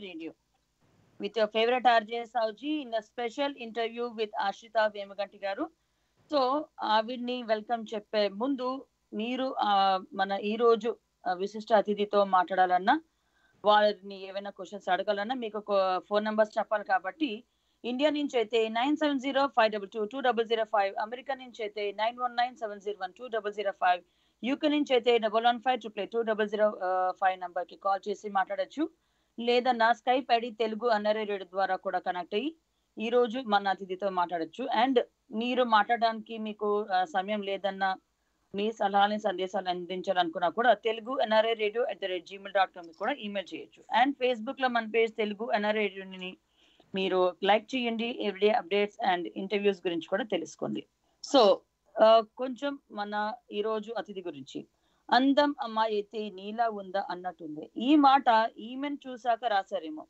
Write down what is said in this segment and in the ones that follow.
Radio with your favorite RJ Sauji in a special interview with Ashita Vemuganti గారు. So ఆవిడ్ని welcome చెప్పే ముందు మీరు మన ఈ రోజు విశిష్ట అతిథితో మాట్లాడాలన్నా వారిని ఏమైనా క్వశ్చన్స్ అడగాలన్నా మీకు ఒక ఫోన్ నెంబర్స్ చెప్పాలి కాబట్టి ఇండియా నుంచి అయితే nine seven zero five double two two double zero five America నుంచి అయితే nine one nine seven zero one two double zero five UK నుంచి అయితే double one five triple two double zero five నంబర్కి call చేసి మాట్లాడొచ్చు. లేదా నా Skype ID Telugu అన్నరేడ్ ద్వారా కూడా కనెక్ట్ అయ్యి ఈ రోజు మన అతిథితో మాట్లాడొచ్చు. అండ్ మీరు మాట్లాడడానికి మీకు సమయం లేదన్నా మీ సలహాలని సందేశాలు అందించాలనుకున్నా కూడా Telugu NRI radio at the rate Gmail dot com కూడా ఈమెయిల్ చేయొచ్చు. అండ్ ఫేస్బుక్లో మన పేజ్ తెలుగు ఎన్ఆర్ఐ రేడియోని మీరు లైక్ చేయండి. ఎవ్రీడే అప్డేట్స్ అండ్ ఇంటర్వ్యూస్ గురించి కూడా తెలుసుకోండి. సో కొంచెం మన ఈ రోజు అతిథి గురించి అందం అమ్మాయి అయితే నీలా ఉందా అన్నట్టుంది. ఈ మాట ఈమెను చూశాక రాశారేమో.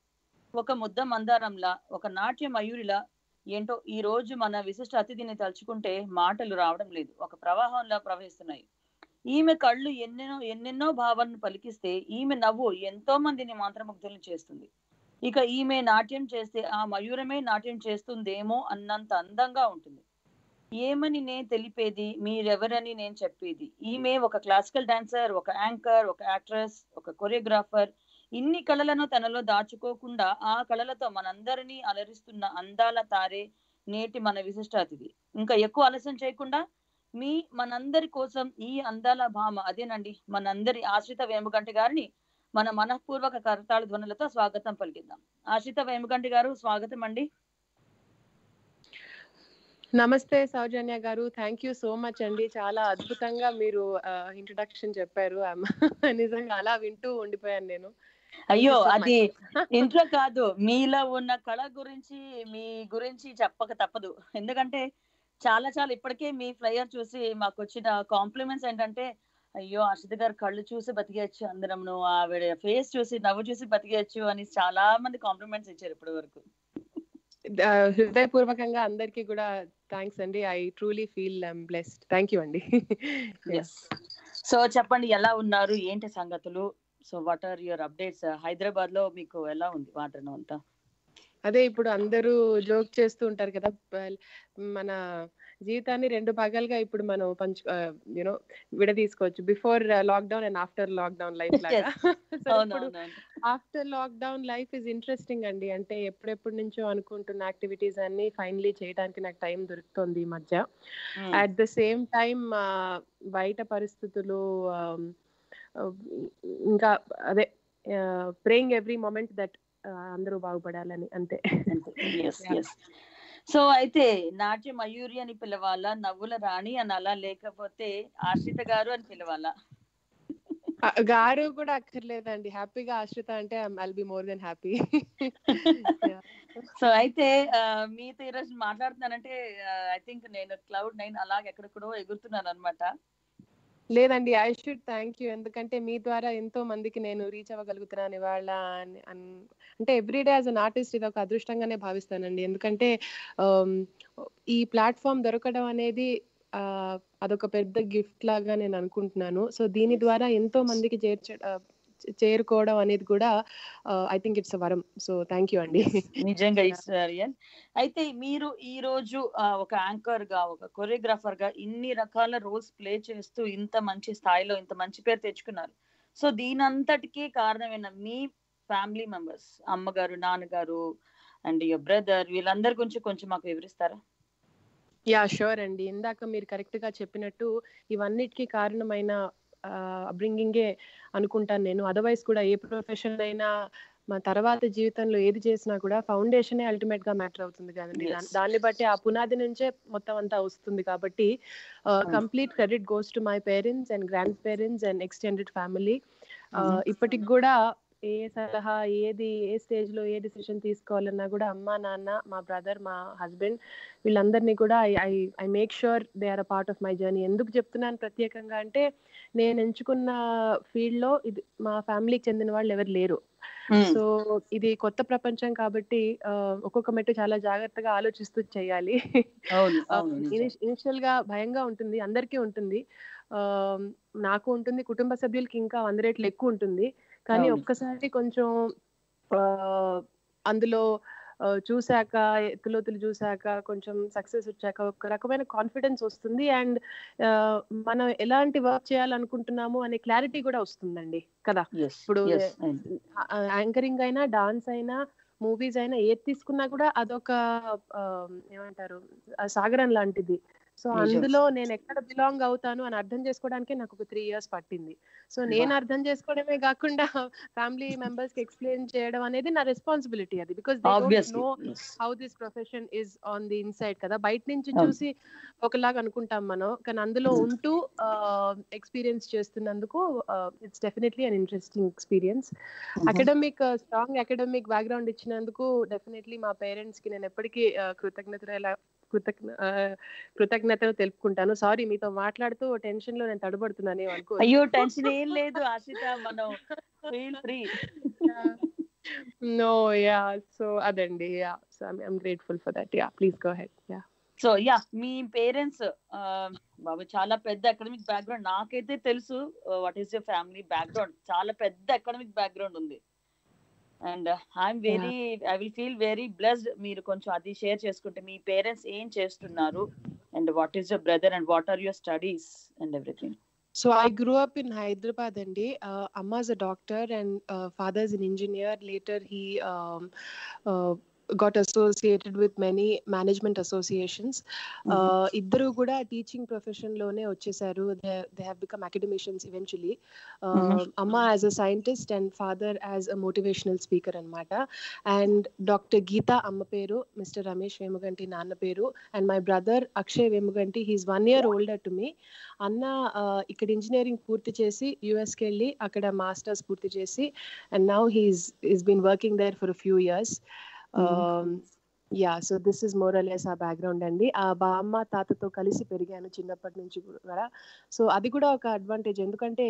ఒక ముద్ద మందారంలా ఒక నాట్య మయూరిలా ఏంటో ఈ రోజు మన విశిష్ట అతిథిని తలుచుకుంటే మాటలు రావడం లేదు. ఒక ప్రవాహంలా ప్రవహిస్తున్నాయి. ఈమె కళ్ళు ఎన్నెన్నో ఎన్నెన్నో భావాలను పలికిస్తే ఈమె నవ్వు ఎంతో మందిని మంత్రముగ్ధులను చేస్తుంది. ఇక ఈమె నాట్యం చేస్తే ఆ మయూరమే నాట్యం చేస్తుందేమో అన్నంత అందంగా ఉంటుంది. ఏమని నేను తెలిపేది? మీరెవరని నేను చెప్పేది? ఈమె ఒక క్లాసికల్ డాన్సర్ ఒక యాంకర్ ఒక యాక్ట్రెస్ ఒక కొరియోగ్రాఫర్. ఇన్ని కళలను తనలో దాచుకోకుండా ఆ కళలతో మనందరినీ అలరిస్తున్న అందాల తారే నేటి మన విశిష్ట అతిథి ఇంకా ఎక్కువ ఆలస్యం చేయకుండా మీ మనందరి కోసం ఈ అందాల భామ అదేనండి మనందరి ఆశ్రిత వేముగంటి గారిని మన మనఃపూర్వక కరతాళ ధ్వనులతో స్వాగతం పలికిద్దాం. ఆశ్రిత వేముగంటి గారు స్వాగతం అండి. నమస్తే సౌజన్య garu thank you so much అండి. చాలా అద్భుతంగా మీరు ఇంట్రొడక్షన్ చెప్పారు. నిజంగా అలా వింటూ ఉండిపోయాను నేను. అయ్యో అది ఇంట్లో కాదు మీలో ఉన్న కళ గురించి మీ గురించి చెప్పక తప్పదు. ఎందుకంటే చాలా చాలా ఇప్పటికే మీ ఫ్లయర్ చూసి మాకు వచ్చిన కాంప్లిమెంట్స్ ఏంటంటే అయ్యో అర్షిత గారు కళ్ళు చూసి బతికేయచ్చు అందరమును ఆవిడ ఫేస్ చూసి నవ్వు చూసి బతికేయచ్చు అని చాలా మంది కాంప్లిమెంట్స్ ఇచ్చారు ఇప్పటి వరకు హృదయపూర్వకంగా అందరికీ కూడా థ్యాంక్స్ అండి. I truly feel I'm blessed. Thank you అండి. సో చెప్పండి ఎలా ఉన్నారు? ఏంటి సంగతులు? So what are your updates హైదరాబాద్లో మీకు ఎలా ఉంది వాతావరణం అంతా? అదే ఇప్పుడు అందరూ జోక్ చేస్తూ ఉంటారు కదా మన జీవితాన్ని రెండు భాగాలుగా ఇప్పుడు మనం పంచు యూనో విడ తీసుకోవచ్చు before lockdown and after lockdown life లాగా. After lockdown life is interesting అండి. అంటే ఎప్పుడెప్పటి నుంచో అనుకుంటున్న యాక్టివిటీస్ అన్ని ఫైనలీ చేయడానికి నాకు టైం దొరుకుతుంది ఈ మధ్య. అట్ ద సేమ్ టైం బయట పరిస్థితులు ఇంకా అదే ప్రేయింగ్ ఎవ్రీ మూమెంట్ దట్ అందరూ బాగుపడాలని అంతే. సో అయితే నాట్య మయూరి అని పిలవాలా నవ్వుల రాణి అనాలా లేకపోతే ఆశ్రిత గారు అని పిలవాలా? గారు కూడా అక్కర్లేదండి. హ్యాపీగా ఆశ్రిత అంటే I'll be more than happy so అయితే మీతో ఈరోజు మాట్లాడుతున్నానంటే ఐ థింక్ నేను క్లౌడ్ నైన్ అలాగే ఎక్కడెక్కడో ఎగురుతున్నాను అనమాట లేదండి ఐ షుడ్ థ్యాంక్ యూ ఎందుకంటే మీ ద్వారా ఎంతో మందికి నేను రీచ్ అవ్వగలుగుతున్నాను ఇవాళ అని- అన్- అంటే ఎవ్రీడే యాజ్ అన్ ఆర్టిస్ట్ ఇది ఒక అదృష్టంగానే భావిస్తానండి. ఎందుకంటే ఈ ప్లాట్ఫామ్ దొరకడం అనేది ఆ, అదొక పెద్ద గిఫ్ట్ లాగా నేను అనుకుంటున్నాను. సో దీని ద్వారా ఎంతో మందికి చేర్చ చేరుకోవడం అనేది కూడా ఐ థింక్ ఇట్స్ వరం. సో థ్యాంక్ యూ అండి. నిజంగా ఇట్స్ రియల్ అయితే మీరు ఈ రోజు ఒక యాంకర్గా ఒక కొరియోగ్రాఫర్గా ఇన్ని రకాల రోల్స్ ప్లే చేస్తూ ఇంత మంచి స్థాయిలో ఇంత మంచి పేరు తెచ్చుకున్నారు. సో దీనంతటికీ కారణమైన మీ ఫ్యామిలీ మెంబర్స్ అమ్మగారు నాన్నగారు అండ్ యువర్ బ్రదర్ వీళ్ళందరి గురించి కొంచెం మాకు వివరిస్తారా? యా షూర్ అండి. ఇందాక మీరు కరెక్ట్గా చెప్పినట్టు ఇవన్నిటికీ కారణమైన అబ్రింగింగే అనుకుంటాను నేను. అదర్వైజ్ కూడా ఏ ప్రొఫెషన్ అయినా మా తర్వాత జీవితంలో ఏది చేసినా కూడా ఫౌండేషనే అల్టిమేట్గా మ్యాటర్ అవుతుంది కదండి. దాన్ని బట్టి ఆ పునాది నుంచే మొత్తం అంతా వస్తుంది కాబట్టి complete credit goes to my parents and grandparents and extended family. ఇప్పటికి కూడా ఏ సలహా ఏది ఏ స్టేజ్లో ఏ డిసిషన్ తీసుకోవాలన్నా కూడా అమ్మ నాన్న మా బ్రదర్ మా హస్బెండ్ వీళ్ళందరినీ కూడా I I I make sure they are a part of my journey. ఎందుకు చెప్తున్నాను ప్రత్యేకంగా అంటే నేను ఎంచుకున్న ఫీల్డ్లో ఇది మా ఫ్యామిలీకి చెందిన వాళ్ళు ఎవరు లేరు. సో ఇది కొత్త ప్రపంచం కాబట్టి ఒక్కొక్క మెట్టు చాలా జాగ్రత్తగా ఆలోచిస్తూ చేయాలి. ఇనిషియల్గా భయంగా ఉంటుంది అందరికీ ఉంటుంది. ఆ, నాకు ఉంటుంది కుటుంబ సభ్యులకి ఇంకా వంద రెట్లు ఎక్కువ ఉంటుంది. కానీ. ఒక్కసారి కొంచెం ఆ, అందులో చూశాక ఎత్తులోతులు చూశాక కొంచెం సక్సెస్ వచ్చాక ఒక రకమైన కాన్ఫిడెన్స్ వస్తుంది. అండ్ మనం ఎలాంటి వర్క్ చేయాలనుకుంటున్నాము అనే క్లారిటీ కూడా వస్తుందండి. కదా? ఇప్పుడు యాంకరింగ్ అయినా డాన్స్ అయినా మూవీస్ అయినా ఏది తీసుకున్నా కూడా అదొక ఏమంటారు సాగరం లాంటిది. సో. అందులో నేను ఎక్కడ బిలాంగ్ అవుతాను అని అర్థం చేసుకోవడానికి నాకు ఒక త్రీ ఇయర్స్ పట్టింది. సో నేను అర్థం చేసుకోవడమే కాకుండా ఫ్యామిలీ మెంబర్స్కి ఎక్స్ప్లెయిన్ చేయడం అనేది నా రెస్పాన్సిబిలిటీ అది. Because know how this profession is on the inside కదా. బయట నుంచి. చూసి ఒకలాగా అనుకుంటాం మనం. కానీ అందులో ఉంటూ ఎక్స్పీరియన్స్ చేస్తున్నందుకు it's definitely an interesting experience academic strong academic background ఇచ్చినందుకు డెఫినెట్లీ మా పేరెంట్స్కి నేను ఎప్పటికీ కృతజ్ఞత కృతజ్ఞ ఆ, కృతజ్ఞతలు తెలుపుకుంటాను. సారీ మీతో మాట్లాడుతూ టెన్షన్లో నేను తడబడుతున్నాను అనుకో అయ్యో టెన్షన్ ఏం లేదు ఆశిత మనం feel free. No yeah. So అదండి. Yeah. So I'm grateful for that. Yeah please go ahead. Yeah. So yeah me parents బాబు చాలా పెద్ద అకాడమిక్ బ్యాక్గ్రౌండ్ నాకైతే తెలుసు what is your family background. చాలా పెద్ద అకాడమిక్ బ్యాక్గ్రౌండ్ ఉంది. And I'm very I will feel very blessed మీరు కొంచెం అది షేర్ చేసుకుంటే మీ పేరెంట్స్ ఏం చేస్తున్నారు and what is your brother and what are your studies and everything So I grew up in Hyderabad, Andi. Uh, Amma's a doctor and uh, father's an engineer. Later, he um, uh, got associated with many management associations. Uh, ఇద్దరు కూడా teaching ప్రొఫెషన్లోనే వచ్చేసారు. They have become academicians eventually అమ్మ as a scientist and father as a motivational speaker అనమాట and doctor Geetha అమ్మ పేరు mister Ramesh Vemuganti నాన్న పేరు and my brother Akshay Vemuganti he's one year older to me అన్న ఆ, ఇక్కడ ఇంజనీరింగ్ పూర్తి చేసి యుఎస్కి వెళ్ళి అక్కడ మాస్టర్స్ పూర్తి చేసి and now he's is been working there for few years yeah so this is more less uh background అండి. ఆ బామ్మ తాతతో కలిసి పెరిగాను చిన్నప్పటి నుంచి కూడా. సో అది కూడా ఒక అడ్వాంటేజ్ ఎందుకంటే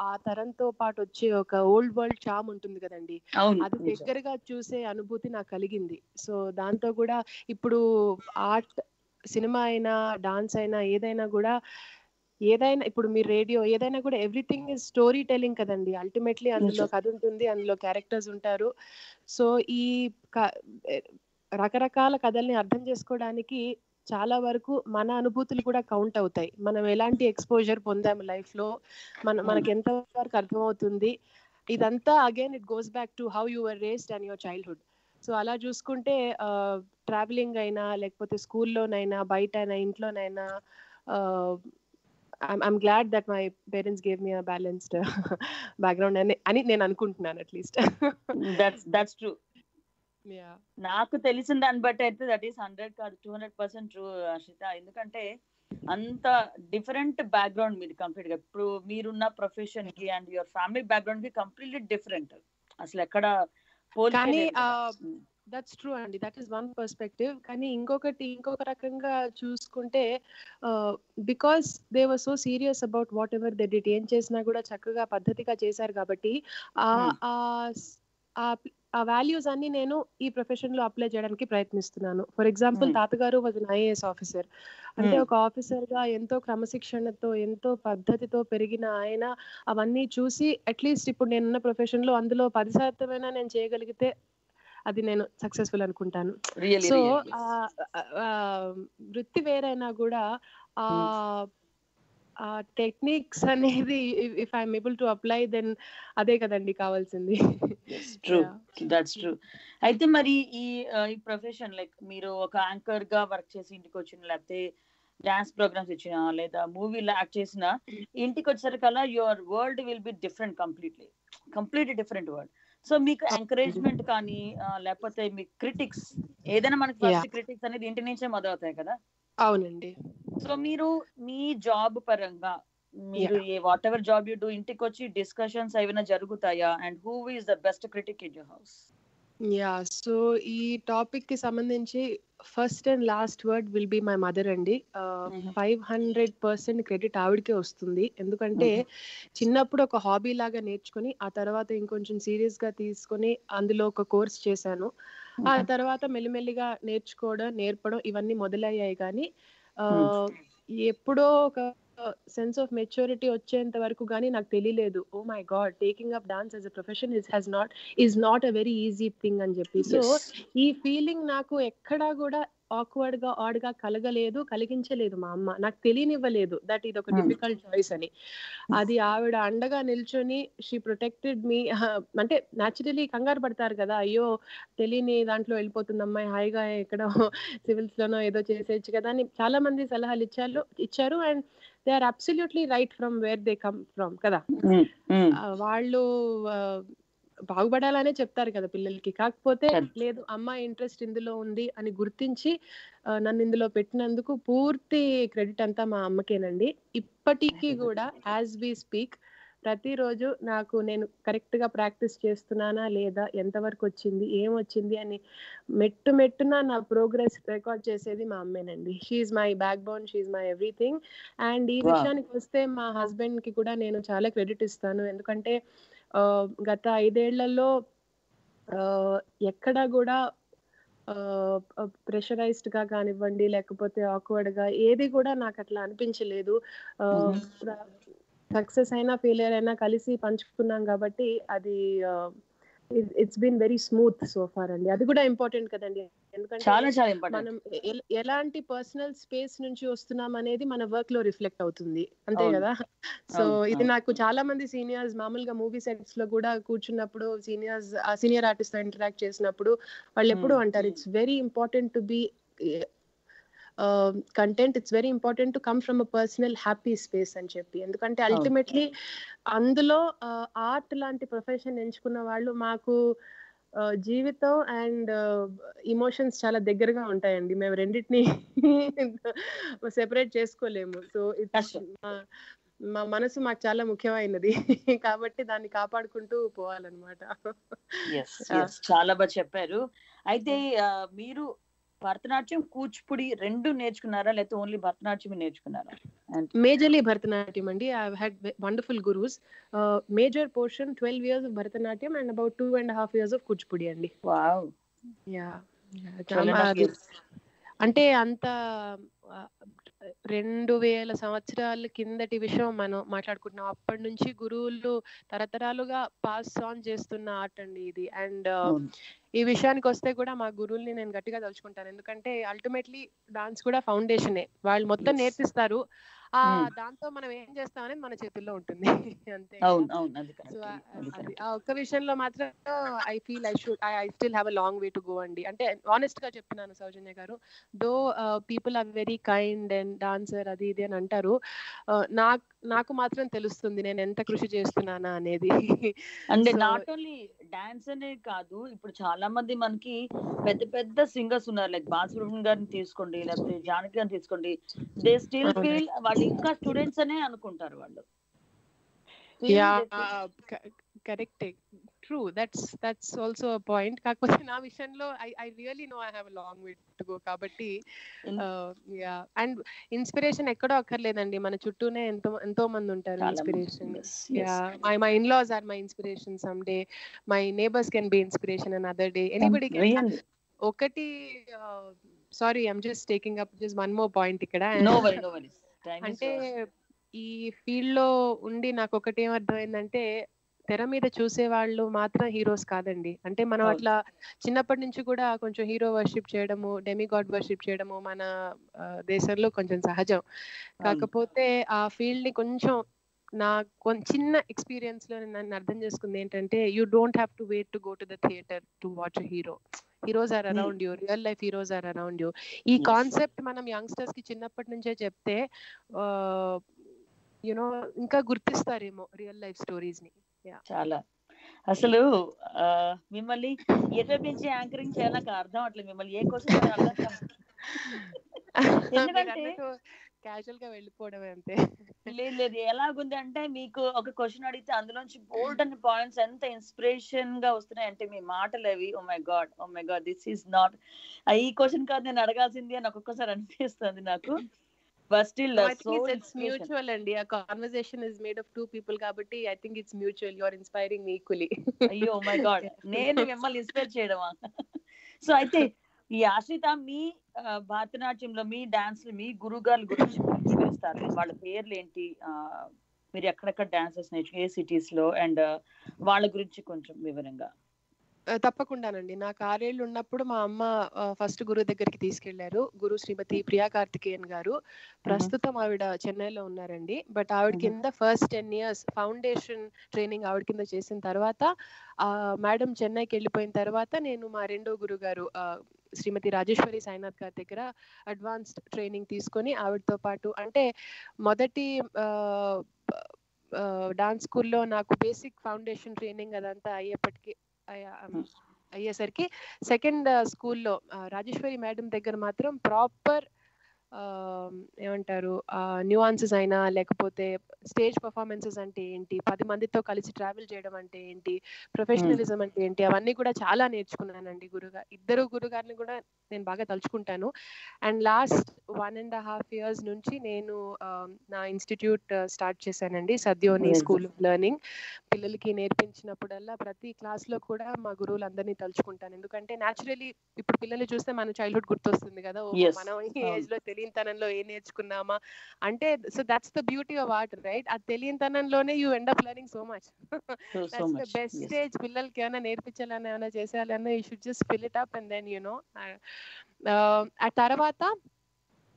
ఆ, తరంతో పాటు వచ్చే ఒక ఓల్డ్ వరల్డ్ చామ్ ఉంటుంది కదండి. అది. దగ్గరగా చూసే అనుభూతి నాకు కలిగింది. సో దాంతో కూడా ఇప్పుడు ఆర్ట్ సినిమా అయినా డాన్స్ అయినా ఏదైనా కూడా ఏదైనా ఇప్పుడు మీ రేడియో ఏదైనా కూడా ఎవ్రీథింగ్ ఇస్ స్టోరీ టెలింగ్ కదండి. అల్టిమేట్లీ అందులో. కథ ఉంటుంది అందులో క్యారెక్టర్స్ ఉంటారు. సో ఈ రకరకాల కథల్ని అర్థం చేసుకోవడానికి చాలా వరకు మన అనుభూతులు కూడా కౌంట్ అవుతాయి. మనం ఎలాంటి ఎక్స్పోజర్ పొందాము లైఫ్లో మన మనకి ఎంత వరకు అర్థమవుతుంది? ఇదంతా again it goes back to how you were raised and your childhood. So అలా చూసుకుంటే ట్రావెలింగ్ అయినా లేకపోతే స్కూల్లోనైనా బయట అయినా ఇంట్లోనైనా I'm glad that my parents gave me balanced background అని అని నేను అనుకుంటున్నాను అట్లీస్ట్ దట్స్ దట్స్ ట్రూ నాకు తెలిసిన దాన్ని బట్టి అయితే దట్ ఈస్ హండ్రెడ్ కాదు two hundred percent true Arshita. ఎందుకంటే అంత డిఫరెంట్ బ్యాక్గ్రౌండ్ మీది కంప్లీట్గా. ఇప్పుడు మీరున్న ప్రొఫెషన్కి అండ్ యువర్ ఫ్యామిలీ బ్యాక్గ్రౌండ్కి కంప్లీట్లీ డిఫరెంట్ అసలు ఎక్కడ కానీ, దట్స్ ట్రూ అండి దట్ ఈస్ వన్ పర్స్పెక్టివ్ కానీ ఇంకొకటి ఇంకొక రకంగా చూసుకుంటే because they were so serious about whatever they did ఏం చేసినా కూడా చక్కగా పద్ధతిగా చేశారు కాబట్టి ఆ Hmm. వాల్యూస్ అన్ని నేను ఈ ప్రొఫెషన్లో అప్లై చేయడానికి ప్రయత్నిస్తున్నాను ఫర్ ఎగ్జాంపుల్ Hmm. తాతగారు వాజ్ ఐఏఎస్ ఆఫీసర్ అంటే Hmm. ఒక ఆఫీసర్గా ఎంతో క్రమశిక్షణతో ఎంతో పద్ధతితో పెరిగిన ఆయన అవన్నీ చూసి అట్లీస్ట్ ఇప్పుడు నేనున్న ప్రొఫెషన్లో అందులో పది శాతమైనా నేను చేయగలిగితే అది నేను సక్సెస్ఫుల్ అనుకుంటాను. సో. వృత్తి వేరైనా కూడా ఆ టెక్నిక్స్ అనేది if I'm able to apply then అదే కదండి కావాల్సింది. ట్రూ. దట్స్ ట్రూ అయితే మరి ఈ ఈ ప్రొఫెషన్ లైక్ మీరు ఒక యాంకర్గా వర్క్ చేసి ఇంటికి వచ్చిన లేకపోతే డాన్స్ ప్రోగ్రామ్స్ ఇచ్చిన లేదా మూవీలో యాక్ట్ చేసిన ఇంటికి వచ్చేసరికల్లా your world will be different completely completely different world so మీకు ఎంకరేజ్మెంట్ కానీ లేకపోతే మీ క్రిటిక్స్ ఏదైనా మనకి ఫస్ట్. క్రిటిక్స్ అనేది ఇంటి నుంచే మొదలవుతాయి కదా? అవునండి. సో మీరు మీ జాబ్ పరంగా మీరు ఏ whatever job you do ఇంటికి వచ్చి డిస్కషన్స్ ఏమైనా జరుగుతాయా? And who is the best critic in your house yeah so ఈ టాపిక్కి సంబంధించి first and last word will be my mother అండి. ఫైవ్ హండ్రెడ్ పర్సెంట్ క్రెడిట్ ఆవిడకే వస్తుంది. ఎందుకంటే చిన్నప్పుడు ఒక హాబీ లాగా నేర్చుకుని ఆ తర్వాత ఇంకొంచెం సీరియస్గా తీసుకొని అందులో ఒక కోర్స్ చేశాను. ఆ తర్వాత మెల్లిమెల్లిగా నేర్చుకోవడం నేర్పడం ఇవన్నీ మొదలయ్యాయి కానీ ఆ, ఎప్పుడో ఒక సెన్స్ ఆఫ్ మెచ్యూరిటీ వచ్చేంత వరకు కానీ నాకు తెలియలేదు ఓ my God taking up dance as a profession is has not is not a very easy thing అని చెప్పి సో. ఈ ఫీలింగ్ నాకు ఎక్కడా కూడా ఆక్వర్డ్గా ఆడ్గా కలగలేదు కలిగించలేదు మా అమ్మ. నాకు తెలియనివ్వలేదు. దట్ ఇది ఒక Hmm. డిఫికల్ట్ చాయిస్ అని. అది ఆవిడ అండగా నిల్చొని షీ ప్రొటెక్టెడ్ మీ అంటే న్యాచురలీ కంగారు పడతారు కదా. అయ్యో తెలియని దాంట్లో వెళ్ళిపోతుంది అమ్మాయి. హాయిగా ఎక్కడో సివిల్స్ లోనో ఏదో చేసేయచ్చు కదా అని చాలా మంది సలహాలు ఇచ్చారు ఇచ్చారు. And they are absolutely right from where they come from కదా. ఆ, వాళ్ళు బాగుపడాలనే చెప్తారు కదా పిల్లలకి. కాకపోతే. లేదు అమ్మాయి ఇంట్రెస్ట్ ఇందులో ఉంది అని గుర్తించి నన్ను ఇందులో పెట్టినందుకు పూర్తి క్రెడిట్ అంతా మా అమ్మకేనండి. ఇప్పటికీ కూడా యాజ్ వి స్పీక్ ప్రతిరోజు నాకు నేను కరెక్ట్గా ప్రాక్టీస్ చేస్తున్నానా లేదా ఎంతవరకు వచ్చింది ఏం వచ్చింది అని మెట్టు మెట్టున నా ప్రోగ్రెస్ రికార్డ్ చేసేది మా అమ్మేనండి. She's my backbone she's my everything. And ఈ. విషయానికి వస్తే మా హస్బెండ్కి కూడా నేను చాలా క్రెడిట్ ఇస్తాను. ఎందుకంటే గత ఐదేళ్ళలో ఆ, ఎక్కడా కూడా ప్రెషరైజ్డ్గా కానివ్వండి లేకపోతే ఆక్వర్డ్గా ఏది కూడా నాకు అట్లా అనిపించలేదు. సక్సెస్ అయినా ఫెయిలియర్ అయినా కలిసి పంచుకున్నాం కాబట్టి అది it's been very smooth so far అండి అది కూడా ఇంపార్టెంట్ కదండి ఎందుకంటే చాలా చాలా ఇంపార్టెంట్ మనం ఎలాంటి పర్సనల్ స్పేస్ నుంచి వస్తున్నాం అనేది మన వర్క్లో రిఫ్లెక్ట్ అవుతుంది అంతే. కదా సో ఇది. నాకు చాలా మంది సీనియర్స్ మామూలుగా మూవీ సెట్స్లో కూడా కూర్చున్నప్పుడు సీనియర్స్ సీనియర్ ఆర్టిస్ట్తో ఇంటరాక్ట్ చేసినప్పుడు వాళ్ళు ఎప్పుడు Hmm. అంటారు it's very important to be content it's very important to come from a personal happy space అని చెప్పి. ఎందుకంటే. అల్టిమేట్లీ అందులో ఆర్ట్ లాంటి ప్రొఫెషన్ ఎంచుకున్న వాళ్ళు మాకు ఆ, జీవితం అండ్ ఇమోషన్స్ చాలా దగ్గరగా ఉంటాయండి. మేము రెండింటిని సెపరేట్ చేసుకోలేము. సో కష్టం. మా మనసు మాకు చాలా ముఖ్యమైనది. కాబట్టి దాన్ని కాపాడుకుంటూ పోవాలన్నమాట. చాలా బాగా చెప్పారు. అయితే మీరు భరతనాట్యం కూచిపూడి రెండు నేర్చుకున్నారా? లేకపోతే ఓన్లీ భరతనాట్యం నేర్చుకున్నారా? మేజర్లీ భరతనాట్యం అండి. I had wonderful gurus major portion twelve years of Bharatanatyam and about two and half years of Kuchipudi అండి. అంటే అంత రెండు వేల సంవత్సరాల కిందటి విషయం మనం మాట్లాడుకుంటున్నాం. అప్పటి నుంచి గురువులు తరతరాలుగా పాస్ ఆన్ చేస్తున్న ఆర్ట్ అండి ఇది అండ్. ఈ విషయానికి వస్తే కూడా మా గురువుల్ని నేను గట్టిగా తలుచుకుంటాను. ఎందుకంటే అల్టిమేట్లీ డాన్స్ కూడా ఫౌండేషనే వాళ్ళు మొత్తం. నేర్పిస్తారు. ఆ. దాంతో మనం ఏం చేస్తాం అనేది మన చేతుల్లో ఉంటుంది. అంతే అది. ఆ ఒక్క విషయంలో మాత్రం I feel I should I I still have a long way to go అండి. అంటే ఆనెస్ట్గా చెప్తున్నాను Soujanya garu. Though people are very kind and dancer అది ఇది అని అంటారు. నాకు నాకు మాత్రం తెలుస్తుంది నేను ఎంత కృషి చేస్తున్నానా అనేది. అంటే నాట్ ఓన్లీ డాన్స్ అనే కాదు ఇప్పుడు చాలా మంది మనకి పెద్ద పెద్ద సింగర్స్ ఉన్నారు. లైక్ బాలసుబ్రహ్మణ్యం గారిని తీసుకోండి లేకపోతే జానకి గారిని తీసుకోండి. They still. ఫీల్ వాళ్ళు ఇంకా స్టూడెంట్స్ అనే అనుకుంటారు వాళ్ళు. Correct true that's that's also point కాకపోతే నా విషయంలో I I really know I have long way to go కాబట్టి అండ్ ఇన్స్పిరేషన్ ఎక్కడో అక్కర్లేదండి. మన చుట్టూనే ఎంతో ఎంతో మంది ఉంటారు. Inspiration my my in laws or my inspiration some day my neighbours can be inspiration another day anybody? ఒకటి sorry I'm just taking up just one more point ఇక్కడ. అంటే. ఈ ఫీల్డ్లో ఉండి నాకు ఒకటి ఏమర్థమైందంటే తెర మీద చూసే వాళ్ళు మాత్రం హీరోస్ కాదండి. అంటే మనం. అట్లా చిన్నప్పటి నుంచి కూడా కొంచెం హీరో వర్షిప్ చేయడము డెమిగాడ్ వర్షిప్ చేయడము మన దేశంలో కొంచెం సహజం. కాకపోతే ఆ ఫీల్డ్ని కొంచెం నా చిన్న ఎక్స్పీరియన్స్లో నన్ను అర్థం చేసుకుంది ఏంటంటే you don't have to wait to go to the theatre to watch hero. Heroes are. Around you. Real life heroes are around you. ఈ. కాన్సెప్ట్ మనం యంగ్స్టర్స్కి చిన్నప్పటి నుంచే చెప్తే యునో ఇంకా గుర్తిస్తారేమో రియల్ లైఫ్ స్టోరీస్ని చాలా. అసలు మిమ్మల్ని ఎటువైపు నుంచి యాంకరింగ్ చేయాలి నాకు అర్థం అవట్లేదు మిమ్మల్ని ఏ క్వశ్చన్ అర్థం. ఎందుకంటే- క్యాజువల్గా వెళ్ళిపోవడమే అంతే. లేదు లేదు. ఎలాగుంది అంటే మీకు ఒక క్వశ్చన్ అడిగితే అందులోంచి బోల్డ్ అనే పాయింట్స్ ఎంత ఇన్స్పిరేషన్గా వస్తున్నాయి అంటే మీ మాటలు అవి ఓ my God oh my God this is not ఈ క్వశ్చన్ కాదు నేను అడగాల్సింది అని ఒక్కొక్కసారి అనిపిస్తుంది నాకు. బట్ స్టిల్ ఇట్స్ మ్యూచువల్ అండి ఆ conversation is made of two people కాబట్టి I think it's mutual you are inspiring me equally అయ్యో మై గాడ్ నేను మిమ్మల్ని ఇన్స్పైర్ చేయడమా? సో అయితే ఈ ఆశ్రిత మీ భరతనాట్యంలో మీ డాన్స్ మీ గురుగారి గురించి వివరిస్తారు. వాళ్ళ పేర్లు ఏంటి మీరు ఎక్కడెక్కడ డాన్సెస్ నేర్చు ఏ సిటీస్లో? అండ్ వాళ్ళ గురించి కొంచెం వివరంగా. తప్పకుండానండి నాకు ఆరేళ్ళు ఉన్నప్పుడు మా అమ్మ ఫస్ట్ గురువు దగ్గరికి తీసుకెళ్ళారు గురు శ్రీమతి ప్రియా కార్తికేయన్ గారు ప్రస్తుతం ఆవిడ చెన్నైలో ఉన్నారండి బట్ ఆవిడ. కింద first ten years foundation training ఆవిడ కింద చేసిన తర్వాత ఆ మేడం చెన్నైకి వెళ్ళిపోయిన తర్వాత నేను మా రెండో గురువు గారు శ్రీమతి రాజేశ్వరి సాయినాథ్ గారి దగ్గర అడ్వాన్స్డ్ ట్రైనింగ్ తీసుకొని ఆవిడతో పాటు అంటే మొదటి డాన్స్ స్కూల్లో నాకు బేసిక్ ఫౌండేషన్ ట్రైనింగ్ అదంతా అయ్యేపటికి అయ్యా- Hmm. అయ్యేసరికి సెకండ్ స్కూల్లో రాజేశ్వరి మేడం దగ్గర మాత్రం ప్రాపర్ ఏమంటారు? న్యూఆన్సెస్ అయినా లేకపోతే స్టేజ్ పర్ఫార్మెన్సెస్ అంటే ఏంటి? పది మందితో కలిసి ట్రావెల్ చేయడం అంటే ఏంటి? ప్రొఫెషనలిజం అంటే ఏంటి? అవన్నీ కూడా చాలా నేర్చుకున్నానండి గురుగా ఇద్దరు గురుగారిని కూడా నేను బాగా తలుచుకుంటాను. And last one and half years నుంచి నేను నా ఇన్స్టిట్యూట్ స్టార్ట్ చేశానండి సద్యోని. స్కూల్ ఆఫ్ లెర్నింగ్ పిల్లలకి నేర్పించినప్పుడల్లా ప్రతి క్లాస్లో కూడా మా గురువులందరినీ తలుచుకుంటాను. ఎందుకంటే న్యాచురలీ ఇప్పుడు పిల్లల్ని చూస్తే మన చైల్డ్హుడ్ గుర్తొస్తుంది కదా. మనం. ఏజ్లో తెలియనితనంలో ఏం నేర్చుకున్నామా? అంటే so that's the beauty of art right ఆ తెలియనితనంలోనే you end up learning so much that's the best stage పిల్లలకి ఏమైనా నేర్పించాలని ఏమైనా చేసేయాలన్నా you should just fill it up and then you know ఆ తర్వాత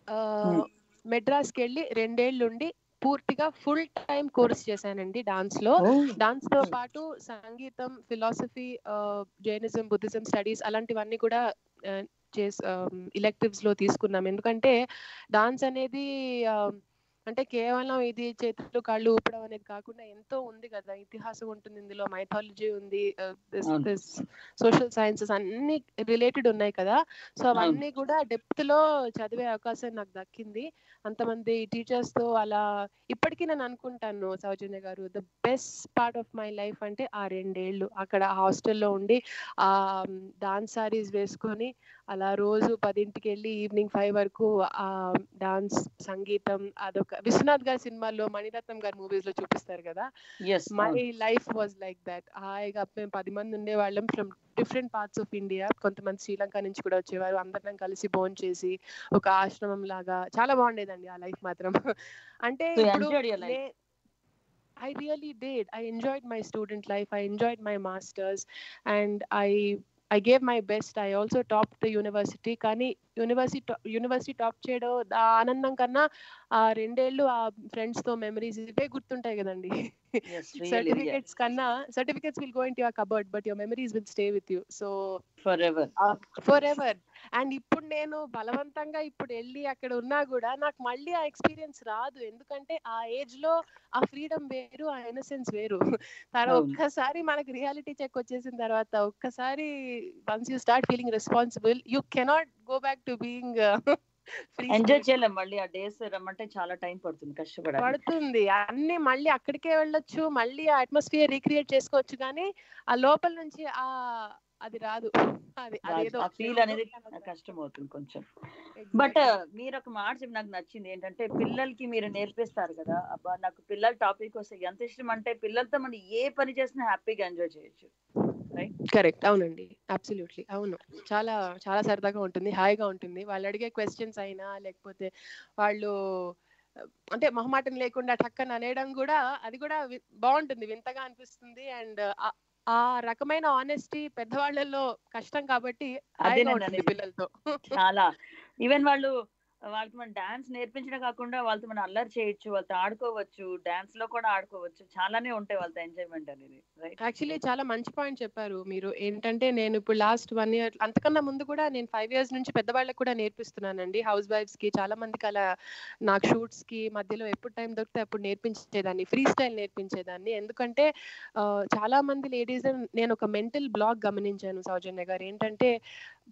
Hmm. మెడ్రాస్కి వెళ్ళి రెండేళ్ళు ఉండి పూర్తిగా ఫుల్ టైం కోర్స్ చేశానండి డాన్స్లో. డాన్స్తో పాటు సంగీతం ఫిలాసఫీ జైనిజం బుద్ధిజం స్టడీస్ అలాంటివన్నీ కూడా చేస్ ఇలెక్టివ్స్లో తీసుకున్నాం ఎందుకంటే డాన్స్ అనేది అంటే కేవలం ఇది చేతులు కాళ్ళు ఊపడం అనేది కాకుండా ఎంతో ఉంది కదా ఇతిహాసం ఉంటుంది ఇందులో మైథాలజీ ఉంది. సోషల్ సైన్సెస్ అన్ని రిలేటెడ్ ఉన్నాయి కదా సో అవును. అవన్నీ కూడా డెప్త్లో చదివే అవకాశం నాకు దక్కింది అంతమంది టీచర్స్తో అలా ఇప్పటికీ నేను అనుకుంటాను Soujanya garu the best part of my life అంటే ఆ రెండేళ్ళు అక్కడ హాస్టల్లో ఉండి ఆ డాన్స్ సారీస్ వేసుకొని అలా రోజు పదింటికి వెళ్ళి ఈవినింగ్ ఫైవ్ వరకు ఆ డాన్స్ సంగీతం అదొక విశ్వనాథ్ గారి సినిమాల్లో మణిరత్నం గారి మూవీస్లో చూపిస్తారు కదా? My life was like that. హాయిగా మేము పది మంది ఉండేవాళ్ళం from different parts of India కొంతమంది శ్రీలంక నుంచి కూడా వచ్చేవారు. అందరం కలిసి ఫోన్ చేసి ఒక ఆశ్రమం లాగా చాలా బాగుండేదండి ఆ లైఫ్ మాత్రం. అంటే I really did I enjoyed my student life I enjoyed my masters and I I gave my best I also top the university కానీ యూనివర్సిటీ యూనివర్సిటీ టాప్ చేయడం ఆ ఆనందం కన్నా ఆ రెండేళ్ళు ఆ ఫ్రెండ్స్తో మెమరీస్ ఇవే గుర్తుంటాయి కదండి. సర్టిఫికెట్స్ కన్నా certificates will go in your cupboard but your memories will stay with you. So forever forever and ఇప్పుడు నేను బలవంతంగా ఇప్పుడు వెళ్ళి అక్కడ ఉన్నా కూడా నాకు మళ్ళీ ఆ ఎక్స్పీరియన్స్ రాదు. ఎందుకంటే ఆ ఏజ్లో ఆ ఫ్రీడమ్ వేరు ఆ ఇన్నసెన్స్ వేరు. తర్వాత. ఒక్కసారి మనకి రియాలిటీ చెక్ వచ్చేసిన తర్వాత ఒక్కసారి once you start feeling responsible you cannot go back to being enjoy చేయలేం మళ్ళీ ఆ డేస్ రమ్మంటే చాలా టైం పడుతుంది కష్టపడాలి. పడుతుంది. అన్ని మళ్ళీ అక్కడికే వెళ్ళొచ్చు మళ్ళీ ఆ అట్మాస్ఫియర్ రీక్రియేట్ చేసుకోవచ్చు కానీ ఆ లోపల నుంచి ఆ అది రాదు. అది అదేదో ఫీల్ అనేది కష్టం అవుతుంది. కొంచెం. బట్ మీరు ఒక మాట చెప్పి నాకు నచ్చింది ఏంటంటే పిల్లలకి మీరు నేర్పిస్తారు కదా అబ్బా నాకు పిల్లల టాపిక్ వస్తే ఎంత ఇష్టం అంటే పిల్లలతో మనం ఏ పని చేసినా హ్యాపీగా ఎంజాయ్ చేయొచ్చు. కరెక్ట్. అవునండి. అబ్సల్యూట్లీ. అవును. చాలా చాలా సరదాగా ఉంటుంది. హాయిగా ఉంటుంది. వాళ్ళు అడిగే క్వశ్చన్స్ అయినా లేకపోతే వాళ్ళు అంటే మొహమాటం లేకుండా టక్కన అనేయడం కూడా అది కూడా బాగుంటుంది. వింతగా అనిపిస్తుంది. అండ్ ఆ రకమైన ఆనెస్టీ పెద్దవాళ్ళలో కష్టం కాబట్టి. పిల్లలతో. చాలా. ఈవెన్ వాళ్ళు వాళ్ళకి మనం డాన్స్ నేర్పించడం కాకుండా వాళ్ళతో మనం అల్లరి చేయొచ్చు వాళ్ళతో ఆడుకోవచ్చు డాన్స్లో కూడా ఆడుకోవచ్చు. చాలానే ఉంటాయి వాళ్ళతో ఎంజాయ్మెంట్ అనేది యాక్చువల్లీ చాలా మంచి పాయింట్ చెప్పారు. మీరు ఏంటంటే నేను ఇప్పుడు లాస్ట్ వన్ ఇయర్ అంతకన్నా ముందు కూడా నేను ఫైవ్ ఇయర్స్ నుంచి పెద్దవాళ్ళకి కూడా నేర్పిస్తున్నానండి. హౌస్ వైఫ్స్కి చాలా మందికి అలా నాకు షూట్స్కి మధ్యలో ఎప్పుడు టైం దొరికితే అప్పుడు నేర్పించేదాన్ని ఫ్రీ స్టైల్ నేర్పించేదాన్ని. ఎందుకంటే చాలా మంది లేడీస్ నేను ఒక మెంటల్ బ్లాక్ గమనించాను సౌజన్య గారు. ఏంటంటే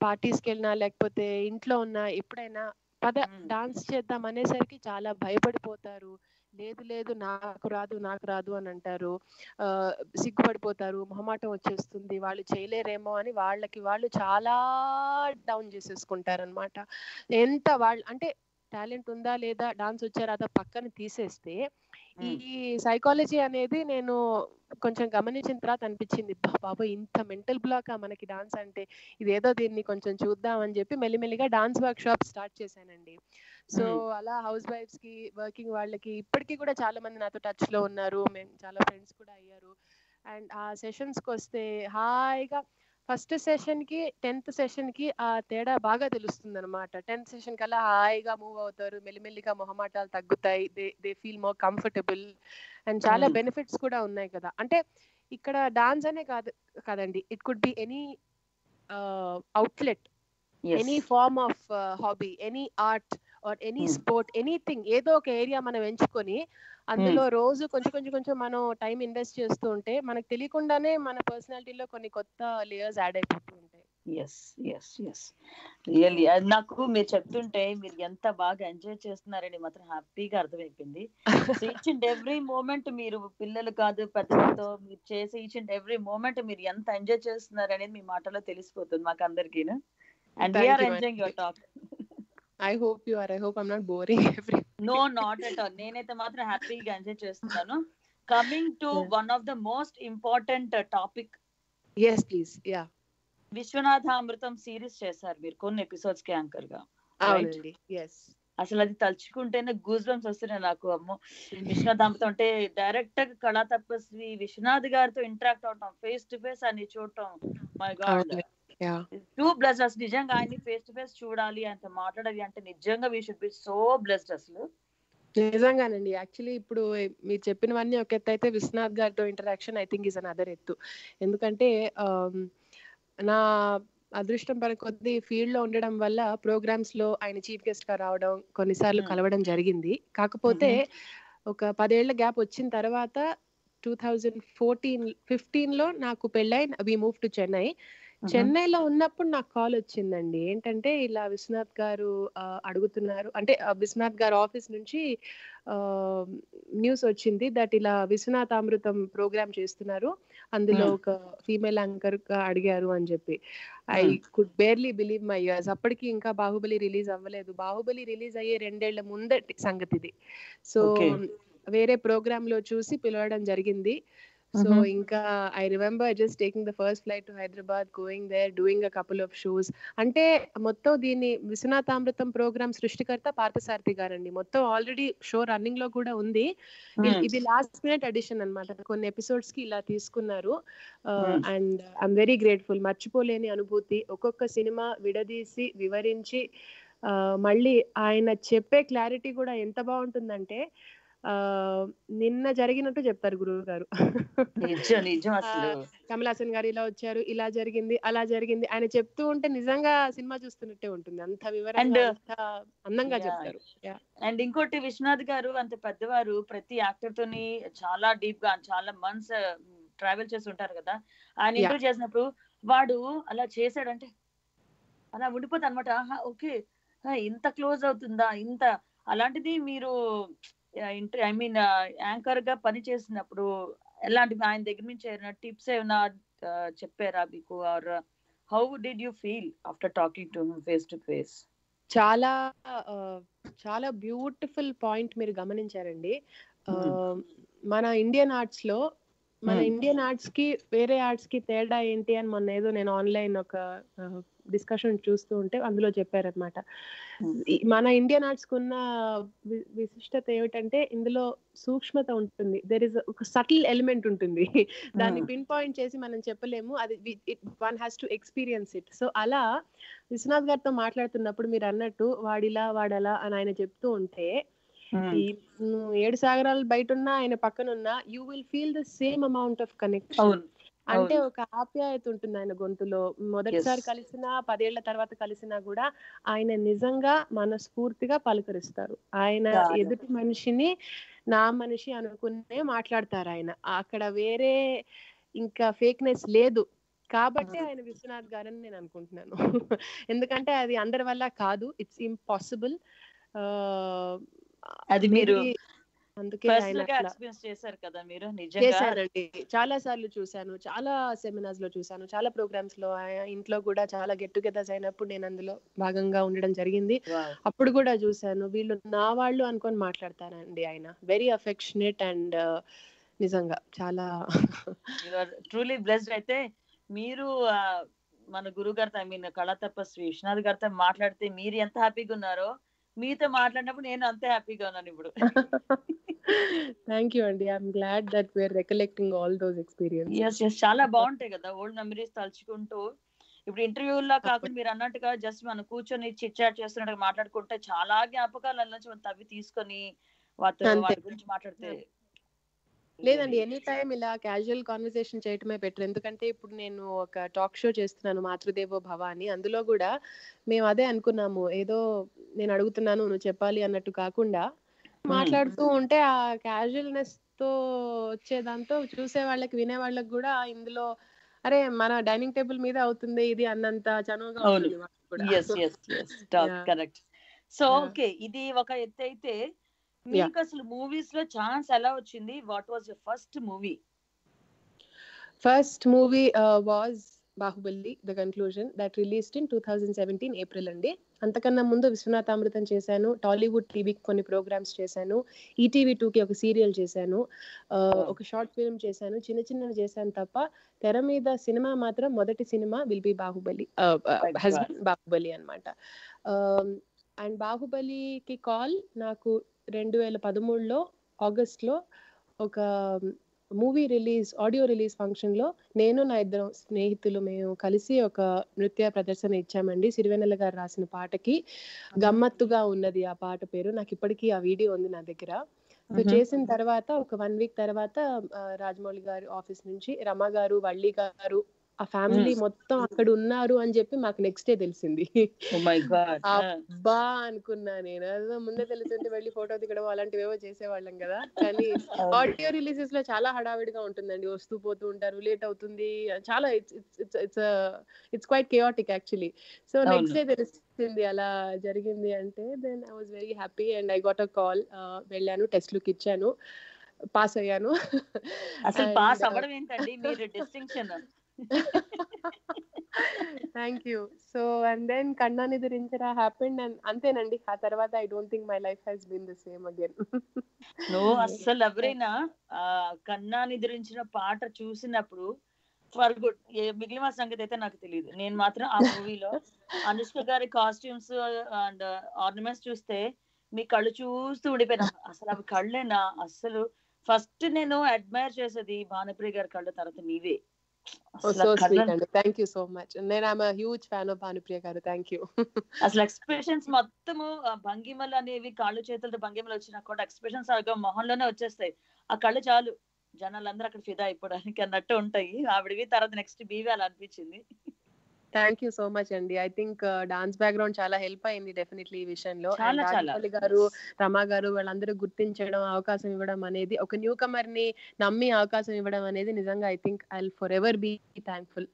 పార్టీస్కి వెళ్ళినా లేకపోతే ఇంట్లో ఉన్నా ఎప్పుడైనా పద. డాన్స్ చేద్దాం అనేసరికి చాలా భయపడిపోతారు. లేదు లేదు నాకు రాదు నాకు రాదు అని అంటారు. ఆ, సిగ్గుపడిపోతారు. మొహమాటం వచ్చేస్తుంది. వాళ్ళు చేయలేరేమో అని వాళ్ళకి వాళ్ళు చాలా డౌన్ చేసేసుకుంటారు అనమాట ఎంత వాళ్ళు అంటే టాలెంట్ ఉందా లేదా డాన్స్ వచ్చారా అదా పక్కన తీసేస్తే ఈ సైకాలజీ అనేది నేను కొంచెం గమనించిన తర్వాత అనిపించింది "బా బాబు ఇంత మెంటల్ బ్లాక్ మనకి డాన్స్ అంటే? ఇదేదో దీన్ని కొంచెం చూద్దాం అని చెప్పి మెల్లిమెల్లిగా డాన్స్ వర్క్ షాప్ స్టార్ట్ చేశానండి. సో. అలా హౌస్ వైఫ్స్కి వర్కింగ్ వాళ్ళకి ఇప్పటికీ కూడా చాలా మంది నాతో టచ్లో ఉన్నారు. మేము చాలా ఫ్రెండ్స్ కూడా అయ్యారు. అండ్ ఆ సెషన్స్కి వస్తే హాయిగా ఫస్ట్ సెషన్కి టెన్త్ సెషన్కి ఆ తేడా బాగా తెలుస్తుంది అనమాట టెన్త్ సెషన్ కల్లా హాయిగా మూవ్ అవుతారు. మెల్లిమెల్లిగా మొహమాటాలు తగ్గుతాయి. They they feel more comfortable and చాలా. బెనిఫిట్స్ కూడా ఉన్నాయి కదా. అంటే ఇక్కడ డాన్స్ అనే కాదు కాదండి. It could be any outlet. Any form of hobby any art or any Hmm. Sport anything ఏదో ఒక ఏరియా మనం ఎంచుకొని అందులో రోజు కొంచెం కొంచెం కొంచెం మనం టైం ఇన్వెస్ట్ చేస్తూ ఉంటే మనకు తెలియకుండానే మన పర్సనాలిటీలో కొన్ని కొత్త లేయర్స్ యాడ్ అయిపోతూ ఉంటాయి. ఎస్ ఎస్ ఎస్ రియల్లీ నాకు మీరు చెప్తుంటే మీరు ఎంత బాగా ఎంజాయ్ చేస్తున్నారని మాత్రం హ్యాపీగా అర్థమైపోయింది. ఈచ్ అండ్ ఎవ్రీ మూమెంట్ మీరు పిల్లలు కాదు పెద్దలతో మీరు చేసే ఈచ్ అండ్ ఎవ్రీ మూమెంట్ మీరు ఎంత ఎంజాయ్ చేస్తున్నారు అనేది మీ మాటలో తెలిసిపోతుంది మాకు అందరికీ and we're enjoying your talk I hope you are I hope I'm not boring every no not at all నేనైతే మాత్రం హ్యాపీగా ఎంజాయ్ చేస్తున్నాను. Coming to. One of the most important topic yes please yeah Viswanatha Amrutham series చేశారు మీరు. కొన్ని ఎపిసోడ్స్కి యాంకర్గా. అవునండి. Yes అసలు అది తలుచుకుంటేనే గూజ్ బంప్స్ వస్తున్నాయి నాకు అమ్మో. విశ్వనాథ్ అమృతం అంటే డైరెక్ట్గా కళా తపస్వి విశ్వనాథ్ గారితో ఇంటరాక్ట్ అవటం ఫేస్ టు ఫేస్ అని చూడటం. మై గాడ్ టూ బ్లెస్డ్ అసలు నిజంగా ఆయన్ని ఫేస్ టు ఫేస్ చూడాలి అంత మాట్లాడాలి అంటే నిజంగా we should be so blessed అసలు. నిజంగానండి. యాక్చువల్లీ ఇప్పుడు మీరు చెప్పినవన్నీ ఒక ఎత్తు అయితే విశ్వనాథ్ గారితో interaction I think is another ఎత్తు. ఎందుకంటే ఆమ్, నా అదృష్టం పని కొద్ది ఫీల్డ్లో ఉండడం వల్ల ప్రోగ్రామ్స్లో ఆయన చీఫ్ గెస్ట్గా రావడం కొన్నిసార్లు Hmm. కలవడం జరిగింది. కాకపోతే ఒక పదేళ్ళ గ్యాప్ వచ్చిన తర్వాత టూ థౌజండ్ ఫోర్టీన్ ఫిఫ్టీన్లో నాకు పెళ్ళై వి మూవ్ టు చెన్నై చెన్నైలో ఉన్నప్పుడు నాకు కాల్ వచ్చిందండి. ఏంటంటే ఇలా విశ్వనాథ్ గారు అడుగుతున్నారు. అంటే విశ్వనాథ్ గారు ఆఫీస్ నుంచి న్యూస్ వచ్చింది దట్ ఇలా విశ్వనాథ్ అమృతం ప్రోగ్రామ్ చేస్తున్నారు. అందులో. ఒక ఫీమేల్ యాంకర్ అడిగారు అని చెప్పి. I. Could barely believe my ears అప్పటికి ఇంకా బాహుబలి రిలీజ్ అవ్వలేదు. బాహుబలి రిలీజ్ అయ్యే రెండేళ్ళ ముందటి సంగతి ఇది సో. వేరే ప్రోగ్రామ్లో చూసి పిలవడం జరిగింది. So Mhm. ఇంకా I remember just taking the first flight to Hyderabad going there doing a couple of shows అంటే మొత్తం దీన్ని విశ్వనాథామృతం ప్రోగ్రామ్ సృష్టికర్త పార్థసారథి గారండి. మొత్తం ఆల్రెడీ షో రన్నింగ్లో కూడా ఉంది. ఇ- ఇది లాస్ట్ మినిట్ అడిషన్ అన్నమాట. కొన్ని ఎపిసోడ్స్కి ఇలా తీసుకున్నారు. అండ్ ఐఎమ్ వెరీ గ్రేట్ఫుల్ మర్చిపోలేని అనుభూతి. ఒక్కొక్క సినిమా విడదీసి వివరించి ఆ, మళ్ళీ ఆయన చెప్పే క్లారిటీ కూడా ఎంత బాగుంటుందంటే ఆ నిన్న జరిగినట్టు చెప్తారు గురువు గారు నిజం నిజం అసలు. కమల్ హాసన్ గారు ఇలా వచ్చారు ఇలా జరిగింది అలా జరిగింది ఆయన చెప్తూ ఉంటే నిజంగా సినిమా చూస్తున్నట్టే ఉంటుంది. అంత వివరంగా అందంగా. చెప్తారు. అండ్ ఇంకోటి విశ్వనాథ్ గారు అంత పెద్దవారు ప్రతి యాక్టర్ తోని చాలా డీప్గా చాలా మంత్స్ ట్రావెల్ చేసి ఉంటారు కదా. ఆయన. ఇంటర్వ్యూ చేసినప్పుడు వాడు అలా చేశాడంటే అలా ఉండిపోతుంది అనమాట ఓకే. ఇంత క్లోజ్ అవుతుందా? ఇంత అలాంటిది మీరు ఐ మీన్ యాంకర్గా పని చేసినప్పుడు ఎలాంటి ఆయన దగ్గర నుంచి ఏమైనా టిప్స్ ఏమైనా చెప్పారా మీకు? Or how did you feel after talking to face to face? చాలా చాలా బ్యూటిఫుల్ పాయింట్ మీరు గమనించారండి. మన ఇండియన్ ఆర్ట్స్లో మన. ఇండియన్ ఆర్ట్స్కి వేరే ఆర్ట్స్కి తేడా ఏంటి అని మొన్న ఏదో నేను ఆన్లైన్ ఒక డిస్కషన్ చూస్తూ ఉంటే అందులో చెప్పారనమాట Hmm. మన ఇండియన్ ఆర్ట్స్ ఉన్న విశిష్టత ఏమిటంటే ఇందులో సూక్ష్మత ఉంటుంది. దెర్ ఇస్ ఒక సటిల్ ఎలిమెంట్ ఉంటుంది. దాన్ని పిన్ పాయింట్ చేసి మనం చెప్పలేము. అది one has to experience it so అలా విశ్వనాథ్ గారితో మాట్లాడుతున్నప్పుడు మీరు అన్నట్టు వాడిలా వాడలా అని ఆయన చెప్తూ ఉంటే నువ్వు ఏడు సాగరాలు బయట ఉన్నా ఆయన పక్కన ఉన్నా you will feel the same amount of connection అంటే. ఒక ఆప్యాయత ఉంటుంది ఆయన గొంతులో మొదటిసారి. కలిసినా పదేళ్ళ తర్వాత కలిసినా కూడా ఆయన నిజంగా మనస్ఫూర్తిగా పలకరిస్తారు ఆయన. ఎదుటి మనిషిని నా మనిషి అనుకునే మాట్లాడతారు ఆయన అక్కడ వేరే ఇంకా ఫేక్నెస్ లేదు కాబట్టి. ఆయన విశ్వనాథ్ గారని నేను అనుకుంటున్నాను ఎందుకంటే అది అందరి వల్ల కాదు ఇట్స్ ఇంపాసిబుల్ అది మీరు అందుకే ఎక్స్పీరియన్స్ చేశారు కదా మీరు చేశానండి చాలా సార్లు చూశాను. చాలా సెమినార్స్లో చూశాను. చాలా ప్రోగ్రామ్స్లో ఇంట్లో కూడా చాలా గెట్ టుగెదర్స్ అయినప్పుడు నేను అందులో భాగంగా ఉండడం జరిగింది. అప్పుడు కూడా చూశాను. వీళ్ళు నా వాళ్ళు అనుకొని మాట్లాడతానండి ఆయన. వెరీ అఫెక్షనేట్ అండ్ నిజంగా చాలా ట్రూలీ బ్లెస్డ్ అయితే మీరు మన గురువు గారితో ఐ మీన్ కళా తపస్వి విశ్వనాథ్ గారితో మాట్లాడితే మీరు ఎంత హ్యాపీగా ఉన్నారో మీతో మాట్లాడినప్పుడు నేను అంతే హ్యాపీగా ఉన్నాను ఇప్పుడు. థ్యాంక్ యూ అండి I'm glad that we're recollecting all those experience yes yes చాలా బాగుంటాయి కదా ఓల్డ్ మెమరీస్ తలుచుకుంటూ. ఇప్పుడు ఇంటర్వ్యూలా కాకుండా మీరు అన్నట్టుగా జస్ట్ మనం కూర్చొని చిట్ చాట్ చేస్తున్నట్టుగా మాట్లాడుకుంటే చాలా జ్ఞాపకాలు అందులోంచి మనం తవ్వి తీసుకొని వాటితో. వాటి గురించి మాట్లాడితే లేదండి ఎనీ టైం ఇలా క్యాజువల్ కాన్వర్సేషన్ చేయటమే బెటర్. ఎందుకంటే ఇప్పుడు నేను ఒక టాక్ షో చేస్తున్నాను మాతృదేవో భవ అని. అందులో కూడా మేము అదే అనుకున్నాము. ఏదో నేను అడుగుతున్నాను నువ్వు చెప్పాలి అన్నట్టు కాకుండా మాట్లాడుతూ ఉంటే ఆ క్యాజువల్నెస్తో వచ్చే దాంతో చూసే వాళ్ళకి వినే వాళ్ళకి కూడా ఇందులో అరే మన డైనింగ్ టేబుల్ మీద అవుతుంది ఇది అన్నంత చనువుగా. కరెక్ట్. సో. ఓకే ఇది ఒక ఎత్తు అయితే మీకు అసలు మూవీస్లో ఛాన్స్ ఎలా వచ్చింది? What was your first movie? First movie was Baahubali the conclusion that released in two thousand seventeen April అండి. అంతకన్నా ముందు విశ్వనాథ్ అమృతం చేశాను టాలీవుడ్ టీవీకి కొన్ని ప్రోగ్రామ్స్ చేశాను ఈటీవీ టూకి ఒక సీరియల్ చేశాను Uh, ఒక షార్ట్ ఫిల్మ్ చేశాను చిన్న చిన్నవి చేశాను తప్ప తెర మీద సినిమా మాత్రం మొదటి cinema will be Baahubali husband Baahubali అనమాట అండ్ బాహుబలికి కాల్ నాకు రెండు వేల పదమూడులో ఆగస్ట్లో ఒక మూవీ రిలీజ్ ఆడియో రిలీజ్ ఫంక్షన్లో నేను నా ఇద్దరు స్నేహితులు మేము కలిసి ఒక నృత్య ప్రదర్శన ఇచ్చామండి. సిరివెన్నెల గారు రాసిన పాటకి గమ్మత్తుగా ఉన్నది ఆ పాట పేరు. నాకు ఇప్పటికీ ఆ వీడియో ఉంది నా దగ్గర. సో చేసిన తర్వాత ఒక వన్ వీక్ తర్వాత రాజమౌళి గారి ఆఫీస్ నుంచి రమ గారు వల్లి గారు ఆ ఫ్యామిలీ. మొత్తం అక్కడ ఉన్నారు అని చెప్పి మాకు నెక్స్ట్ డే తెలిసింది. Oh my God. ఆ. బా అనుకున్నా నేను. అదో ముందే తెలుసుంటే వెళ్ళి ఫోటో దిగడం అలాంటివి ఏవో చేసేవాళ్ళం కదా. కానీ ఆడియో రిలీజెస్లో చాలా హడావిడిగా ఉంటుందండి. వస్తూ పోతూ ఉంటారు లేట్ అవుతుంది. చాలా it's it's it's it's quite chaotic actually so next day తెలిసింది అలా జరిగింది అంటే then I was very happy and I got a call వెళ్ళాను టెస్ట్ లుక్ ఇచ్చాను పాస్ అయ్యాను. అసలు పాస్ uh, అవ్వడం ఏంటండి? మీరు distinction thank you so and then కన్నా నిద్రించరా హ్యాపెండ్ అండ్ అంతేనండి. ఆ తర్వాత I don't think my life has been the same again నువ్వు అస్సలు ఎవరైనా కన్నా నిద్రించిన పాట చూసినప్పుడు ఫర్ గుడ్ మిగిలిన సంగతి అయితే నాకు తెలియదు నేను మాత్రం ఆ మూవీలో అనుష్క గారి కాస్ట్యూమ్స్ అండ్ ఆర్నమెంట్స్ చూస్తే మీ కళ్ళు చూస్తూ ఉండిపోయినా. అసలు అవి కళ్ళేనా? అసలు ఫస్ట్ నేను అడ్మైర్ చేసేది భానుప్రియ గారి కళ్ళు తర్వాత నీవే. సో ఆ స్వీట్ కళ్ళని- అండి థ్యాంక్ యూ సో మచ్ నేను I'm huge fan of Bhanupriya garu thank you అసలు ఎక్స్ప్రెషన్స్ మొత్తము భంగిమలు అనేవి కాళ్ళు చేతులతో భంగిమలు వచ్చినా కూడా ఎక్స్ప్రెషన్స్ మొహంలోనే వచ్చేస్తాయి. ఆ కళ్ళు చాలు. జనాలందరూ అక్కడ ఫిదా అయిపోవడానికి అన్నట్టు ఉంటాయి. ఆవిడవి తర్వాత నెక్స్ట్ బీవీ అలా అనిపించింది. థ్యాంక్ యూ సో మచ్ అండి. ఐ థింక్ డాన్స్ బ్యాక్గ్రౌండ్ చాలా హెల్ప్ అయింది డెఫినెట్లీ ఈ విషయంలో. రాజమౌళి గారు రమా గారు వాళ్ళందరూ గుర్తించడం అవకాశం ఇవ్వడం అనేది ఒక న్యూ కమర్ని నమ్మి అవకాశం ఇవ్వడం అనేది నిజంగా I think I forever be thankful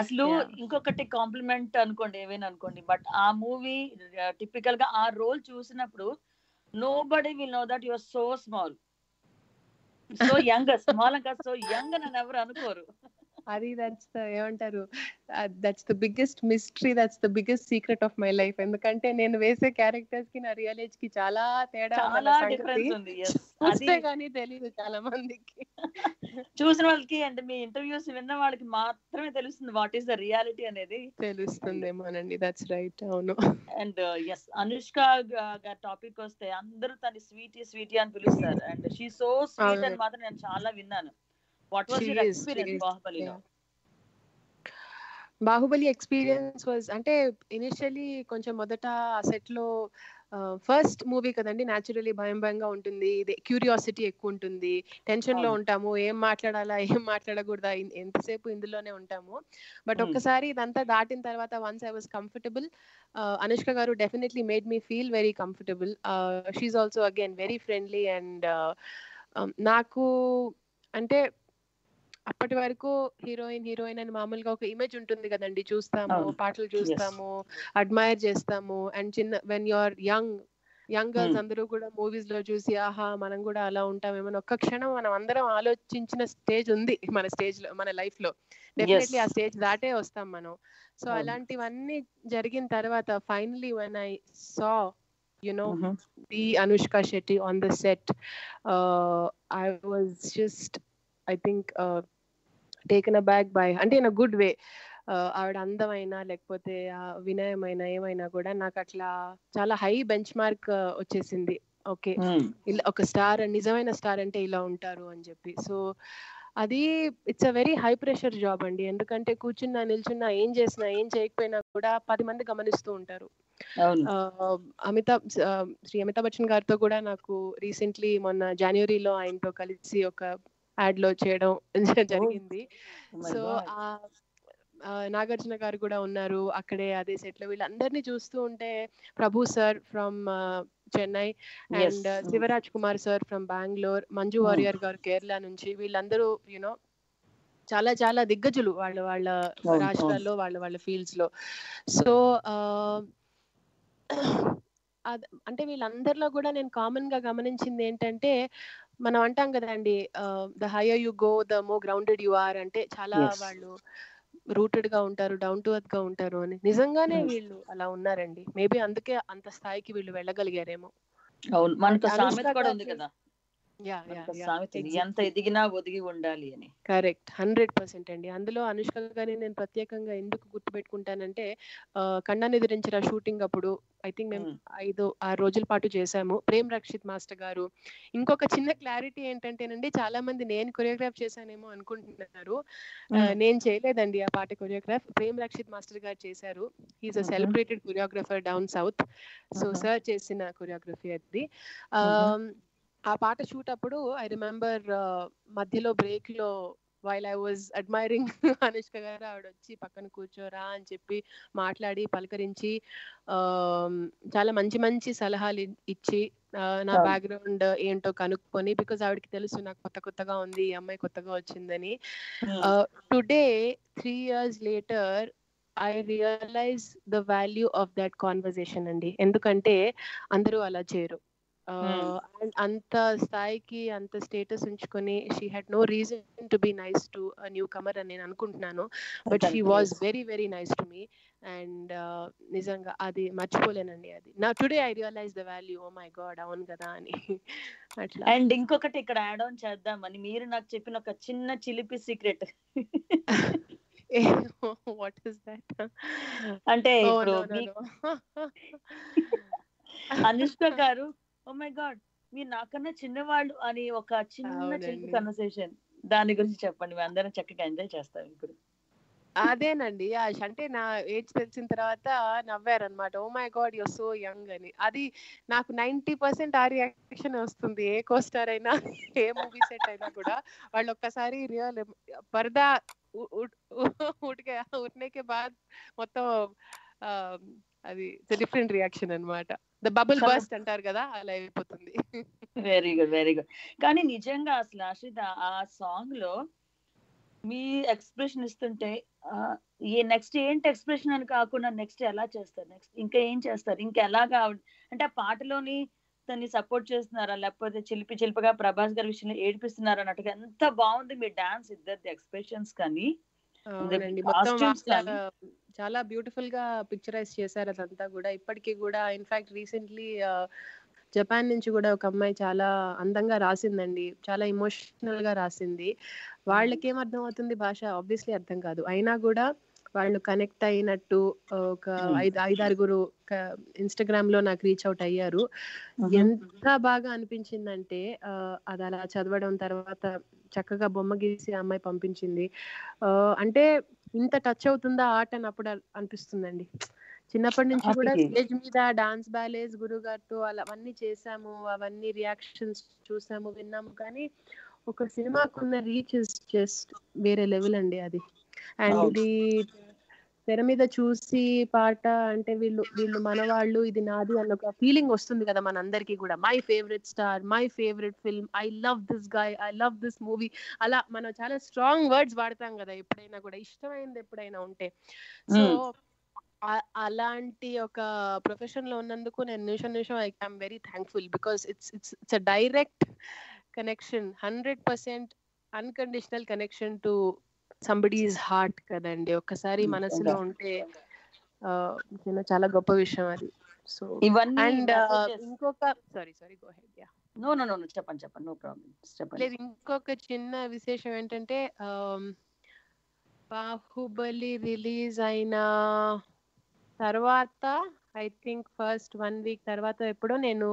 అసలు. ఇంకొకటి కాంప్లిమెంట్ అనుకోండి ఏవైనా అనుకోండి బట్ ఆ మూవీ టిపికల్గా ఆ రోల్ చూసినప్పుడు nobody will know that your so small so young small ఇంకా సో యంగ్ అని ఎవరు అనుకోరు. అది దట్స్ ద ఏమంటారు that's the biggest mystery that's the biggest secret of my life ఎందుకంటే నేను వేసే క్యారెక్టర్స్కి నా రియల్ ఏజ్కి చాలా తేడా చూస్తే కానీ తెలియదు చాలా మందికి. చూసిన వాళ్ళకి అండ్ మీ ఇంటర్వ్యూస్ విన్న వాళ్ళకి మాత్రమే తెలుస్తుంది వాట్ ఈస్ ద రియాలిటీ అనేది. తెలుస్తుందేమోనండి దట్స్ రైట్ అవును. అండ్ ఎస్ అనుష్క టాపిక్ వస్తే అందరూ తన స్వీటీ స్వీటీ అని పిలుస్తారు. అండ్ షీ సో స్వీట్ అని. మాత్రం నేను చాలా విన్నాను. What was She your is, బాహుబలిలో yeah. బాహుబలి ఎక్స్పీరియన్స్ వాజ్ అంటే ఇనిషియలీ కొంచెం మొదట ఆ సెట్లో ఫస్ట్ మూవీ కదండి న్యాచురలీ భయం భయంగా ఉంటుంది ఇది క్యూరియాసిటీ ఎక్కువ ఉంటుంది టెన్షన్లో. ఉంటాము ఏం మాట్లాడాలా ఏం మాట్లాడకూడదా ఎంతసేపు ఇందులోనే ఉంటాము బట్ Hmm. ఒక్కసారి ఇదంతా దాటిన తర్వాత once I was comfortable Anushka garu definitely made me feel very comfortable she's also again very friendly and నాకు అంటే అప్పటి వరకు హీరోయిన్ హీరోయిన్ అని మామూలుగా ఒక ఇమేజ్ ఉంటుంది కదండి చూస్తాము. పాటలు చూస్తాము అడ్మైర్ చేస్తాము అండ్ చిన్న when you are young young girls. అందరూ కూడా మూవీస్లో చూసి ఆహా మనం కూడా అలా ఉంటామేమో ఒక్క క్షణం మనం అందరం ఆలోచించిన స్టేజ్ ఉంది మన స్టేజ్లో మన లైఫ్లో డెఫినెట్లీ ఆ. స్టేజ్ దాటే వస్తాం మనం సో. అలాంటివన్నీ జరిగిన తర్వాత finally when I saw you know Mhm. the Anushka Shetty on the set, uh, I was just, Taken aback by, అంటే ఇన్ అ గుడ్ వే ఆవిడ అందమైనా లేకపోతే వినయమైన ఏమైనా కూడా నాకు అట్లా చాలా హై బెంచ్ మార్క్ వచ్చేసింది. ఓకే. Hmm. ఇలా ఒక స్టార్ నిజమైన స్టార్ అంటే ఇలా ఉంటారు అని చెప్పి. సో అది it's a very high pressure job అండి. ఎందుకంటే కూర్చున్నా నిల్చున్నా ఏం చేసినా ఏం చేయకపోయినా కూడా పది మంది గమనిస్తూ ఉంటారు. అమితాబ్ శ్రీ అమితాబ్ బచ్చన్ గారితో కూడా నాకు రీసెంట్లీ మొన్న జనవరిలో ఆయనతో కలిసి ఒక యాడ్లో చేయడం జరిగింది సో. ఆ నాగార్జున గారు కూడా ఉన్నారు అక్కడే అదే సెట్లో వీళ్ళందరినీ చూస్తూ ఉంటే Prabhu sir from Chennai. And Shivaraj Kumar sir from Bengaluru Manju. Warrier garu Kerala నుంచి వీళ్ళందరూ యూనో చాలా చాలా దిగ్గజులు వాళ్ళ వాళ్ళ రాష్ట్రాల్లో వాళ్ళ వాళ్ళ ఫీల్డ్స్లో సో అంటే వీళ్ళందరిలో కూడా నేను కామన్గా గమనించింది ఏంటంటే మనం అంటాం కదండి the higher you go the more grounded you are అంటే చాలా. వాళ్ళు రూటెడ్గా ఉంటారు డౌన్ టు ఎర్త్గా ఉంటారు అని. నిజంగానే. వీళ్ళు అలా ఉన్నారండి. మేబీ అందుకే అంత స్థాయికి వీళ్ళు వెళ్ళగలిగారేమో. అవును. మనకు సామెత కూడా ఉంది కదా యా మనకు సామెత ఉంది. ఎంత ఎదిగినా ఒదిగి ఉండాలి అని. కరెక్ట్ హండ్రెడ్ పర్సెంట్ అండి. అందులో అనుష్క గారిని నేను ప్రత్యేకంగా ఎందుకు గుర్తుపెట్టుకుంటానంటే కన్నా నిద్రించిన షూటింగ్ అప్పుడు ఐ థింక్ మేము. ఐదు ఆరు రోజుల పాటు చేశాము. ప్రేమ్ రక్షిత్ మాస్టర్ గారు. ఇంకొక చిన్న క్లారిటీ ఏంటంటేనండి చాలా మంది నేను కొరియోగ్రాఫ్ చేశానేమో అనుకుంటున్నారు. నేను చేయలేదండి ఆ పాట కొరియోగ్రాఫ్ ప్రేమ్ రక్షిత్ మాస్టర్ గారు చేశారు. Is a. Celebrated choreographer down south so. Sir చేసిన కొరియోగ్రఫీ అది. ఆ, పాట షూట్ అప్పుడు ఐ రిమెంబర్ మధ్యలో బ్రేక్లో while I was admiring Anushka garu ఆవిడ వచ్చి పక్కన కూర్చోరా అని చెప్పి మాట్లాడి పలకరించి చాలా మంచి మంచి సలహాలు ఇచ్చి నా. బ్యాక్గ్రౌండ్ ఏంటో కనుక్కొని బికాజ్ ఆవిడకి తెలుసు నాకు కొత్త కొత్తగా ఉంది ఈ అమ్మాయి కొత్తగా వచ్చిందని. Today three years later I realize the value of that conversation అండి ఎందుకంటే అందరూ అలా చేయరు అంత స్థాయికి అంత స్టేటస్ ఉంచుకొని she had no reason to be nice to newcomer అని నేను అనుకుంటున్నాను. But she was very very nice to me and నిజంగా అది మర్చిపోలేనండి అది. నా today I realize the value oh my God అవును కదా అని. అట్లా. అండ్ ఇంకొకటి ఇక్కడ యాడ్ ఆన్ చేద్దామని మీరు నాకు చెప్పిన ఒక చిన్న చిలిపి సీక్రెట్ వాట్ ఇస్ దట్ అంటే no Anushka garu oh my God మీరు నాకన్నా చిన్నవాళ్ళు అని ఒక చిన్న. చిలిపి కన్వర్సేషన్ దాని గురించి చెప్పండి మేము అందరం చక్కగా ఎంజాయ్ చేస్తాం ఇప్పుడు. అదేనండి అంటే నా ఏజ్ తెలిసిన తర్వాత నవ్వారనమాట ఓ my God your so young అని. అది నాకు నైన్టీ పర్సెంట్ ఆ రియాక్షన్ వస్తుంది ఏ కోస్టార్ అయినా ఏ మూవీ సెట్ అయినా కూడా. వాళ్ళు ఒక్కసారి రియల్ పరదా ఉ- ఉ- ఉ- ఉట్కే ఉట్నేకే బాద్ మొత్తం అది డిఫరెంట్ రియాక్షన్ అన్నమాట. ద బబుల్ బస్ట్ అంటారు కదా అలా అయిపోతుంది. Very good very good. కానీ నిజంగా అసలు ఆశ్రిత ఆ సాంగ్లో మీ ఎక్స్ప్రెషన్ ఇస్తుంటే ఈ నెక్స్ట్ ఏంటి ఎక్స్ప్రెషన్ అని కాకుండా నెక్స్ట్ ఎలా చేస్తారు? నెక్స్ట్ ఇంకా ఏం చేస్తారు? ఇంకా ఎలాగా అంటే ఆ పాటలోని తన్ని సపోర్ట్ చేస్తున్నారా? లేకపోతే చిలిపి చిలిపిగా ప్రభాస్ గారి విషయంలో ఏడిపిస్తున్నారా అన్నట్టుగా ఎంత బాగుంది మీ డాన్స్ ఇద్దరిది ఎక్స్ప్రెషన్స్ కానీ. అవునండి. మొత్తం చాలా బ్యూటిఫుల్గా పిక్చరైజ్ చేశారు అదంతా కూడా. ఇప్పటికీ కూడా ఇన్ఫాక్ట్ రీసెంట్లీ జపాన్ నుంచి కూడా ఒక అమ్మాయి చాలా అందంగా రాసిందండి. చాలా ఇమోషనల్గా రాసింది వాళ్ళకేం అర్థం అవుతుంది భాష? ఆబ్వియస్లీ అర్థం కాదు. అయినా కూడా వాళ్ళు కనెక్ట్ అయినట్టు ఒక. ఐదు ఐదారుగురు ఇన్స్టాగ్రామ్లో నాకు రీచ్ అవుట్ అయ్యారు. ఎంత బాగా అనిపించిందంటే అది అలా చదవడం తర్వాత చక్కగా బొమ్మ గీసి ఆ అమ్మాయి పంపించింది. ఆ, అంటే ఇంత టచ్ అవుతుందా ఆర్ట్ అని అప్పుడు అనిపిస్తుందండి. చిన్నప్పటి నుంచి కూడా. స్టేజ్ మీద డాన్స్ బ్యాలేస్ గురువు గారితో అలా అవన్నీ చేసాము. అవన్నీ రియాక్షన్స్ చూసాము విన్నాము. కానీ ఒక సినిమాకు ఉన్న రీచ్ ఇస్ జస్ట్ వేరే లెవెల్ అండి అది. అండ్. ఇది తెర మీద చూసి పాట అంటే వీళ్ళు వీళ్ళు మనవాళ్ళు ఇది నాది అన్న ఒక ఫీలింగ్ వస్తుంది కదా మనందరికీ కూడా. My favourite star my favourite film I love this guy I love this movie అలా మనం చాలా స్ట్రాంగ్ వర్డ్స్ వాడతాం కదా ఎప్పుడైనా కూడా. ఇష్టమైంది ఎప్పుడైనా ఉంటే. సో అలాంటి ఒక ప్రొఫెషన్లో ఉన్నందుకు నేను నిమిషం నిమిషం I I'm very thankful because it's it's it's a direct connection hundred percent unconditional connection to somebody's heart కదండి. ఒక్కసారి. మనసులో ఉంటే చాలా గొప్ప విషయం అది. సో ఇవన్నీ అండ్ ఇంకొక sorry sorry go ahead yeah no no no చెప్పండి చెప్పండి నో ప్రాబ్లం చెప్పండి. లేదు ఇంకొక చిన్న విశేషం ఏంటంటే బాహుబలి రిలీజ్ అయిన తర్వాత I think first one week తర్వాత ఎప్పుడో నేను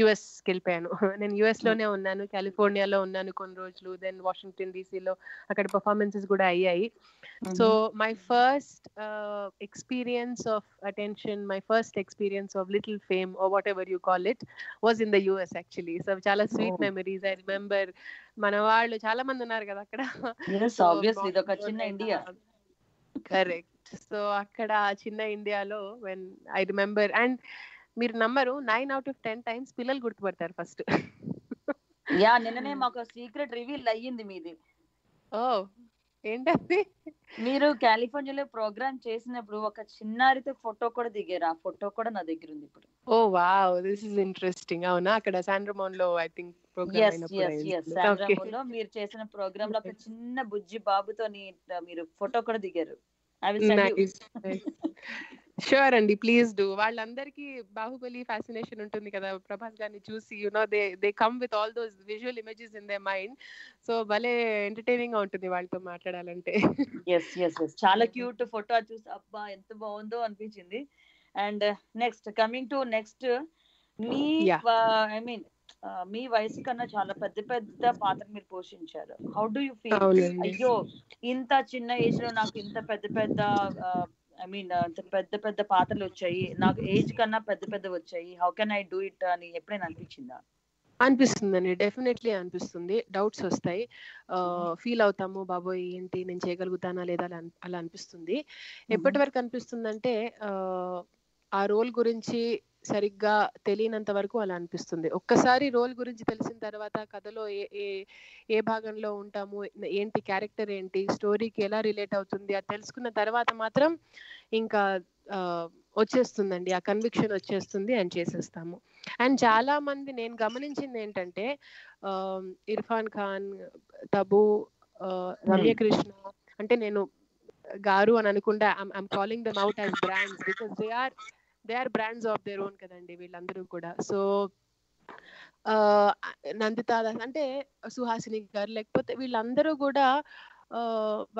యుఎస్కి వెళ్ళిపోయాను నేను యుఎస్లోనే ఉన్నాను కాలిఫోర్నియాలో ఉన్నాను కొన్ని రోజులు దెన్ వాషింగ్టన్ డీసీలో అక్కడ పర్ఫార్మెన్సెస్ కూడా అయ్యాయి. So my first experience of attention my first experience of little fame or whatever you call it was in the US actually so చాలా స్వీట్. మెమరీస్ ఐ రిమెంబర్ మన వాళ్ళు చాలా మంది ఉన్నారు కదా అక్కడ. కరెక్ట్ సో అక్కడ చిన్న ఇండియాలో వెన్ ఐ రిమెంబర్ అండ్ మీరు నమ్మరు nine out of ten times పిల్లలు గుర్తుపడతారు ఫస్ట్ యా నిన్ననే మాకు సీక్రెట్ రివీల్ అయ్యింది మీది. ఓ ఏంటది? మీరు కాలిఫోర్నియాలో ప్రోగ్రామ్ చేసినప్పుడు ఒక చిన్నారితో ఫోటో కూడా దిగారు. ఆ ఫోటో కూడా నా దగ్గర ఉంది ఇప్పుడు. Oh wow this is interesting అవునా? అక్కడ సాండ్రమోన్లో ఐ థింక్ ప్రోగ్రామ్. లో మీరు చేసిన ప్రోగ్రామ్లో ఒక చిన్న బుజ్జి బాబుతో మీరు ఫోటో కూడా దిగారు. షూర్ అండి ప్లీజ్ డూ వాళ్ళందరికీ బాహుబలి ఫ్యాసినేషన్ ఉంటుంది కదా ప్రభాస్ గారిని చూసి you know they they come with all those visual images in they mind so భలే ఎంటర్టైనింగ్గా ఉంటుంది వాళ్ళతో మాట్లాడాలంటే. ఎస్ ఎస్ ఎస్ చాలా క్యూట్ ఫోటో చూసి అబ్బా ఎంత బాగుందో అనిపించింది. And next coming to next me Yeah. I mean మీ వయసు కన్నా చాలా పెద్ద పెద్ద పాత్ర మీరు పోషించారు. హౌ డు యూ ఫీల్ అయ్యో ఇంత చిన్న ఏజ్లో నాకు ఇంత పెద్ద పెద్ద ఐ మీన్ పెద్ద పెద్ద పాత్రలు వచ్చాయి. నాకు ఏజ్ కన్నా పెద్ద పెద్ద వచ్చాయి. How can I do it అని ఎప్పుడైనా అనిపించిందా? అనిపిస్తుందండి. డెఫినెట్లీ అనిపిస్తుంది. డౌట్స్ వస్తాయి. ఫీల్ అవుతాము. బాబోయ్ ఏంటి? నేను చేయగలుగుతానా లేదా? అలా అన్- అలా అనిపిస్తుంది. ఎప్పటి వరకు అనిపిస్తుందంటే ఆ రోల్ గురించి సరిగ్గా తెలియనంత వరకు అలా అనిపిస్తుంది. ఒక్కసారి రోల్ గురించి తెలిసిన తర్వాత కథలో ఏ ఏ ఏ భాగంలో ఉంటాము ఏంటి క్యారెక్టర్ ఏంటి స్టోరీకి ఎలా రిలేట్ అవుతుంది అది తెలుసుకున్న తర్వాత మాత్రం ఇంకా వచ్చేస్తుందండి. ఆ కన్విక్షన్ వచ్చేస్తుంది అండ్ చేసేస్తాము. అండ్ చాలా మంది నేను గమనించింది ఏంటంటే ఆ, ఇర్ఫాన్ ఖాన్ తబు ఆ, రమ్య కృష్ణ అంటే నేను గారు అని అనుకుంటా I'm calling them out as brands because they are they are brands of their own కదండి వీళ్ళందరూ కూడా. సో నందితా అంటే సుహాసిని గారు లేకపోతే వీళ్ళందరూ కూడా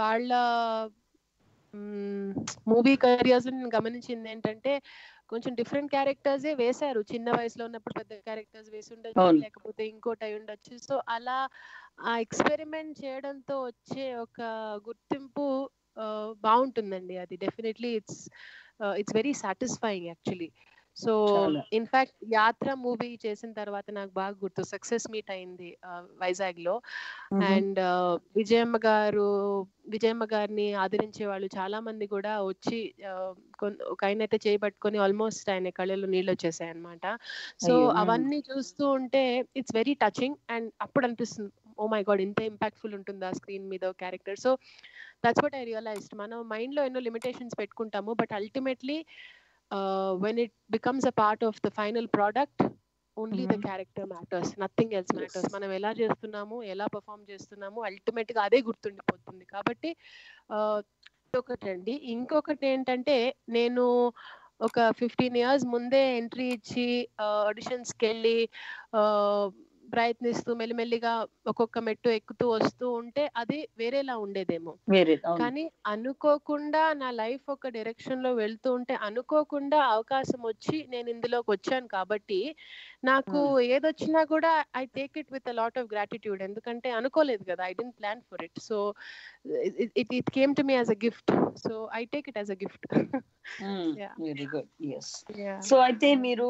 వాళ్ళ మూవీ కెరియర్స్ నేను గమనించింది ఏంటంటే కొంచెం డిఫరెంట్ క్యారెక్టర్స్ వేశారు. చిన్న వయసులో ఉన్నప్పుడు పెద్ద క్యారెక్టర్స్ వేసి ఉండొచ్చు. లేకపోతే ఇంకోటి అయి ఉండొచ్చు. సో అలా ఆ ఎక్స్పెరిమెంట్ చేయడంతో వచ్చే ఒక గుర్తింపు బాగుంటుందండి. అది definitely it's it's very satisfying actually so. In fact Yatra movie చేసిన తర్వాత నాకు బాగా గుర్తు సక్సెస్ మీట్ అయింది వైజాగ్లో అండ్ విజయమ్మ గారు విజయమ్మ గారిని ఆదరించే వాళ్ళు చాలా మంది కూడా వచ్చి ఒక ఆయన అయితే చేయబట్టుకొని ఆల్మోస్ట్ ఆయన కళ్ళలో నీళ్ళు వచ్చేసాయి అనమాట సో. అవన్నీ చూస్తూ ఉంటే ఇట్స్ వెరీ టచింగ్ అండ్ అప్పుడు అనిపిస్తుంది ఓ మై గాడ్ ఇంత ఇంపాక్ట్ఫుల్ ఉంటుందా స్క్రీన్ మీద character so that's what I realized మనం మైండ్లో ఎన్నో లిమిటేషన్స్ పెట్టుకుంటాము but ultimately when it becomes a part of the final product only the. Character matters nothing else. Matters మనం ఎలా చేస్తున్నాము ఎలా పర్ఫామ్ చేస్తున్నాము అల్టిమేట్గా అదే గుర్తుండిపోతుంది. కాబట్టి ఆ, ఒకటండి ఇంకొకటి ఏంటంటే నేను ఒక ఫిఫ్టీన్ ఇయర్స్ ముందే ఎంట్రీ ఇచ్చి ఆడిషన్స్కి వెళ్ళి ఆ, ప్రయత్నిస్తూ మెల్లిమెల్లిగా ఒక్కొక్క మెట్టు ఎక్కుతూ వస్తూ ఉంటే అది వేరేలా ఉండేదేమో. కానీ అనుకోకుండా నా లైఫ్ ఒక డైరెక్షన్లో వెళ్తూ ఉంటే అనుకోకుండా అవకాశం వచ్చి నేను ఇందులోకి వచ్చాను కాబట్టి నాకు ఏదొచ్చినా కూడా I take it with a lot of gratitude. ఎందుకంటే అనుకోలేదు కదా I didn't plan for it. So it it came to me as a gift. So I take it as a gift. So అయితే మీరు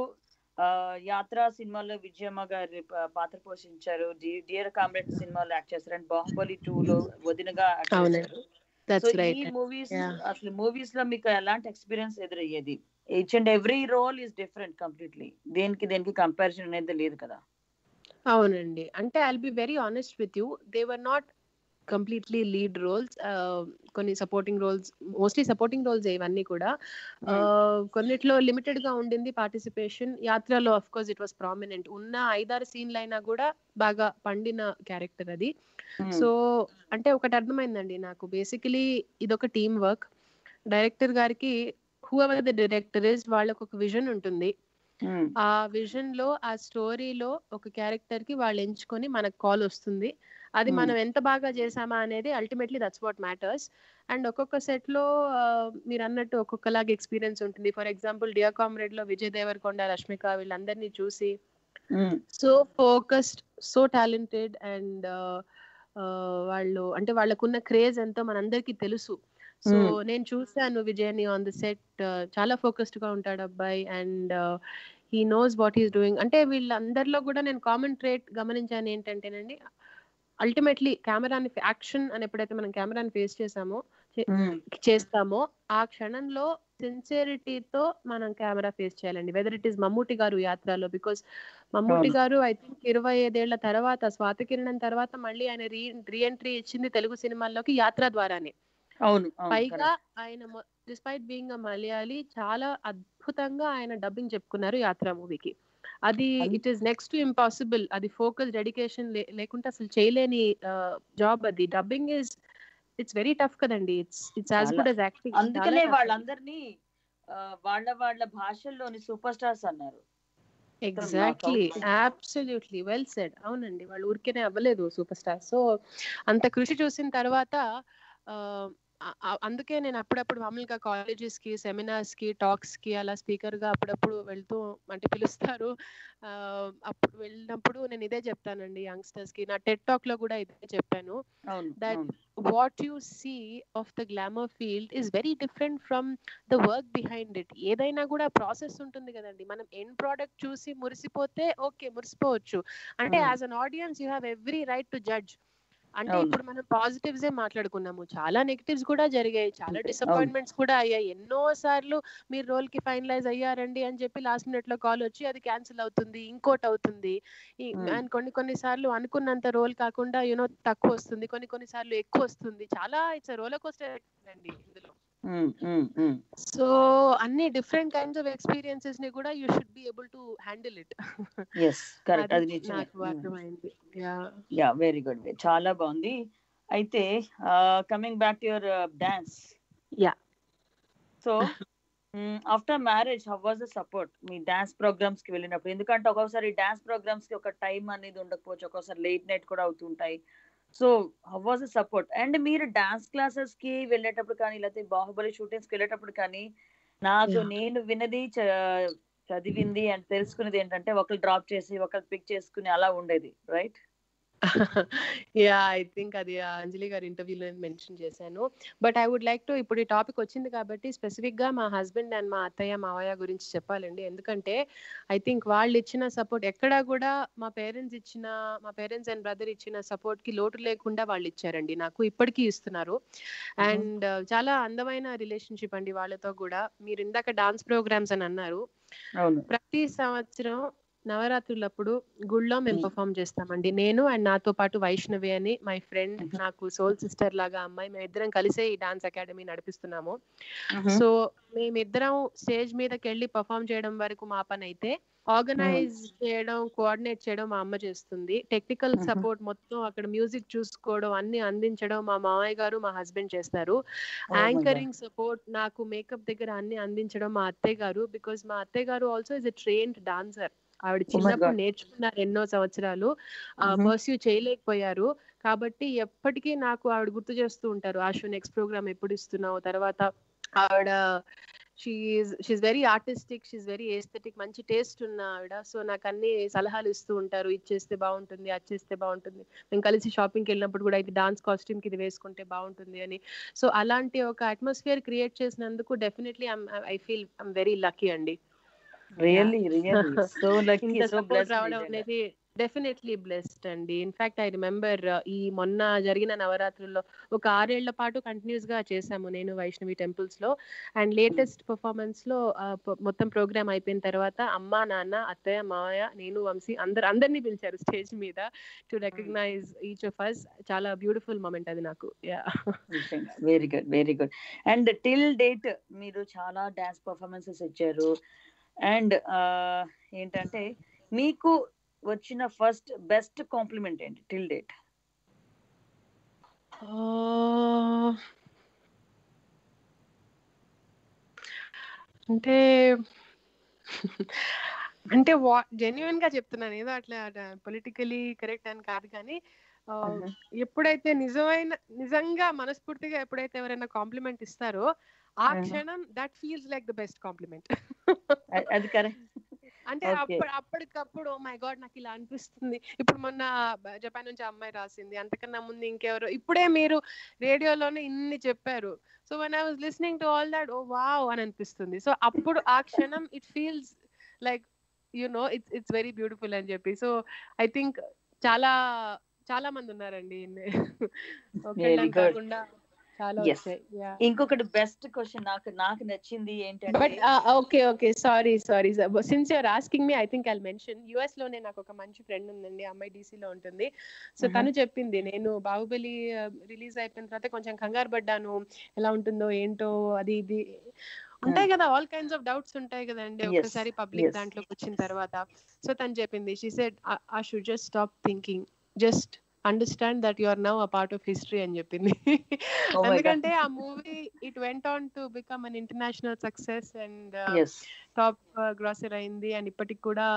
యాత్ర సినిమాలో విజయమ్మ గారి పాత్ర పోషించారు. డియర్ కామ్రేడ్ సినిమాలో యాక్ట్ చేశారు. అండ్ బాహుబలి టూ లో వదినగా సో ఈ మూవీస్. అసలు మూవీస్లో మీకు ఎలాంటి experience ఎదురయ్యేది? Each and every role is different completely. దేనికి దేనికి కంపారిజన్ అనేది లేదు కదా. అవునండి. అంటే I'll be very honest with you they were not completely lead roles కొన్ని supporting roles mostly supporting roles ఇవన్నీ కూడా. కొన్నిట్లో లిమిటెడ్గా ఉండింది పార్టిసిపేషన్ యాత్రలో of course it was prominent ఉన్న ఐదారు సీన్లు అయినా కూడా బాగా పండిన క్యారెక్టర్ అది. సో అంటే ఒకటి అర్థమైందండి నాకు. బేసికలీ ఇదొక టీమ్ వర్క్ డైరెక్టర్ గారికి whoever the director is వాళ్ళకు ఒక విజన్ ఉంటుంది. ఆ విజన్లో ఆ స్టోరీలో ఒక క్యారెక్టర్కి వాళ్ళు ఎంచుకొని మనకు కాల్ వస్తుంది. అది మనం ఎంత బాగా చేసామా అనేది ultimately that's what matters and ఒక్కొక్క సెట్లో మీరు అన్నట్టు ఒక్కొక్కలాగా ఎక్స్పీరియన్స్ ఉంటుంది. ఫర్ ఎగ్జాంపుల్ డియర్ కామ్రేడ్లో విజయ్ దేవరకొండ రష్మిక వీళ్ళందరినీ చూసి so focused so talented and వాళ్ళు అంటే వాళ్ళకున్న క్రేజ్ ఎంతో మనందరికీ తెలుసు. సో నేను చూసాను విజయ్ని ఆన్ ది సెట్ చాలా ఫోకస్డ్గా ఉంటాడు అబ్బాయి and he knows what is doing అంటే వీళ్ళందరిలో కూడా నేను కామన్ ట్రేట్ గమనించాను ఏంటంటేనండి అల్టిమేట్లీ కెమెరాని యాక్షన్ అని ఎప్పుడైతే మనం కెమెరాని ఫేస్ చేసామో చేస్తామో ఆ క్షణంలో సిన్సియరిటీతో మనం కెమెరా ఫేస్ చేయాలండి. Whether it is Mammootty garu యాత్రలో బికాస్ మమ్మూటి గారు ఐ థింక్ ఇరవై ఐదేళ్ళ తర్వాత స్వాత కిరణం తర్వాత మళ్ళీ ఆయన రీ రీఎంట్రీ ఇచ్చింది తెలుగు సినిమాల్లోకి యాత్ర ద్వారానే. అవును పైగా ఆయన డిస్పైట్ బీయింగ్ మలయాళి చాలా అద్భుతంగా ఆయన డబ్బింగ్ చెప్పుకున్నారు యాత్ర మూవీకి. అది it is next to impossible అది ఫోకస్ డెడికేషన్ లేకుంటే అసలు చేయలేని జాబ్ అది. Dubbing is it's very tough కదండి. It's it's as good as acting అందుకనే వాళ్ళందరినీ వాళ్ళ వాళ్ళ భాషల్లోని సూపర్ స్టార్స్ అన్నారు ఎగ్జాక్ట్లీ అబ్సల్యూట్లీ వెల్ సెడ్ అవునండి. వాళ్ళు ఊరికేనే అవ్వలేదు సూపర్ స్టార్ సో అంత కృషి చూసిన తర్వాత అందుకే నేను అప్పుడప్పుడు మామూలుగా కాలేజెస్కి సెమినార్స్కి టాక్స్కి అలా స్పీకర్గా అప్పుడప్పుడు వెళ్తూ అంటే పిలుస్తారు. అప్పుడు వెళ్ళినప్పుడు నేను ఇదే చెప్తానండి యంగ్స్టర్స్కి నా టెట్ టాక్లో కూడా ఇదే చెప్పాను. That what you see of the glamour field is very different from the work behind it. ఏదైనా కూడా ప్రాసెస్ ఉంటుంది కదండి. మనం ఎండ్ ప్రోడక్ట్ చూసి మురిసిపోతే ఓకే మురిసిపోవచ్చు. అంటే as an audience you have every right to judge. అంటే ఇప్పుడు మనం పాజిటివ్స్ ఏ మాట్లాడుకున్నాము. చాలా నెగిటివ్స్ కూడా జరిగాయి. చాలా డిసప్పాయింట్మెంట్స్ కూడా అయ్యాయి. ఎన్నో సార్లు మీరు రోల్కి ఫైనలైజ్ అయ్యారండి అని చెప్పి లాస్ట్ మినిట్లో కాల్ వచ్చి అది క్యాన్సిల్ అవుతుంది ఇంకోటి అవుతుంది. అండ్ కొన్ని కొన్ని సార్లు అనుకున్నంత రోల్ కాకుండా యూనో తక్కువ వస్తుంది. కొన్ని కొన్ని సార్లు ఎక్కువ వస్తుంది. చాలా ఇట్స్ రోలర్ కోస్టర్ అండి ఇందులో. సో అన్ని డిఫరెంట్ కైండ్స్ ఆఫ్ ఎక్స్పీరియన్సెస్ని కూడా you should be able to handle it yes correct అది నిజమే. యా వెరీ గుడ్ చాలా బాగుంది. అయితే coming back to your dance yeah so after marriage how was the support me dance ప్రోగ్రామ్స్కి వెళ్ళినప్పుడు. ఎందుకంటే ఒక్కొక్కసారి డాన్స్ ప్రోగ్రామ్స్కి ఒక టైం అనేది ఉండకపోవచ్చు. ఒక్కొక్కసారి లేట్ నైట్ కూడా అవుతుంటాయి. So how was the support? And మీరు డాన్స్ క్లాసెస్కి వెళ్ళేటప్పుడు కానీ లేకపోతే బాహుబలి షూటింగ్స్కి వెళ్ళేటప్పుడు కానీ నాకు నేను విన్నది చదివింది అండ్ తెలుసుకునేది ఏంటంటే ఒకరు డ్రాప్ చేసి ఒకరు పిక్ చేసుకుని అలా ఉండేది రైట్? యా ఐ థింక్ అది అంజలి గారి ఇంటర్వ్యూలో మెన్షన్ చేశాను. But I would like to ఇప్పుడు ఈ టాపిక్ వచ్చింది కాబట్టి స్పెసిఫిక్గా మా హస్బెండ్ అండ్ మా అత్తయ్య మావయ్య గురించి చెప్పాలండి. ఎందుకంటే ఐ థింక్ వాళ్ళు ఇచ్చిన సపోర్ట్ ఎక్కడా కూడా మా పేరెంట్స్ ఇచ్చిన మా పేరెంట్స్ అండ్ బ్రదర్ ఇచ్చిన సపోర్ట్కి లోటు లేకుండా వాళ్ళు ఇచ్చారండి. నాకు ఇప్పటికీ ఇస్తున్నారు. అండ్ చాలా అందమైన రిలేషన్షిప్ అండి వాళ్ళతో కూడా. మీరు ఇందాక డాన్స్ ప్రోగ్రామ్స్ అని అన్నారు. ప్రతి సంవత్సరం నవరాత్రులప్పుడు గుళ్ళో మేము పర్ఫామ్ చేస్తామండి. నేను అండ్ నాతో పాటు వైష్ణవి అని మై ఫ్రెండ్ నాకు సోల్ సిస్టర్ లాగా అమ్మాయి మేమిద్దరం కలిసే ఈ డాన్స్ అకాడమీ నడిపిస్తున్నాము. సో మేమిద్దరం స్టేజ్ మీదకి వెళ్ళి పర్ఫామ్ చేయడం వరకు మా పని అయితే ఆర్గనైజ్ చేయడం కోఆర్డినేట్ చేయడం మా అమ్మ చేస్తుంది. టెక్నికల్ సపోర్ట్ మొత్తం అక్కడ మ్యూజిక్ చూసుకోవడం అన్ని అందించడం మా మామయ్య గారు మా హస్బెండ్ చేస్తారు. యాంకరింగ్ సపోర్ట్ నాకు మేకప్ దగ్గర అన్ని అందించడం మా అత్తయ్య గారు బికాస్ మా అత్తయ్య గారు also is a trained dancer ఆవిడ చిన్నప్పుడు నేర్చుకున్నారు ఎన్నో సంవత్సరాలు. పర్స్యూ చేయలేకపోయారు. కాబట్టి ఎప్పటికీ నాకు ఆవిడ గుర్తు చేస్తూ ఉంటారు. ఆశు నెక్స్ట్ ప్రోగ్రామ్ ఎప్పుడు ఇస్తున్నావు? తర్వాత ఆవిడ she's she's very artistic she's very aesthetic మంచి టేస్ట్ ఉన్న ఆవిడ. సో నాకు అన్ని సలహాలు ఇస్తూ ఉంటారు. ఇది చేస్తే బాగుంటుంది అది చేస్తే బాగుంటుంది. మేము కలిసి షాపింగ్కి వెళ్ళినప్పుడు కూడా ఇది డాన్స్ కాస్ట్యూమ్కి ఇది వేసుకుంటే బాగుంటుంది అని. సో అలాంటి ఒక అట్మాస్ఫియర్ క్రియేట్ చేసినందుకు definitely I feel I'm very lucky అండి. Really really so lucky so రావడం అనేది డెఫినెట్లీ బ్లెస్డ్ అండి. ఇన్ఫాక్ట్ ఐ రిమెంబర్ ఈ మొన్న జరిగిన నవరాత్రుల్లో ఒక ఆరేళ్ళ పాటు కంటిన్యూస్గా చేశాము నేను వైష్ణవి టెంపుల్స్లో. అండ్ లేటెస్ట్ పర్ఫార్మెన్స్లో మొత్తం ప్రోగ్రామ్ అయిపోయిన తర్వాత అమ్మ నాన్న అత్తయ్య మావయ్య నేను వంశీ అందరు అందరినీ పిలిచారు స్టేజ్ మీద to recognize each of us చాలా బ్యూటిఫుల్ మూమెంట్ అది నాకు. Yeah very good very good and till date మీరు చాలా డాన్స్ పర్ఫార్మెన్సెస్ ఇచ్చారు. అండ్ ఏంటంటే మీకు వచ్చిన ఫస్ట్ బెస్ట్ కాంప్లిమెంట్ ఏంటి టిల్ డేట్? అంటే అంటే వా జెన్యున్గా చెప్తున్నాను. ఏదో అట్లా పొలిటికలీ కరెక్ట్ అని కాదు కానీ ఎప్పుడైతే నిజమైన నిజంగా మనస్ఫూర్తిగా ఎప్పుడైతే ఎవరైనా కాంప్లిమెంట్ ఇస్తారో ఆ. క్షణం that feels like the best compliment అది కరెక్ట్. అంటే. అప్పుడు అప్పటికప్పుడు మై గాడ్ నాకు ఇలా అనిపిస్తుంది. ఇప్పుడు మొన్న జపాన్ నుంచి అమ్మాయి రాసింది. అంతకన్నా ముందు ఇంకెవరు? ఇప్పుడే మీరు రేడియోలోనే ఇన్ని చెప్పారు. So when I was listening to all that oh wow అని అనిపిస్తుంది. సో అప్పుడు ఆ క్షణం it feels like you know it's it's very beautiful అని చెప్పి. సో ఐ థింక్ చాలా చాలా మంది ఉన్నారండి. కాకుండా ఇంకొకటి బెస్ట్ క్వశ్చన్ నాకు నాకు నచ్చింది ఏంటంటే but okay okay sorry sorry since you're asking me I think I mention యుఎస్లోనే నాకు ఒక మంచి ఫ్రెండ్ ఉందండి. అమ్మాయి DC లో ఉంటుంది. So Uh-huh. తను చెప్పింది నేను బాహుబలి రిలీజ్ అయిపోయిన తర్వాత కొంచెం కంగారు పడ్డాను. ఎలా ఉంటుందో ఏంటో అది ఇది. ఉంటాయి కదా ఆల్ కైండ్స్ ఆఫ్ డౌట్స్ ఉంటాయి కదండి. Yes, ఒక్కసారి పబ్లిక్. దాంట్లోకి వచ్చిన తర్వాత. సో తను చెప్పింది she said I should just stop thinking just understand that you are now a part of history అని చెప్పింది. Oh. ఎందుకంటే ఆ movie it went on to become an international success and top grosser అయింది. And ఇప్పటికి కూడా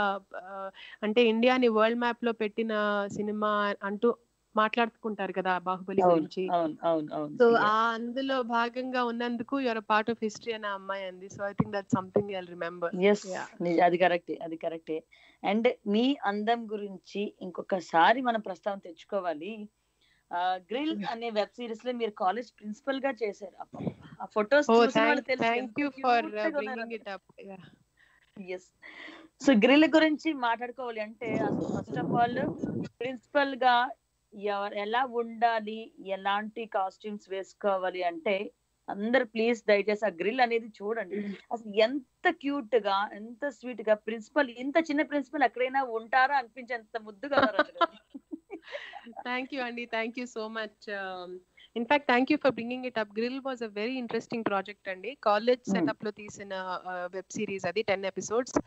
uh, అంటే ఇండియాని world మ్యాప్లో పెట్టిన సినిమా అంటూ మాట్లాడుకుంటారు కదా బాహుబలి గురించి. సో. ఆ అందులో భాగంగా ఉన్నందుకు యువర్ పార్ట్ ఆఫ్ హిస్టరీ అనే అమ్మాయి అంది. So I think that something I remember. అది కరెక్టే అది కరెక్టే. అండ్ మీ అందం గురించి ఇంకొకసారి మనం ప్రస్తావన తెచ్చుకోవాలి. గ్రిల్ అనే వెబ్ సిరీస్లో మీరు కాలేజ్ ప్రిన్సిపల్గా చేశారు ఆ ఫొటోస్ ఎస్ సో గ్రిల్ గురించి మాట్లాడుకోవాలి అంటే ఫస్ట్ ఆఫ్ ఆల్ ప్రిన్సిపల్గా ఎలా ఉండాలి ఎలాంటి కాస్ట్యూమ్స్ వేసుకోవాలి అంటే అందరు ప్లీజ్ దయచేసి ఆ గ్రిల్ అనేది చూడండి. అసలు ఎంత క్యూట్గా ఎంత స్వీట్గా ప్రిన్సిపల్ ఇంత చిన్న ప్రిన్సిపల్ ఎక్కడైనా ఉంటారా అనిపించేంత ముద్దుగా. థ్యాంక్ యూ అండి. Thank you so much in fact thank you for bringing it up grill was a very interesting project అండి. College Hmm. సెటప్లో తీసిన వెబ్ సిరీస్ అది టెన్ ఎపిసోడ్స్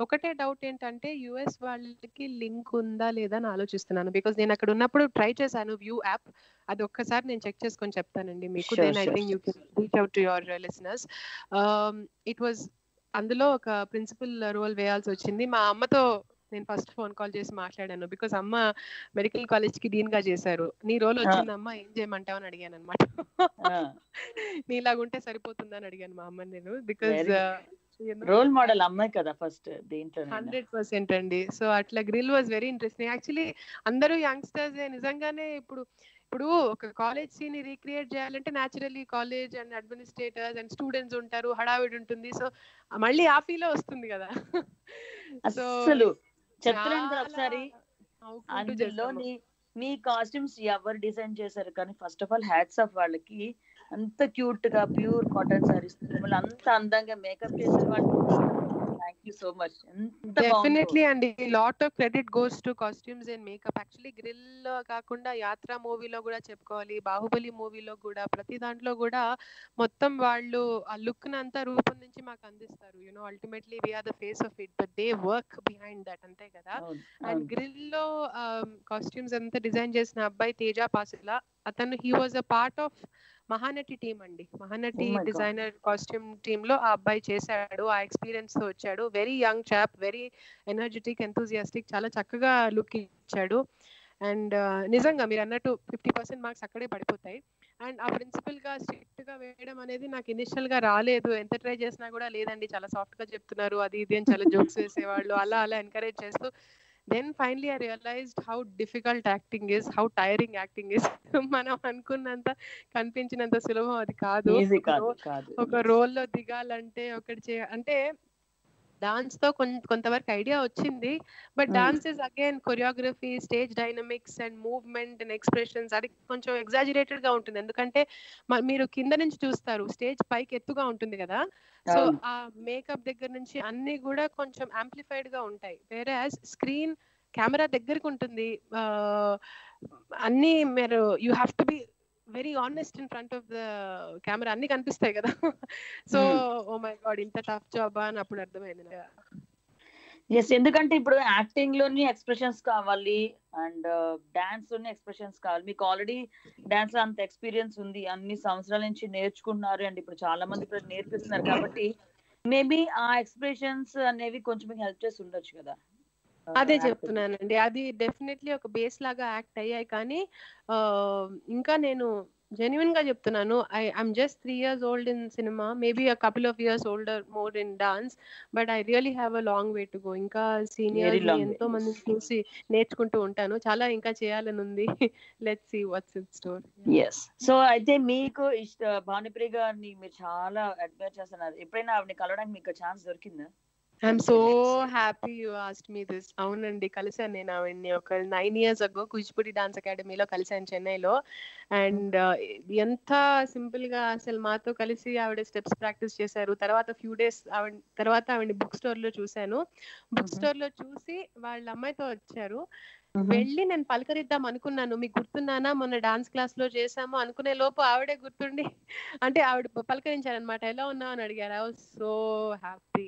ఒకటే డౌట్ ఏంటంటే యుఎస్ వాళ్ళకి లింక్ ఉందా లేదా అని ఆలోచిస్తున్నాను. బికాస్ నేను అక్కడ ఉన్నప్పుడు ట్రై చేశాను వ్యూ యాప్ అది ఒక్కసారి నేను చెక్ చేసుకొని చెప్తానండి మీకు. Then I think you. Can reach out to your listeners it was అందులో ఒక ప్రిన్సిపల్ రోల్ వేయాల్సి వచ్చింది. మా అమ్మతో నేను ఫస్ట్ ఫోన్ కాల్ చేసి మాట్లాడాను. బికాస్ అమ్మ మెడికల్ కాలేజ్కి డీన్గా చేశారు. నీ రోల్ వచ్చిందమ్మా ఏం చేయమంటావు అని అడిగాను అనమాట నీలాగుంటే సరిపోతుందా అని అడిగాను మా అమ్మని నేను. బికాస్ Very రోల్ మోడల్ అమ్మాయి కదా ఫస్ట్ దీంట్లో హండ్రెడ్ పర్సెంట్ అండి. సో అట్లా grill was very interesting. Actually అందరూ యంగ్స్టర్స్. నిజంగానే ఇప్పుడు ఇప్పుడు ఒక కాలేజ్ సీన్ రీక్రియేట్ చేయాలంటే naturally college and administrators and students ఉంటారు. హడావిడి ఉంటుంది. సో మళ్ళీ ఆ ఫీల్ వస్తుంది కదా. సో చెప్తున్నాను కదా ఒకసారి. అందులో మీ కాస్ట్యూమ్స్ ఎవరు డిజైన్ చేశారు? కానీ first of all hats off వాళ్ళకి అంత క్యూట్గా ప్యూర్ కాటన్ సారీస్ మిమ్మల్ని అంత అందంగా మేకప్ చేసిన వాళ్ళు thank you so much definitely అండి. Lot of credit goes to costumes and makeup actually grill కాకుండా యాత్ర మూవీలో కూడా చెప్పుకోవాలి. బాహుబలి మూవీలో కూడా ప్రతి దాంట్లో కూడా మొత్తం వాళ్ళు ఆ లుక్ అంతా రూపొందించి మాకు అందిస్తారు. You know ultimately we are the face of it but they work behind that అంతే కదా? అండ్ గ్రిల్లో కాస్ట్యూమ్స్ అంతా డిజైన్ చేసిన అబ్బాయి తేజ పాసిలా అతను he was a part of Mahanati team అండి. మహానటి. డిజైనర్ కాస్ట్యూమ్ టీమ్లో ఆ అబ్బాయి చేశాడు. ఆ ఎక్స్పీరియన్స్తో వచ్చాడు. Very young chap very energetic enthusiastic చాలా చక్కగా లుక్ ఇచ్చాడు. అండ్ నిజంగా మీరు అన్నట్టు ఫిఫ్టీ పర్సెంట్ మార్క్స్ అక్కడే పడిపోతాయి. అండ్ ఆ ప్రిన్సిపల్గా స్ట్రిక్ట్గా వేయడం అనేది నాకు ఇనిషియల్గా రాలేదు. ఎంత ట్రై చేసినా కూడా లేదండి. చాలా సాఫ్ట్గా చెప్తున్నారు. అది ఇది అని చాలా జోక్స్ వేసేవాళ్ళు. అలా అలా ఎంకరేజ్ చేస్తూ then finally I realised how difficult acting is how tiring acting is మనం అనుకున్నంత కనిపించినంత సులభం అది కాదు. ఒక కాదు రో- కాదు ఒక రోల్లో దిగాలంటే ఒకటి చే అంటే డాన్స్తో కొంతవరకు ఐడియా వచ్చింది. But. Dance is again choreography stage dynamics and movement and expressions. అది కొంచెం ఎగ్జాజురేటెడ్గా ఉంటుంది. ఎందుకంటే మీరు కింద నుంచి చూస్తారు. స్టేజ్ పైకి ఎత్తుగా ఉంటుంది కదా. సో. ఆ మేకప్ దగ్గర నుంచి అన్ని కూడా కొంచెం యాంప్లిఫైడ్గా ఉంటాయి. వేరే స్క్రీన్ కెమెరా దగ్గరకు ఉంటుంది. అన్ని మీరు you have to be very honest in front of the camera అన్ని కనిపిస్తాయి కదా. సో ఓ మై గాడ్ ఇంత టఫ్ జాబ్ అని అప్పుడు అర్థమైంది. ఎస్ ఎందుకంటే ఇప్పుడు యాక్టింగ్లోని ఎక్స్ప్రెషన్స్ కావాలి అండ్ డాన్స్లోని ఎక్స్ప్రెషన్స్ కావాలి. మీకు ఆల్రెడీ డాన్స్లో అంత ఎక్స్పీరియన్స్ ఉంది. అన్ని సంవత్సరాల నుంచి నేర్చుకున్నారు అండ్ ఇప్పుడు చాలా మంది ఇప్పుడు నేర్పిస్తున్నారు కాబట్టి మేబీ ఆ ఎక్స్ప్రెషన్స్ అనేవి కొంచెం మీకు హెల్ప్ చేసి ఉండొచ్చు కదా. అదే చెప్తున్నానండి. అది డెఫినెట్లీ ఒక బేస్ లాగా యాక్ట్ అయ్యాయి. కానీ ఇంకా నేను జెన్యున్గా చెప్తున్నాను. I I'm just three years old in cinema. Maybe a couple of years older more in dance but I really have a long way to go ఇంకా way. ఎంతో మందిని చూసి నేర్చుకుంటూ ఉంటాను. చాలా ఇంకా చేయాలని ఉంది. Let's see what's in store yes so అయితే మీకు ఇష్ట భానుప్రియ గారిని మీరు చాలా అడ్మైర్ చేస్తున్నారు. ఎప్పుడైనా ఆవిడని కలవడానికి మీకు ఛాన్స్ దొరికిందా? I'm so happy you asked me this అవునండి కలిసాను నేను ఆవిడ్ని. ఒక nine years ago Kuchipudi dance అకాడమీలో కలిసాను చెన్నైలో. అండ్ ఎంత సింపుల్గా అసలు మాతో కలిసి ఆవిడ స్టెప్స్ ప్రాక్టీస్ చేశారు. తర్వాత ఫ్యూ డేస్ ఆవిడ తర్వాత ఆవిడ బుక్ స్టోర్లో చూశాను. బుక్. స్టోర్లో చూసి వాళ్ళ అమ్మాయితో వచ్చారు. వెళ్ళి నేను పలకరిద్దాం అనుకున్నాను. మీకు గుర్తున్నానా మొన్న డాన్స్ క్లాస్లో చేసాము అనుకునే లోపు ఆవిడే గుర్తుండి అంటే ఆవిడ పలకరించారు అనమాట ఎలా ఉన్నావు? అని అడిగారు. ఐ వాజ్ సో హ్యాపీ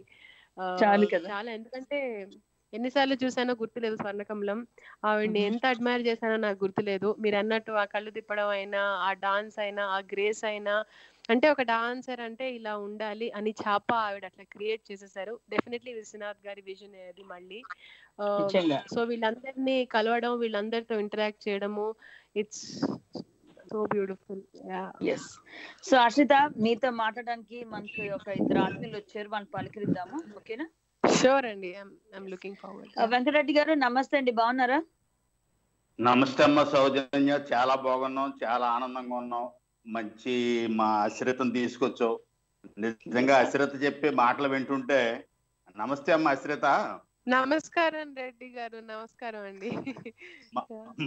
చాలు కదా. చాలా ఎందుకంటే ఎన్నిసార్లు చూసానో గుర్తులేదు స్వర్ణకమలం ఆవిడ్ని. ఎంత అడ్మైర్ చేశానో నాకు గుర్తులేదు మీరు అన్నట్టు ఆ కళ్ళు తిప్పడం అయినా ఆ డాన్స్ అయినా ఆ గ్రేస్ అయినా అంటే ఒక డాన్సర్ అంటే ఇలా ఉండాలి అని చాప ఆవిడ అట్లా క్రియేట్ చేసేసారు డెఫినెట్లీ విశ్వనాథ్ గారి విజన్ అది మళ్ళీ. సో వీళ్ళందరినీ కలవడం వీళ్ళందరితో ఇంటరాక్ట్ చేయడము it's so beautiful. Yes so Arshitha మీతో మాట్లాడడానికి మనకి ఒక ఇద్దరు ఆత్మీయులు వచ్చారు. వాళ్ళని పలకరిద్దాము? ఓకేనా? షూర్ అండి. లుకింగ్ ఫార్వర్డ్ ఆ, వెంకటరెడ్డి గారు నమస్తే అండి. బాగున్నారా? నమస్తే అమ్మ సౌజన్య. చాలా బాగున్నాం. చాలా ఆనందంగా ఉన్నాం. మంచి మా అశ్రితను తీసుకొచ్చావు. నిజంగా అశ్రిత చెప్పే మాటలు వింటుంటే నమస్తే అమ్మ అశ్రిత నమస్కారం రెడ్డి గారు నమస్కారం అండి.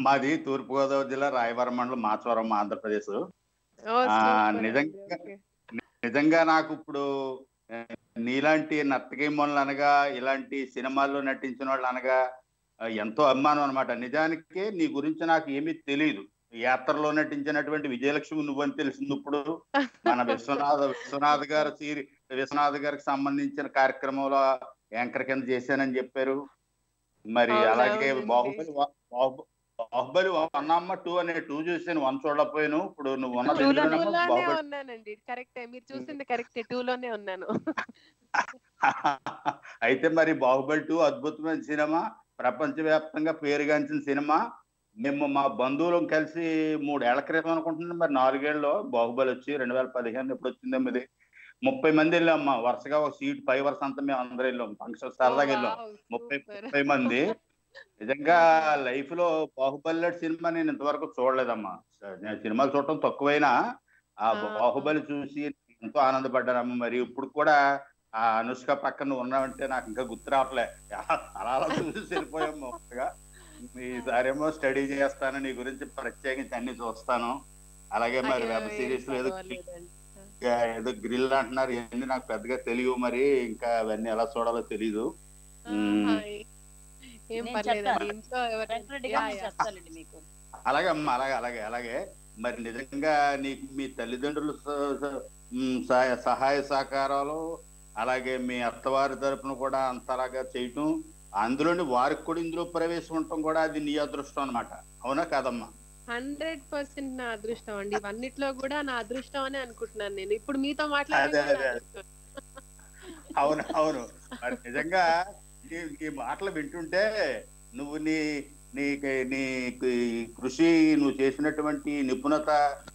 మాది తూర్పుగోదావరి జిల్లా రాయవరం మండలం మాచవరం ఆంధ్రప్రదేశ్. నిజంగా-. నిజంగా నాకు ఇప్పుడు నీలాంటి నర్తకీమణులు అనగా ఇలాంటి సినిమాల్లో నటించిన వాళ్ళు అనగా ఎంతో అభిమానం అనమాట నిజానికి నీ గురించి నాకు ఏమీ తెలియదు యాత్రలో నటించినటువంటి విజయలక్ష్మి నువ్వని తెలిసింది ఇప్పుడు మన విశ్వనాథ విశ్వనాథ్ గారు సీరి విశ్వనాథ్ గారికి సంబంధించిన కార్యక్రమంలో యాంకర్ కింద చేశానని చెప్పారు. మరి అలాగే. బాహుబలి బాహుబలి వన్ అమ్మ టూ అనే టూ చూసాను వన్ చూడకపోయాను ఇప్పుడు నువ్వు ఉన్నానండి. కరెక్టే మీరు చూసింది కరెక్టే టూ లోనే ఉన్నాను. అయితే మరి బాహుబలి టూ అద్భుతమైన సినిమా ప్రపంచవ్యాప్తంగా పేరుగాంచిన సినిమా. మేము మా బంధువులం కలిసి మూడేళ్ళ క్రితం అనుకుంటున్నాం మరి నాలుగేళ్ళలో బాహుబలి వచ్చి రెండు వేల పదిహేను ఎప్పుడు వచ్చిందేమో ఇది ముప్పై మంది వెళ్ళాం వరుసగా ఒక సీట్ పై వరుస అంతా మేము అందరం వెళ్ళాం. ఫంక్షన్ సరదాగా వెళ్ళాం. ముప్పై. ముప్పై మంది. నిజంగా లైఫ్లో బాహుబలి సినిమా నేను ఇంతవరకు చూడలేదమ్మా. నేను సినిమాలు చూడటం తక్కువైనా ఆ. బాహుబలి చూసి ఎంతో ఆనందపడ్డానమ్మా. మరి ఇప్పుడు కూడా ఆ అనుష్క పక్కన ఉన్నామంటే నాకు ఇంకా గుర్తు రావట్లే. అలా అలా చూసి వెళ్ళిపోయాము మొత్తగా ఈసారేమో స్టడీ చేస్తాను నీ గురించి ప్రత్యేకించి అన్ని చూస్తాను. అలాగే మరి వెబ్ సిరీస్లో ఏదో. ఏదో గ్రిల్ అంటున్నారు. ఇవన్నీ నాకు పెద్దగా తెలియవు మరి. ఇంకా అవన్నీ ఎలా చూడాలో తెలీదు. అలాగే అమ్మా అలాగే అలాగే అలాగే. మరి నిజంగా నీకు మీ తల్లిదండ్రుల సహాయ- సహకారాలు అలాగే మీ అత్తవారి తరపున కూడా అంతలాగా చేయటం అందులోని వారికి కూడా ఇందులో ప్రవేశం ఉండటం కూడా అది నీ అదృష్టం అన్నమాట. అవునా కాదమ్మా? హండ్రెడ్ పర్సెంట్ నా అదృష్టం అండి. ఇవన్నిట్లో కూడా నా అదృష్టం అని అనుకుంటున్నాను నేను. ఇప్పుడు మీతో మాట్లాడే. అవును అవును. నిజంగా నీ నీ మాటలు వింటుంటే నువ్వు నీ నీ నీ కృషి నువ్వు చేసినటువంటి నిపుణత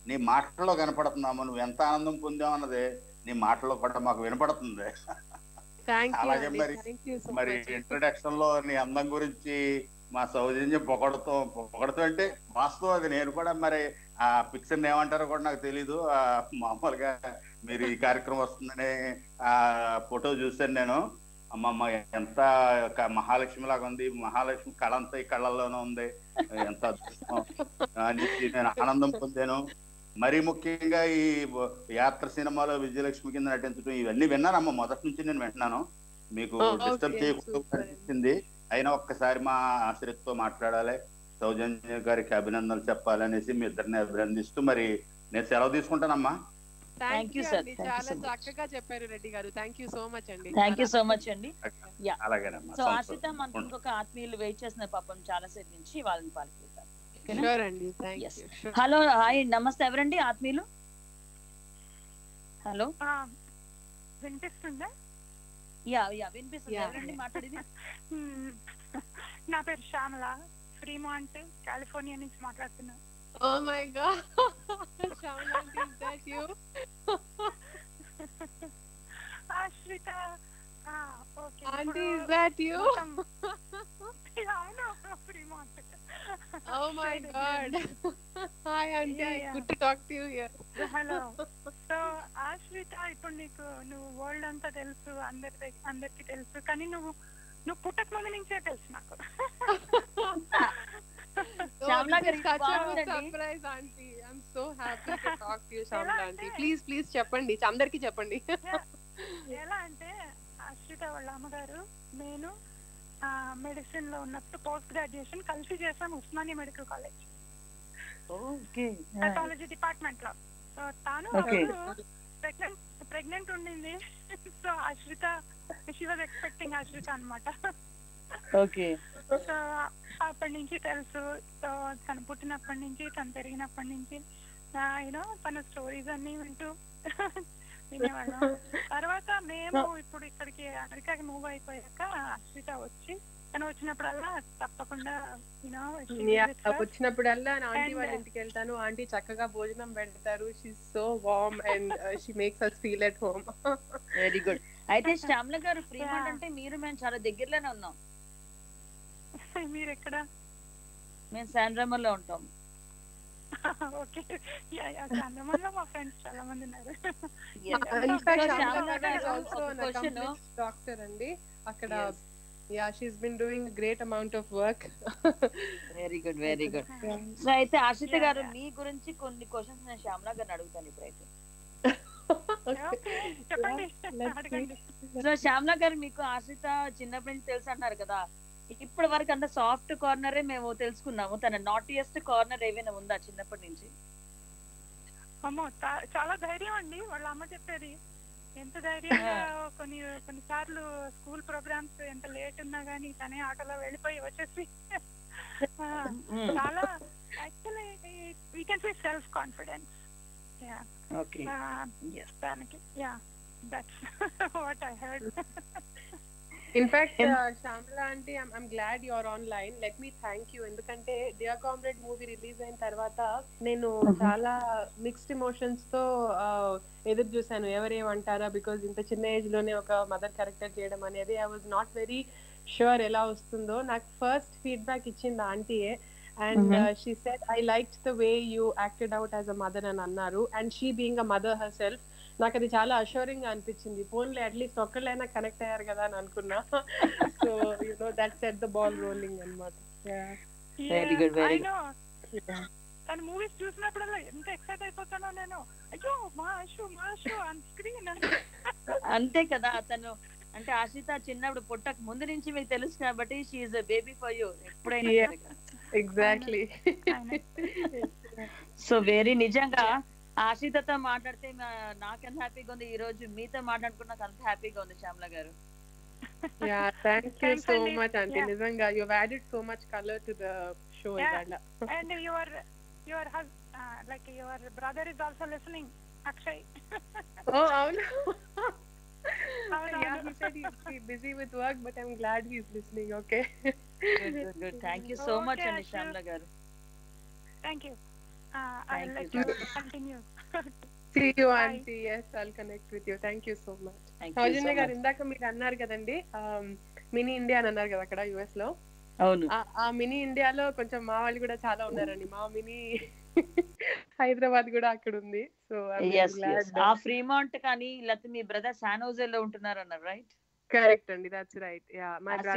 నీ మాటల్లో కనపడుతున్నాము నువ్వు ఎంత ఆనందం పొందావు అన్నది నీ మాటల్లో కూడా మాకు వినపడుతుంది. అలాగే మరి- మరి ఇంట్రడక్షన్లో నీ అందం గురించి మా సౌజన్యం పొగడతాం పొగడతాం అంటే వాస్తవం అది నేను కూడా మరి ఆ పిక్చర్ ఏమంటారో కూడా నాకు తెలీదు. మామూలుగా మీరు ఈ కార్యక్రమం వస్తుందని ఆ ఫోటో చూశాను నేను. అమ్మమ్మ ఎంత మహాలక్ష్మి లాగా ఉంది. మహాలక్ష్మి కళంతా ఈ కళ్ళల్లోనే ఉంది. ఎంత అదృష్టం అని నేను ఆనందం పొందాను. మరీ ముఖ్యంగా ఈ యాత్ర సినిమాలో విజయలక్ష్మి కింద నటించడం ఇవన్నీ విన్నానమ్మ. మొదటి నుంచి నేను వింటున్నాను. మీకు డిస్టర్బ్ super. అనిపించింది. అయినా ఒక్కసారి మా ఆశ్రితతో మాట్లాడాలి. సౌజన్య గారికి అభినందనలు చెప్పాలనేసి మీ ఇద్దరిని అభినందిస్తూ మరి నేను సెలవు తీసుకుంటానమ్మా. చాలా. చక్కగా చెప్పారు Reddy garu. Thank you so much అండి. థ్యాంక్ యూ సో మచ్ అండి. అలాగేనమ్మా. సో. ఆశ్రిత మనకి ఇంకొక ఆత్మీయులు వెయిట్ చేస్తున్నారు పాపం చాలా సేపు నుంచి వాళ్ళని పాల్గొంటారు హలో హాయ్ నమస్తే. ఎవరండి ఆత్మీయులు? హలో వినిపిస్తుందా? యా యా వినిపిస్తుంది. ఎవరండి మాట్లాడేది. నా పేరు శ్యామల. ఫ్రీమాంట్ కాలిఫోర్నియా నుంచి మాట్లాడుతున్నా. ఓ my god. Shyamala is that you. Ashritha ఆ, okay. Aunty is that you అవును Fremont oh my god. Hi aunty. Good to talk to you here hello so Ashritha ఇప్పుడు నీకు నువ్వు వరల్డ్ అంతా తెలుసు అందరి అందరికి తెలుసు. కానీ నువ్వు నువ్వు పుట్టక ముందు నుంచే తెలుసు నాకు. ప్లీజ్ ప్లీజ్ చెప్పండి. అందరికి చెప్పండి. ఎలా అంటే ఆశ్రిత వాళ్ళ అమ్మగారు నేను మెడిసిన్లో ఉన్నప్పుడు పోస్ట్ గ్రాడ్యుయేషన్ కలిసి చేశాను Osmania medical college. Okay. Pathology డిపార్ట్మెంట్లో. సో తాను Okay. ప్రెగ్నెంట్ ఉండింది. So Ashritha she was expecting Ashritha అన్నమాట. ఓకే సో అప్పటి నుంచి తెలుసు. సో తను పుట్టినప్పటి నుంచి తను పెరిగినప్పటి నుంచి యూనో తన స్టోరీస్ అన్ని వింటూ వినేవాళ్ళం. తర్వాత మేము ఇప్పుడు ఇక్కడికి అమెరికాకి మూవ్ అయిపోయాక అశ్విత వచ్చి తను వచ్చినప్పుడల్లా తప్పకుండా వచ్చినప్పుడల్లా నా ఆంటీ వాళ్ళ ఇంటికి వెళ్తాను ఆంటీ చక్కగా భోజనం పెడతారు. She so warm and she makes us feel at home very good అయితే శ్యామల గారు ఫ్రీమాంట్. అంటే మీరు మేము చాలా దగ్గరలోనే ఉన్నాం. మీరు ఎక్కడ? మేము శాండ్రమలో ఉంటాం. ఓకే చంద్రమల్లో మా ఫ్రెండ్స్ చాలా మంది ఉన్నారు. డాక్టర్ అండి. అక్కడ. Yeah she's been doing great amount of work very good very good so అయితే ఆశిత గారు. మీ గురించి కొన్ని క్వశ్చన్స్ నేను శ్యామల గారిని అడుగుతాను ఇప్పుడైతే. సో శ్యామల గారు మీకు ఆశిత చిన్నప్పటి నుంచి తెలుసు అంటున్నారు కదా. ఇప్పటి వరకు అంత సాఫ్ట్ కార్నరే మేము తెలుసుకున్నాము. తన నాటియస్ట్ కార్నర్ ఏమైనా ఉందా చిన్నప్పటి నుంచి? అమ్మో చాలా ధైర్యం అండి వాళ్ళ అమ్మ చెప్పేది. ఎంత ధైర్యంగా కొన్ని కొన్నిసార్లు స్కూల్ ప్రోగ్రామ్స్ ఎంత లేట్ ఉన్నా గానీ తనే ఆటోలో వెళ్ళిపోయి వచ్చేసి. చాలా actually we can say self confidence. Okay. దానికి yeah. That's what I heard in fact Shyamala aunty I'm glad your online let me thank you ఎందుకంటే డియర్ కామ్రేడ్ మూవీ రిలీజ్ అయిన తర్వాత నేను చాలా మిక్స్డ్ ఎమోషన్స్తో ఎదురు చూసాను ఎవరేమంటారా బికాజ్ ఇంత చిన్న ఏజ్లోనే ఒక మదర్ క్యారెక్టర్ చేయడం అనేది I was not very sure ఎలా వస్తుందో. నాకు ఫస్ట్ ఫీడ్బ్యాక్ ఇచ్చింది ఆంటీయే. And. She said I like the way you acted out as a mother అని అన్నారు. And she being a mother herself నాకు అది చాలా అష్యూరింగ్గా అనిపించింది ఫోన్లో అట్లీస్ట్ ఒక్కళ్ళైనా కనెక్ట్ అయ్యారు కదా అని అనుకున్నా. So you know that set the ball rolling అనమాట good, very I know. తన మూవీస్ చూసినప్పుడల్లా ఎంత ఎక్సైట్ అయిపోతానో నేను. అయ్యో మా షో మా షో ఆన్ స్క్రీన్ అంతే కదా అతను. అంటే ఆశిత చిన్నప్పుడు పుట్టక ముందు నుంచి మీకు తెలుసు కాబట్టి షీఈ్ బేబీ ఫర్ యూ ఎప్పుడైనా. ఎగ్జాక్ట్లీ సో వెరీ నిజంగా ఆశితతో మాట్లాడితే నాకెంత హ్యాపీగా ఉంది? ఈ రోజు మీతో మాట్లాడుకున్న నాకు అంత హ్యాపీగా ఉంది Shyamala garu. Yeah thank you so. Much Yeah. నిజంగా you added so much colour to the show. ఇవాళ and your your like your brother is also listening Akshay oh అవును. Yeah he said he's busy with work but i'm glad he's listening okay? Good good thank you so much Okay, అండి Ashu. Shyamala garu. Thank I Thank let you. You continue see you auntie yes i'll connect with you. Thank you so much. Thank you Soujanya garu ఇందాక మీరు అన్నారు కదండి mini India అని అన్నారు కదా అక్కడ యుఎస్లో అవును. ఆ- మినీ ఇండియాలో కొంచెం మా వాళ్ళు కూడా చాలా ఉన్నారండి. మా మినీ హైదరాబాద్ కూడా అక్కడ ఉంది. సో ఆ ఫ్రీమాంట్ కానీ లేకపోతే మీ బ్రదర్ శానోజే లో ఉంటున్నారు అన్నారు రైట్ కరెక్ట్ అండి that's right yeah my brother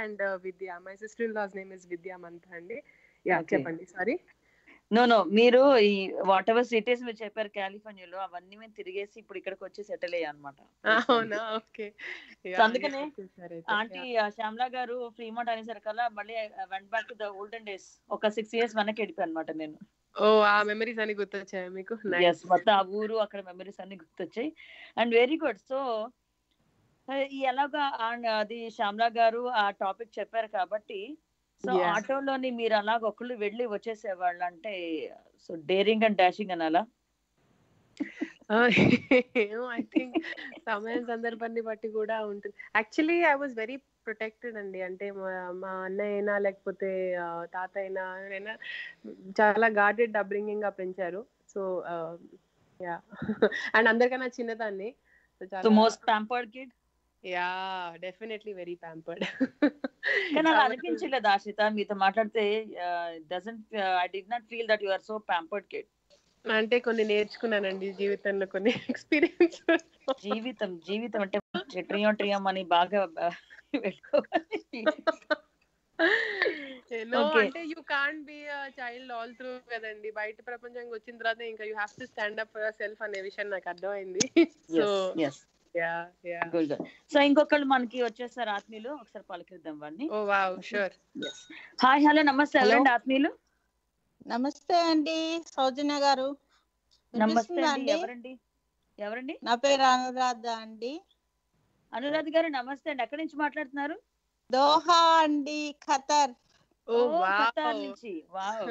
and Vidya. My sister in law's name is Vidya month అండి. యా. చెప్పండి. సారీ నో నో మీరు ఈ వాట్ ఎవర్ సిటీస్ మీరు చెప్పారు కాలిఫోర్నియాలో అవన్నీ మేము తిరిగేసి ఇప్పుడు ఇక్కడికి వచ్చి సెటిల్ అయ్యా అనమాట అవునా? ఓకే అందుకనే ఆంటీ శ్యామ్లా గారు ఫ్రీమౌంట్ అనేసరికల్లా మళ్ళీ went back to the olden days ఒక సిక్స్ ఇయర్స్ వెనక్కి వెళ్ళిపోయాను అనమాట నేను. ఓ ఆ మెమరీస్ అన్ని గుర్తొచ్చాయి మీకు? మొత్తం ఆ ఊరు అక్కడ మెమరీస్ అన్ని గుర్తొచ్చాయి. అండ్ వెరీ గుడ్ సో ఈ ఎలాగా ఆ- అది శ్యామ్లా గారు ఆ టాపిక్ చెప్పారు కాబట్టి సో. ఆటోలోని మీరు అలాగ ఒకళ్ళు వెళ్ళి వచ్చేసేవాళ్ళు అంటే సో డేరింగ్ అండ్ డాషింగ్ అనాలా? ఏమో ఐ థింక్ సమయం సందర్భాన్ని బట్టి కూడా ఉంటుంది. Actually I was very protected అండి. అంటే మా అన్నయ్య అయినా లేకపోతే తాత అయినా ఎవరైనా చాలా గార్డెడ్ అబ్రింగింగ్గా పెంచారు. సో యా అండ్ అందరికన్నా చిన్నదాన్ని. So most pampered kid yeah definitely very pampered కానీ అలా అనిపించలేదు ఆశిత మీతో మాట్లాడితే doesn't I did not feel that you are so pampered kid అంటే కొన్ని నేర్చుకున్నానండి జీవితంలో కొన్ని ఎక్స్పీరియన్స్ జీవితం జీవితం అంటే ట్రియం ట్రియం అని బాగా పెట్టుకోవాలి. నో. అంటే you can't be child all through కదండి. బయట ప్రపంచానికి వచ్చిన తర్వాత ఇంకా you have to stand up for self అనే విషయం నాకు అర్థమైంది. సో సో ఇంకొకళ్ళు మనకి వచ్చేసారు ఆత్మీయులు. ఒకసారి పలకరిద్దాం వాడిని. Oh wow sure hi hello నమస్తే. Hello. ఎవరండి ఆత్మీయులు? నమస్తే అండి సౌజన్య గారు. నమస్తే అండి. అండి? ఎవరండి? ఎవరండి? నా పేరు అనురాధ అండి. అనురాధ్ గారు నమస్తే అండి. ఎక్కడి నుంచి మాట్లాడుతున్నారు? దోహా అండి Qatar. Oh oh, Qatar wow నుంచి. వావ్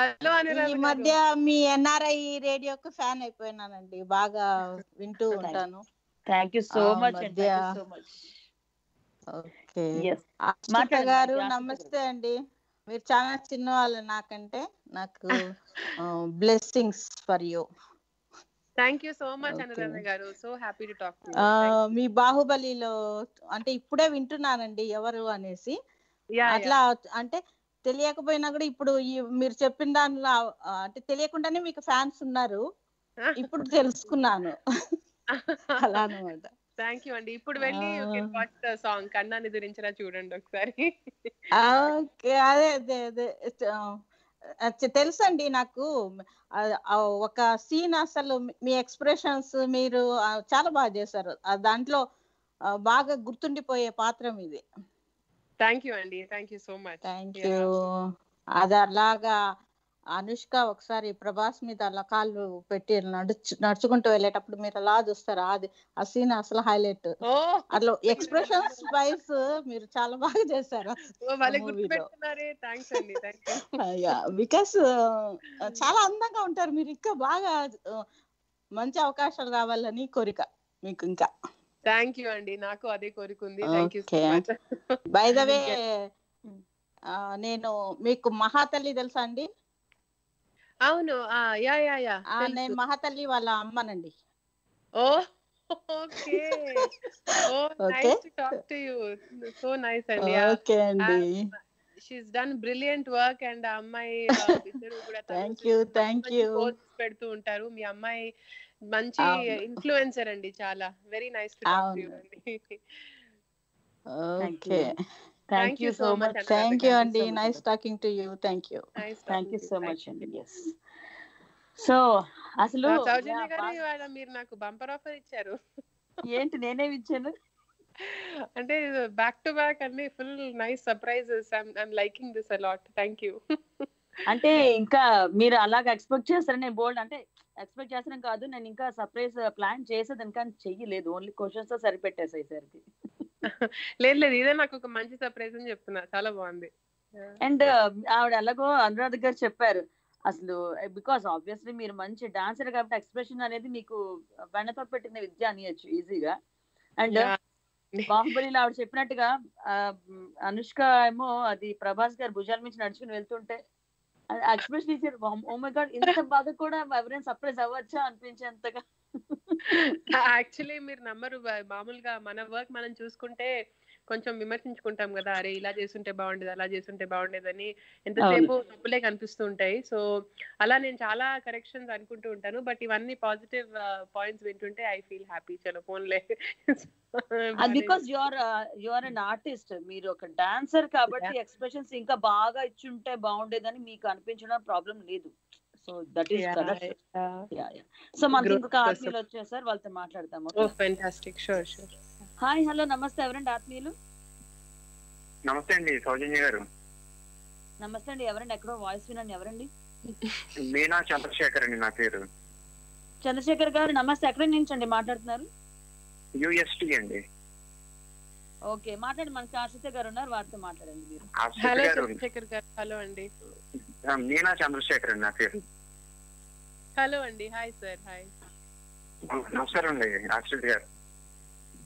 హలో ఈ అనురాధ మధ్య మీ ఎన్ఆర్ఐ రేడియోకి ఫ్యాన్ అయిపోయినానండి. బాగా వింటూ. ఉంటాను. థ్యాంక్ యూ సో మచ్ అండి మధ్య- so much okay. Yes Ashitha మాట్లాడండి, గారు. నమస్తే అండి. మీరు చాలా చిన్న వాళ్ళు నాకంటే. నాకు blessings for you thank you so much. Anuradha garu. So happy to talk to మీ బాహుబలిలో అంటే ఇప్పుడే వింటున్నానండి ఎవరు అనేసి. అట్లా అంటే తెలియకపోయినా కూడా ఇప్పుడు మీరు చెప్పిన దానిలో అంటే తెలియకుండానే మీకు ఫ్యాన్స్ ఉన్నారు. ఇప్పుడు తెలుసుకున్నాను. అలా అనమాట థ్యాంక్ యూ అండి. ఇప్పుడు వెళ్ళి ద సాంగ్ కన్నా నిద్రించరా చూడండి ఒకసారి. ఓకే. అదే అదే అదే. తెలుసండి నాకు. ఒక సీన్ అసలు మీ ఎక్స్ప్రెషన్స్ మీరు చాలా బాగా చేశారు. దాంట్లో బాగా గుర్తుండిపోయే పాత్ర ఇది. థ్యాంక్ యూ అండి. Thank you so much thank. You అది అలాగా అనుష్క ఒకసారి ప్రభాస్ మీద అలా కాళ్ళు పెట్టి నడుచు నడుచుకుంటూ వెళ్ళేటప్పుడు మీరు అలా చూస్తారు? అది ఆ సీన్ అసలు హైలైట్ అట్లా ఎక్స్ప్రెషన్స్ వైస్ మీరు చాలా బాగా చేశారు. బికాస్ చాలా అందంగా ఉంటారు మీరు ఇంకా బాగా మంచి అవకాశాలు రావాలని కోరిక మీకు ఇంకా. థ్యాంక్ యూ అండి నాకు అదే కోరుకుంది Okay. Much. By the way నేను మీకు మహాతల్లి తెలుసా అండి? అవును. ఆ యా యా యా. నేను మహాతల్లి వాళ్ళ అమ్మనండి. ఓ okay. Oh Okay. Nice to talk to you. So nice అండి. ఓకే అండి. She's done brilliant work and ఆ అమ్మాయి ఇద్దరు కూడా థ్యాంక్ యూ థ్యాంక్ యూ పెడుతూ ఉంటారు. మీ అమ్మాయి మంచి. ఇన్ఫ్లుయెన్సర్ అండి చాలా. Very nice to talk to you okay. Thank you so much. Thank you Thank you అండి. Nice talking to you thank you thank you so much అండి ఎస్ సో అసలు మీరు నాకు బంపర్ ఆఫర్ ఇచ్చారు. ఏంటి నేనే ఇచ్చాను? అంటే బ్యాక్ టు బ్యాక్ అన్ని full nice surprises I'm liking this a lot thank you అంటే ఇంకా మీరు అలాగ ఎక్స్పెక్ట్ చేస్తారని నేను బోల్డ్ అంటే ఎక్స్పెక్ట్ చేస్తాను కాదు నేను ఇంకా సర్ప్రైజ్ ప్లాన్ చేసేది కానీ చెయ్యలేదు. ఓన్లీ క్వశ్చన్స్తో సరిపెట్టేసేసరికి. లేదు లేదు. ఇదే నాకు ఒక మంచి సర్ప్రైజ్ అని చెప్తున్నా. చాలా బాగుంది. అండ్ ఆవిడ ఎలాగో అనురాధ్ గారు చెప్పారు. అసలు బికాస్ ఆబ్వియస్లీ మీరు మంచి డాన్సర్ కాబట్టి ఎక్స్ప్రెషన్ అనేది మీకు వెనతో పెట్టిన విద్య అనియచ్చు ఈజీగా. అండ్. బాహుబలిలో ఆవిడ చెప్పినట్టుగా అనుష్క ఏమో అది ప్రభాస్ గారు భుజాల నుంచి నడుచుకుని వెళ్తుంటే ఎక్స్ప్రెషన్ ఇచ్చారు ఓ మై గాడ్ ఇంత బాగా కూడా ఎవరైనా సర్ప్రైజ్ అవ్వచ్చా అనిపించేంతగా. యాక్చువల్లీ మీరు నమ్మరు. మామూలుగా మన వర్క్ మనం చూసుకుంటే కొంచెం విమర్శించుకుంటాం కదా అరే ఇలా చేస్తుంటే బాగుండేది అలా చేస్తుంటే బాగుండేదని ఎంతసేపు తప్పులే కనిపిస్తూ ఉంటాయి. సో అలా నేను చాలా కరెక్షన్స్ అనుకుంటూ ఉంటాను. బట్ ఇవన్నీ పాజిటివ్ పాయింట్స్ వింటుంటే ఐ ఫీల్ హ్యాపీ. చలో ఫోన్లే. Because your your an artist. మీరు ఒక డాన్సర్ కాబట్టి ఎక్స్ప్రెషన్స్ ఇంకా బాగా ఇచ్చుంటే బాగుండేదని మీకు అనిపించడం ప్రాబ్లం లేదు. సో దట్ ఈస్ సో మనకి ఇంకొక. ఆత్మీయులు వచ్చేసారు వాళ్ళతో మాట్లాడదాం ఓ fantastic sure sure hi hello నమస్తే. ఎవరండి ఆత్మీయులు? నమస్తే అండి సౌజన్య గారు. నమస్తే అండి. ఎవరండి? ఎక్కడో వాయిస్ వినండి. ఎవరండి? మీనా చంద్రశేఖర్ అండి నా పేరు. చంద్రశేఖర్ గారు నమస్తే. ఎక్కడి నుంచి అండి మాట్లాడుతున్నారు? యుఎస్టి అండి. ఓకే మాట్లాడి మనకి ఆశ్రిత గారు ఉన్నారు వారితో మాట్లాడండి మీరు. హలో చంద్రశేఖర్ గారు. హలో అండి. మీనా చంద్రశేఖర్ అండి నా పేరు. హలో అండి హాయ్ సార్ హాయ్. నమస్కారం అండి ఆశ్రిత్ గారు.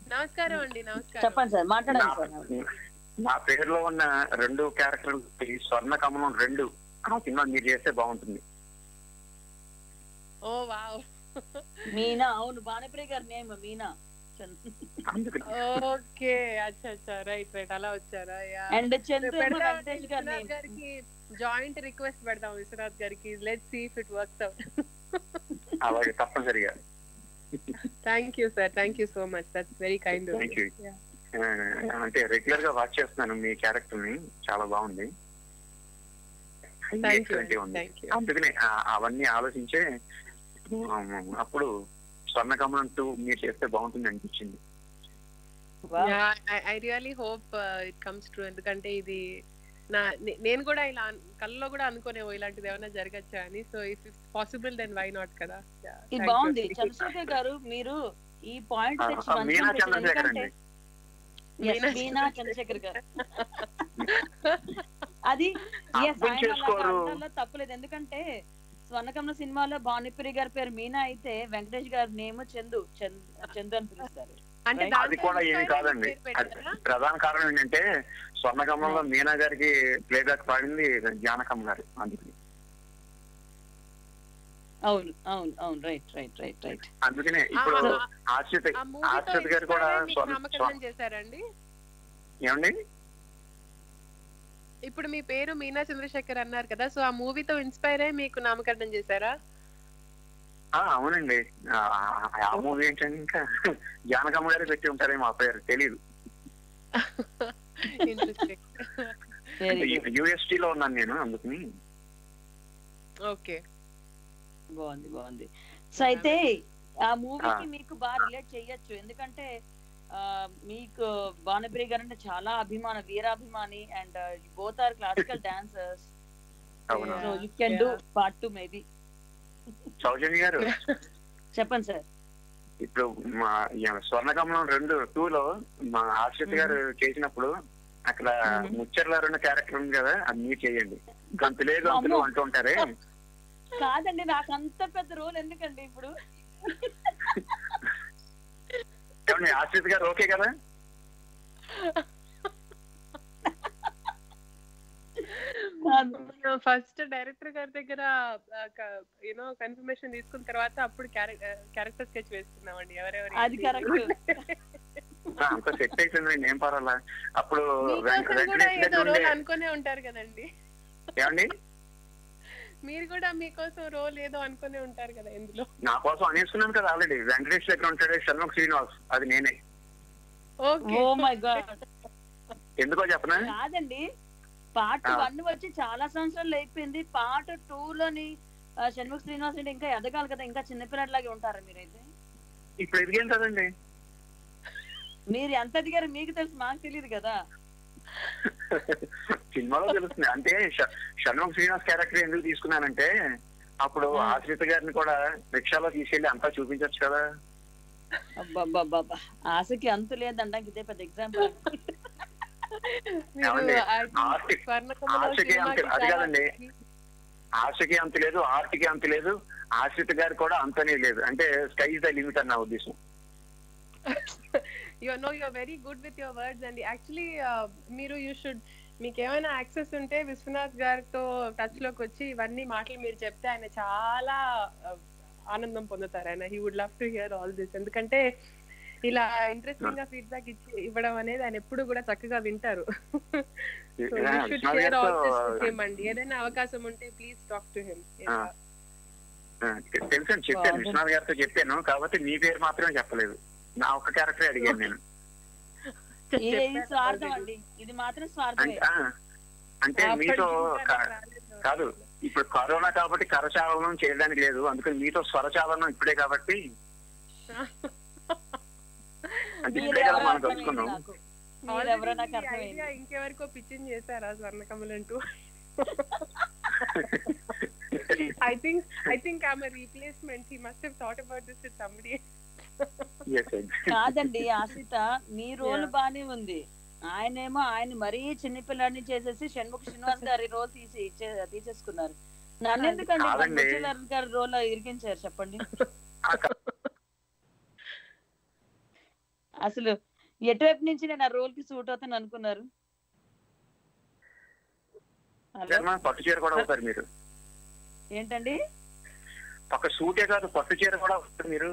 నమస్కారం అండి నమస్కారం. చెప్పండి సార్ మాట్లాడండి నా- సార్ నా పేరులో ఉన్న రెండు క్యారెక్టర్లు స్వర్ణ కమలం రెండు. ఆ సినిమా మీరు చేస్తే బాగుంటుంది. Oh wow. మీనా? అవును బాణప్రియ గారి నేమ్ మీనా? ఓకే అచ్చా అచ్చా రైట్ రైట్ అలా వచ్చారా? యా. అండ్ చంద్ర గారికి జాయింట్ రిక్వెస్ట్ పెడదాం విశ్వనాథ్ గారికి. Let see if it works out అలాగే తప్పనిసరిగా. Thank you sir thank you so much that's very kind Thank you. ఆ, అంటే రెగ్యులర్గా వాచ్ చేస్తున్నాను మీ క్యారెక్టర్ని. చాలా బాగుంది. అందుకనే అవన్నీ ఆలోచించే అప్పుడు స్వర్ణ కమలం టూ మీరు చేస్తే బాగుంటుంది అనిపించింది. I really hope it comes true ఎందుకంటే ఇది నా నేను కూడా ఇలా కళ్ళలో కూడా అనుకోనేవో ఇలాంటిది ఏమైనా జరగచ్చా అని. So if it's possible then why not కదా? ఇది. బాగుంది. చంద్రశేఖర్ గారు మీరు ఈ పాయింట్ మీనా. చంద్రశేఖర్ గారు. అది తప్పులేదు. ఎందుకంటే స్వర్ణకమల సినిమాలో భానుప్రి గారి పేరు మీనా అయితే వెంకటేష్ గారి నేమ్ చందు చంద్- చందు అని పిలుస్తారు. అంటే. అది కూడా ఏమి కాదండి? ప్రధాన కారణం ఏంటంటే స్వర్ణకమలంలో మీనా గారికి ప్లేబ్యాక్ పాడింది జానకమ్మ గారు అందుకని అవును అవును అవును రైట్ రైట్ రైట్ రైట్ అందుకనే ఇప్పుడు ఆశ్రిత్ ఆశ్రిత్ గారు కూడా చేశారండి? ఏమండి? ఇప్పుడు మీ పేరు మీనా చంద్రశేఖర్ అన్నారు కదా సో ఆ మూవీతో ఇన్స్పైర్ అయ్యి మీకు నామకరణం చేశారా? ఆ, అవునండి. ఆ, ఆ మూవీ ఏంటంటే ఇంకా జానకమ్మ గారు పెట్టి ఉంటారేమో ఆ పేరు తెలియదు ఇంట్రెస్టింగ్ వెరీ గుడ్ యుఎస్టీ లో ఉన్నాను నేను అందుకని. ఓకే. బాగుంది బాగుంది. సో అయితే ఆ మూవీకి మీకు బాగా రిలేట్ చేయొచ్చు. ఎందుకంటే మీకు బాణప్రియ గారు అంటే చాలా అభిమాన వీరాభిమాని and both are classical dancers so you can do part two maybe Soujanya garu? చెప్పండి సార్ ఇప్పుడు మా స్వర్ణకమలం రెండు టూ లో మా ఆశ్రిత్ గారు చేసినప్పుడు అక్కడ. ముచ్చర్ల రెండు క్యారెక్టర్ ఉంది కదా అది మీరు చేయండి. గంతులే గంతులు. అంటూ ఉంటారే కాదండి నాకు అంత పెద్ద రోల్ ఎందుకండి ఇప్పుడు? ఆశ్రిత్ గారు ఓకే కదా? ఫస్ట్ డైరెక్టర్ గారి దగ్గర యూనో కన్ఫర్మేషన్ తీసుకున్న తర్వాత అప్పుడు క్యారెక్టర్ స్కెచ్ వేసుకున్నామండి. ఎవరెవరు అది. ఆ, అంత సెట్ అయిపోయిందండి. ఏం పర్వాలా? అప్పుడు అనుకునే ఉంటారు కదండి. ఏమండి? మీరు కూడా మీకోసం రోల్ ఏదో అనుకునే ఉంటారు కదా ఇందులో. నా కోసం అనేసుకున్నాను కదా ఆల్రెడీ. వెంకటేష్ దగ్గర ఉంటాడు షణ్ముఖ్ శ్రీనివాస్. అది నేనే. ఓకే. Oh my god. ఎందుకో చెప్పనా? కాదండి. పార్ట్. వన్ వచ్చి చాలా సంవత్సరాలు అయిపోయింది. పార్ట్ టూ లోని షణ్ముఖ శ్రీనివాస్ అంటే ఇంకా ఎదగాలి కదా ఇంకా చిన్నపిల్లలాగే ఉంటారా మీరైతే? ఇప్పుడు ఎదిగేం కదండి. మీరు ఎంత ఎదిగారో మీకు తెలుసు మాకు తెలియదు కదా. సినిమాలో తెలుస్తుంది. అంటే షణ్ముఖ్ శ్రీనివాస్ క్యారెక్టర్ ఎందుకు తీసుకున్నానంటే అప్పుడు. ఆశ్రిత గారిని కూడా రిక్షాలో తీసుకెళ్ళి అంతా చూపించచ్చు కదా. అబ్బబ్బబ్బబ్బా. ఆశకి అంతు లేదండానికి ఇదే పెద్ద ఎగ్జాంపుల్ అది కాదండి. ఆశకి అంత లేదు ఆర్ట్కి అంత లేదు. ఆశ్రిత గారికి కూడా అంతనే లేదు. అంటే స్కై ద లిమిట్ అన్న ఉద్దేశం. You know you very good with your words and. Actually మీరు యూ షుడ్ మీకు ఏమైనా యాక్సెస్ ఉంటే విశ్వనాథ్ గారితో టచ్లోకి వచ్చి ఇవన్నీ మాటలు మీరు చెప్తే ఆయన చాలా ఆనందం పొందుతారు. ఆయన he would love to hear all this ఎందుకంటే ఇలా ఇంట్రెస్టింగ్గా ఫీడ్బ్యాక్ ఇచ్చి ఇవ్వడం అనేది ఆయన ఎప్పుడు కూడా చక్కగా వింటారు. So Yeah, should Viswanath share all this గారితో, విత్ హిమ్ అండి ఏదైనా అవకాశం ఉంటే ప్లీజ్ టాక్ టు హిమ్ ఆ, ఆ, తెలుసండి చెప్పాను విశ్వనాథ్ గారితో చెప్పాను కాబట్టి మీ పేరు మాత్రమే చెప్పలేదు. నా ఒక్క క్యారెక్టర్ అడిగాను నేను. ఇది ఇది స్వార్థం అండి. ఇది మాత్రం అంటే మీతో కాదు ఇప్పుడు కరోనా కాబట్టి కరచాలనం చేయడానికి లేదు. అందుకని మీతో స్వరచాలనం ఇప్పుడే కాబట్టి ఇంకెవరికో పిచ్చింగ్ చేశారా స్వర్ణకమల్ అంటూ? I think I think I'm replacement he must have thought about this with somebody. కాదండి ఆశిత మీ రోల్. బానే ఉంది. ఆయనేమో ఆయన మరీ చిన్నపిల్లాడిని చేసేసి షణ్ముఖ శ్రీనివాస్ గారి రోల్ తీసి ఇచ్చే- తీసేసుకున్నారు. నన్ను. ముత్యాలరావు గారి రోల్ ఇరికించారు చెప్పండి? అసలు ఎటువైపు నుంచి నేను ఆ రోల్కి సూట్ అవుతాను అనుకున్నారు? పట్టు చీర కూడా అవుతారు మీరు. ఏంటండి? ఒక సూటే కాదు పట్టు చీర కూడా అవుతారు మీరు.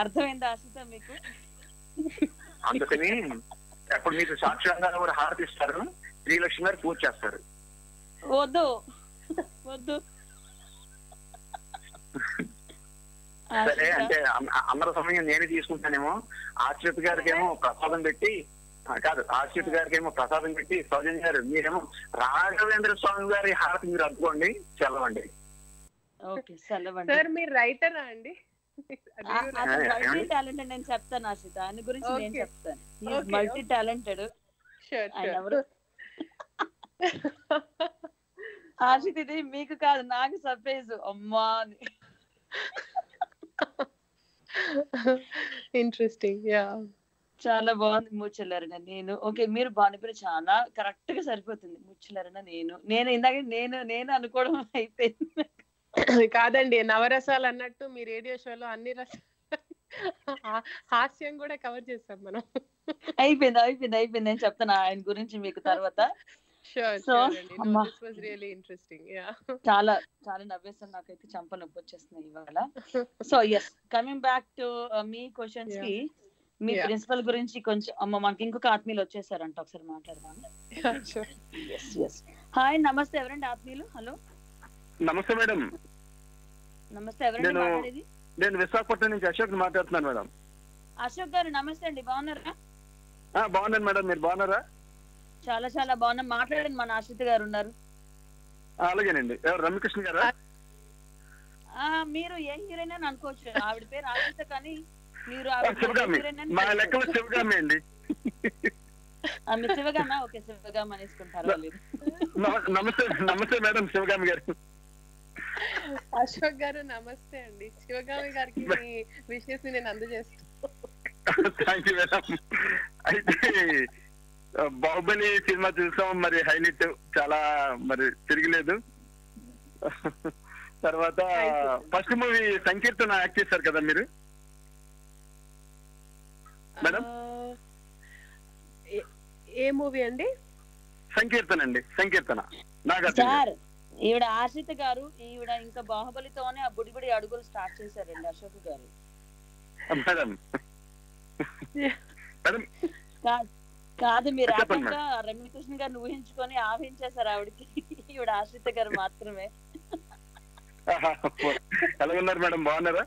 అర్థమైందా ఆశిత మీకు? అందుకని అప్పుడు మీకు సాక్షాత్గా ఎవరు హారతి ఇస్తారు శ్రీలక్ష్మి గారు పూజ చేస్తారు. వద్దు. వద్దు. సరే అంటే అందరి సమయం నేనే తీసుకుంటానేమో. ఆశ్రిత్ గారికి ఏమో ప్రసాదం పెట్టి కాదు ఆశ్రిత్ గారికి ఏమో ప్రసాదం పెట్టి సౌజన్య గారు మీరేమో రాఘవేంద్ర స్వామి గారి హారతి మీరు అద్దుకోండి చల్లవండి సెలవండి. సార్ మీరు రైటరా అండి? టాలెంటెడ్ నేను చెప్తాను ఆశిత ఆయన గురించి నేను. చెప్తాను. మల్టీ టాలెంటెడ్ షూర్ ఆయన ఎవరు? ఆశిత్ ఇది మీకు కాదు నాకు సర్ప్రైజ్ అమ్మా అని. ఇంట్రెస్టింగ్ యా చాలా బాగుంది ముచ్చలరన నేను. ఓకే మీరు బాగుంది చాలా కరెక్ట్గా సరిపోతుంది ముచ్చలరన నేను. నేను ఇందాక నేను నేను అనుకోవడం అయిపోయింది. కాదండి నవరసాలు అన్నట్టు మీ రేడియో షోలో అన్ని రసాలు హాస్యం కూడా కవర్ చేస్తాం మనం. అయిపోయింది అయిపోయింది అయిపోయింది. నేను చెప్తాను ఆయన గురించి మీకు తర్వాత. చాలా చాలా నవ్వేస్తాను నాకైతే చంప నొప్పి వచ్చేస్తున్నాయి ఇవాళ. So yes coming back to me questions. కి మీ. ప్రిన్సిపల్ గురించి కొంచెం అమ్మ మనకి ఇంకొక ఆత్మీయులు వచ్చేసారంట ఒకసారి మాట్లాడదాం హాయ్ నమస్తే ఎవరండి ఆత్మీయులు? హలో నమస్తే మేడం. నమస్తే ఎవరండి నేను- మాట్లాడేది? నేను విశాఖపట్నం నుంచి అశోక్ మాట్లాడుతున్నాను మేడం. అశోక్ గారు నమస్తే అండి బాగున్నారా? బాగున్నాను మేడం. మీరు బాగున్నారా? చాలా చాలా బాగున్నాం. మాట్లాడండి మన ఆశ్రిత గారు ఉన్నారు. అలాగేనండి. ఎవరు? రమ్యకృష్ణ గారా? ఆ మీరు ఏ హీరోయిన్ అని అనుకోవచ్చు. ఆవిడ పేరు ఆశ్రిత కానీ మీరు మా. లెక్కలో శివగామి అండి. ఆ, మీరు శివగామ? ఓకే శివగామ అనేసుకుంటారు నమస్తే నమస్తే మేడం శివగామి గారు. అశోక్ గారు నమస్తే అండి. శివగామి గారికి మీ విషెస్ నేను అందజేస్తాను థ్యాంక్ యూ మేడం. అయితే బాహుబలి సినిమా చూసాం మరి హైలైట్ చాలా మరి తిరగలేదు. తర్వాత. ఫస్ట్ మూవీ సంకీర్తన యాక్ట్ చేశారు కదా మీరు? మేడం? ఏ- మూవీ అండి? సంకీర్తన అండి సంకీర్తన. నాగార్జున ఈవిడ ఆశ్రిత గారు ఈవిడ ఇంకా బాహుబలితోనే ఆ బుడి బుడి అడుగులు స్టార్ట్ చేశారండి అశోక్ గారు. మేడం. మేడం కాదు మీరు ఏకంగా రమ్యకృష్ణ గారిని ఊహించుకొని ఆవించేశారు ఆవిడకి. ఈవిడ ఆశ్రిత గారు మాత్రమే. ఎలా ఉన్నారు మేడం? బాగున్నారా?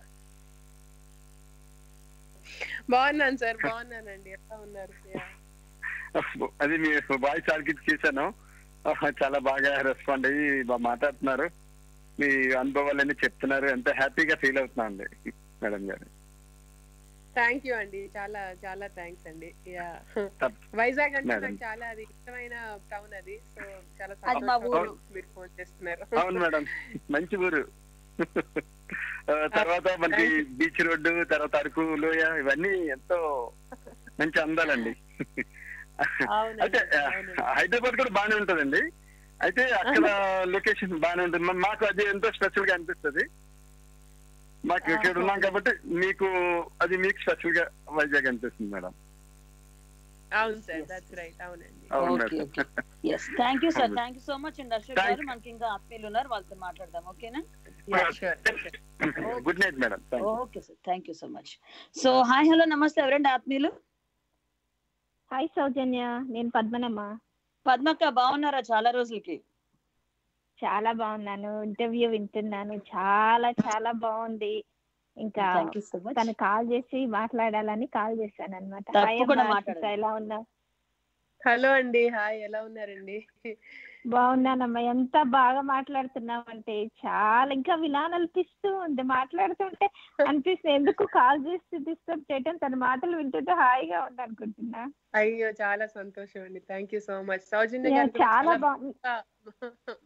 బాగున్నాను సార్ బాగున్నానండి. ఎలా ఉన్నారు. అది మీ వాయిస్ ఆర్కిట్ చేశాను. చాలా బాగా రెస్పాండ్ అయ్యి బాగా మాట్లాడుతున్నారు. మీ అనుభవాలన్నీ చెప్తున్నారు. ఎంత హ్యాపీగా ఫీల్ అవుతున్నా అండి మేడం గారు. థ్యాంక్ యూ అండి. చాలా చాలా థ్యాంక్స్ అండి. వైజాగ్ అంటే. నాకు చాలా అది ఇష్టమైన టౌన్ అది. సో చాలా సంతోషం ఊరు. మీరు ఫోన్ చేస్తున్నారు. అవును మేడం. మంచి ఊరు. తర్వాత మనకి బీచ్ రోడ్డు తర్వాత అరకు లోయ ఇవన్నీ ఎంతో మంచి అందాలండి. అవునండి, అయితే. హైదరాబాద్ కూడా బాగానే ఉంటదండి. అయితే అక్కడ లొకేషన్ బాగానే ఉంటుంది. మాకు అది ఎంతో స్పెషల్గా అనిపిస్తుంది. మాకు ఇక్కడ ఉన్నాం కాబట్టి మీకు అది మీకు స్పెషల్గా వైజాగ్ అనిపిస్తుంది మేడం. అవును సార్. దట్స్ రైట్ అవునండి. Yes thank you sir. Thank you so much అండి అశోక్ Thank గారు మనకి ఇంకా ఆత్మీయులు ఉన్నారు వాళ్ళతో మాట్లాడదాం. ఓకేనా good night madam okay sir thank you so much so hi hello నమస్తే ఎవరండి ఆత్మీయులు? హాయ్ సౌజన్య. నేను పద్మనమ్మ. పద్మక్క బాగున్నారా? చాలా రోజులకి. చాలా బాగున్నాను. ఇంటర్వ్యూ వింటున్నాను. చాలా చాలా బాగుంది. ఇంకా తను కాల్ చేసి మాట్లాడాలని కాల్ చేశాను అనమాట. ఎలా ఉన్నా హలో అండి. హాయ్. ఎలా ఉన్నారండి? బాగున్నానమ్మా. ఎంత బాగా మాట్లాడుతున్నావంటే చాలా ఇంకా వినాలనిపిస్తూ ఉంది. మాట్లాడుతుంటే అనిపిస్తుంది. ఎందుకు కాల్ చేసి డిస్టర్బ్ చేయటం? తన మాటలు వింటుంటే హాయిగా ఉంది అనుకుంటున్నా అయ్యో చాలా సంతోషం అండి. Thank you so much Saujanya చాలా బాగుంది. బాగా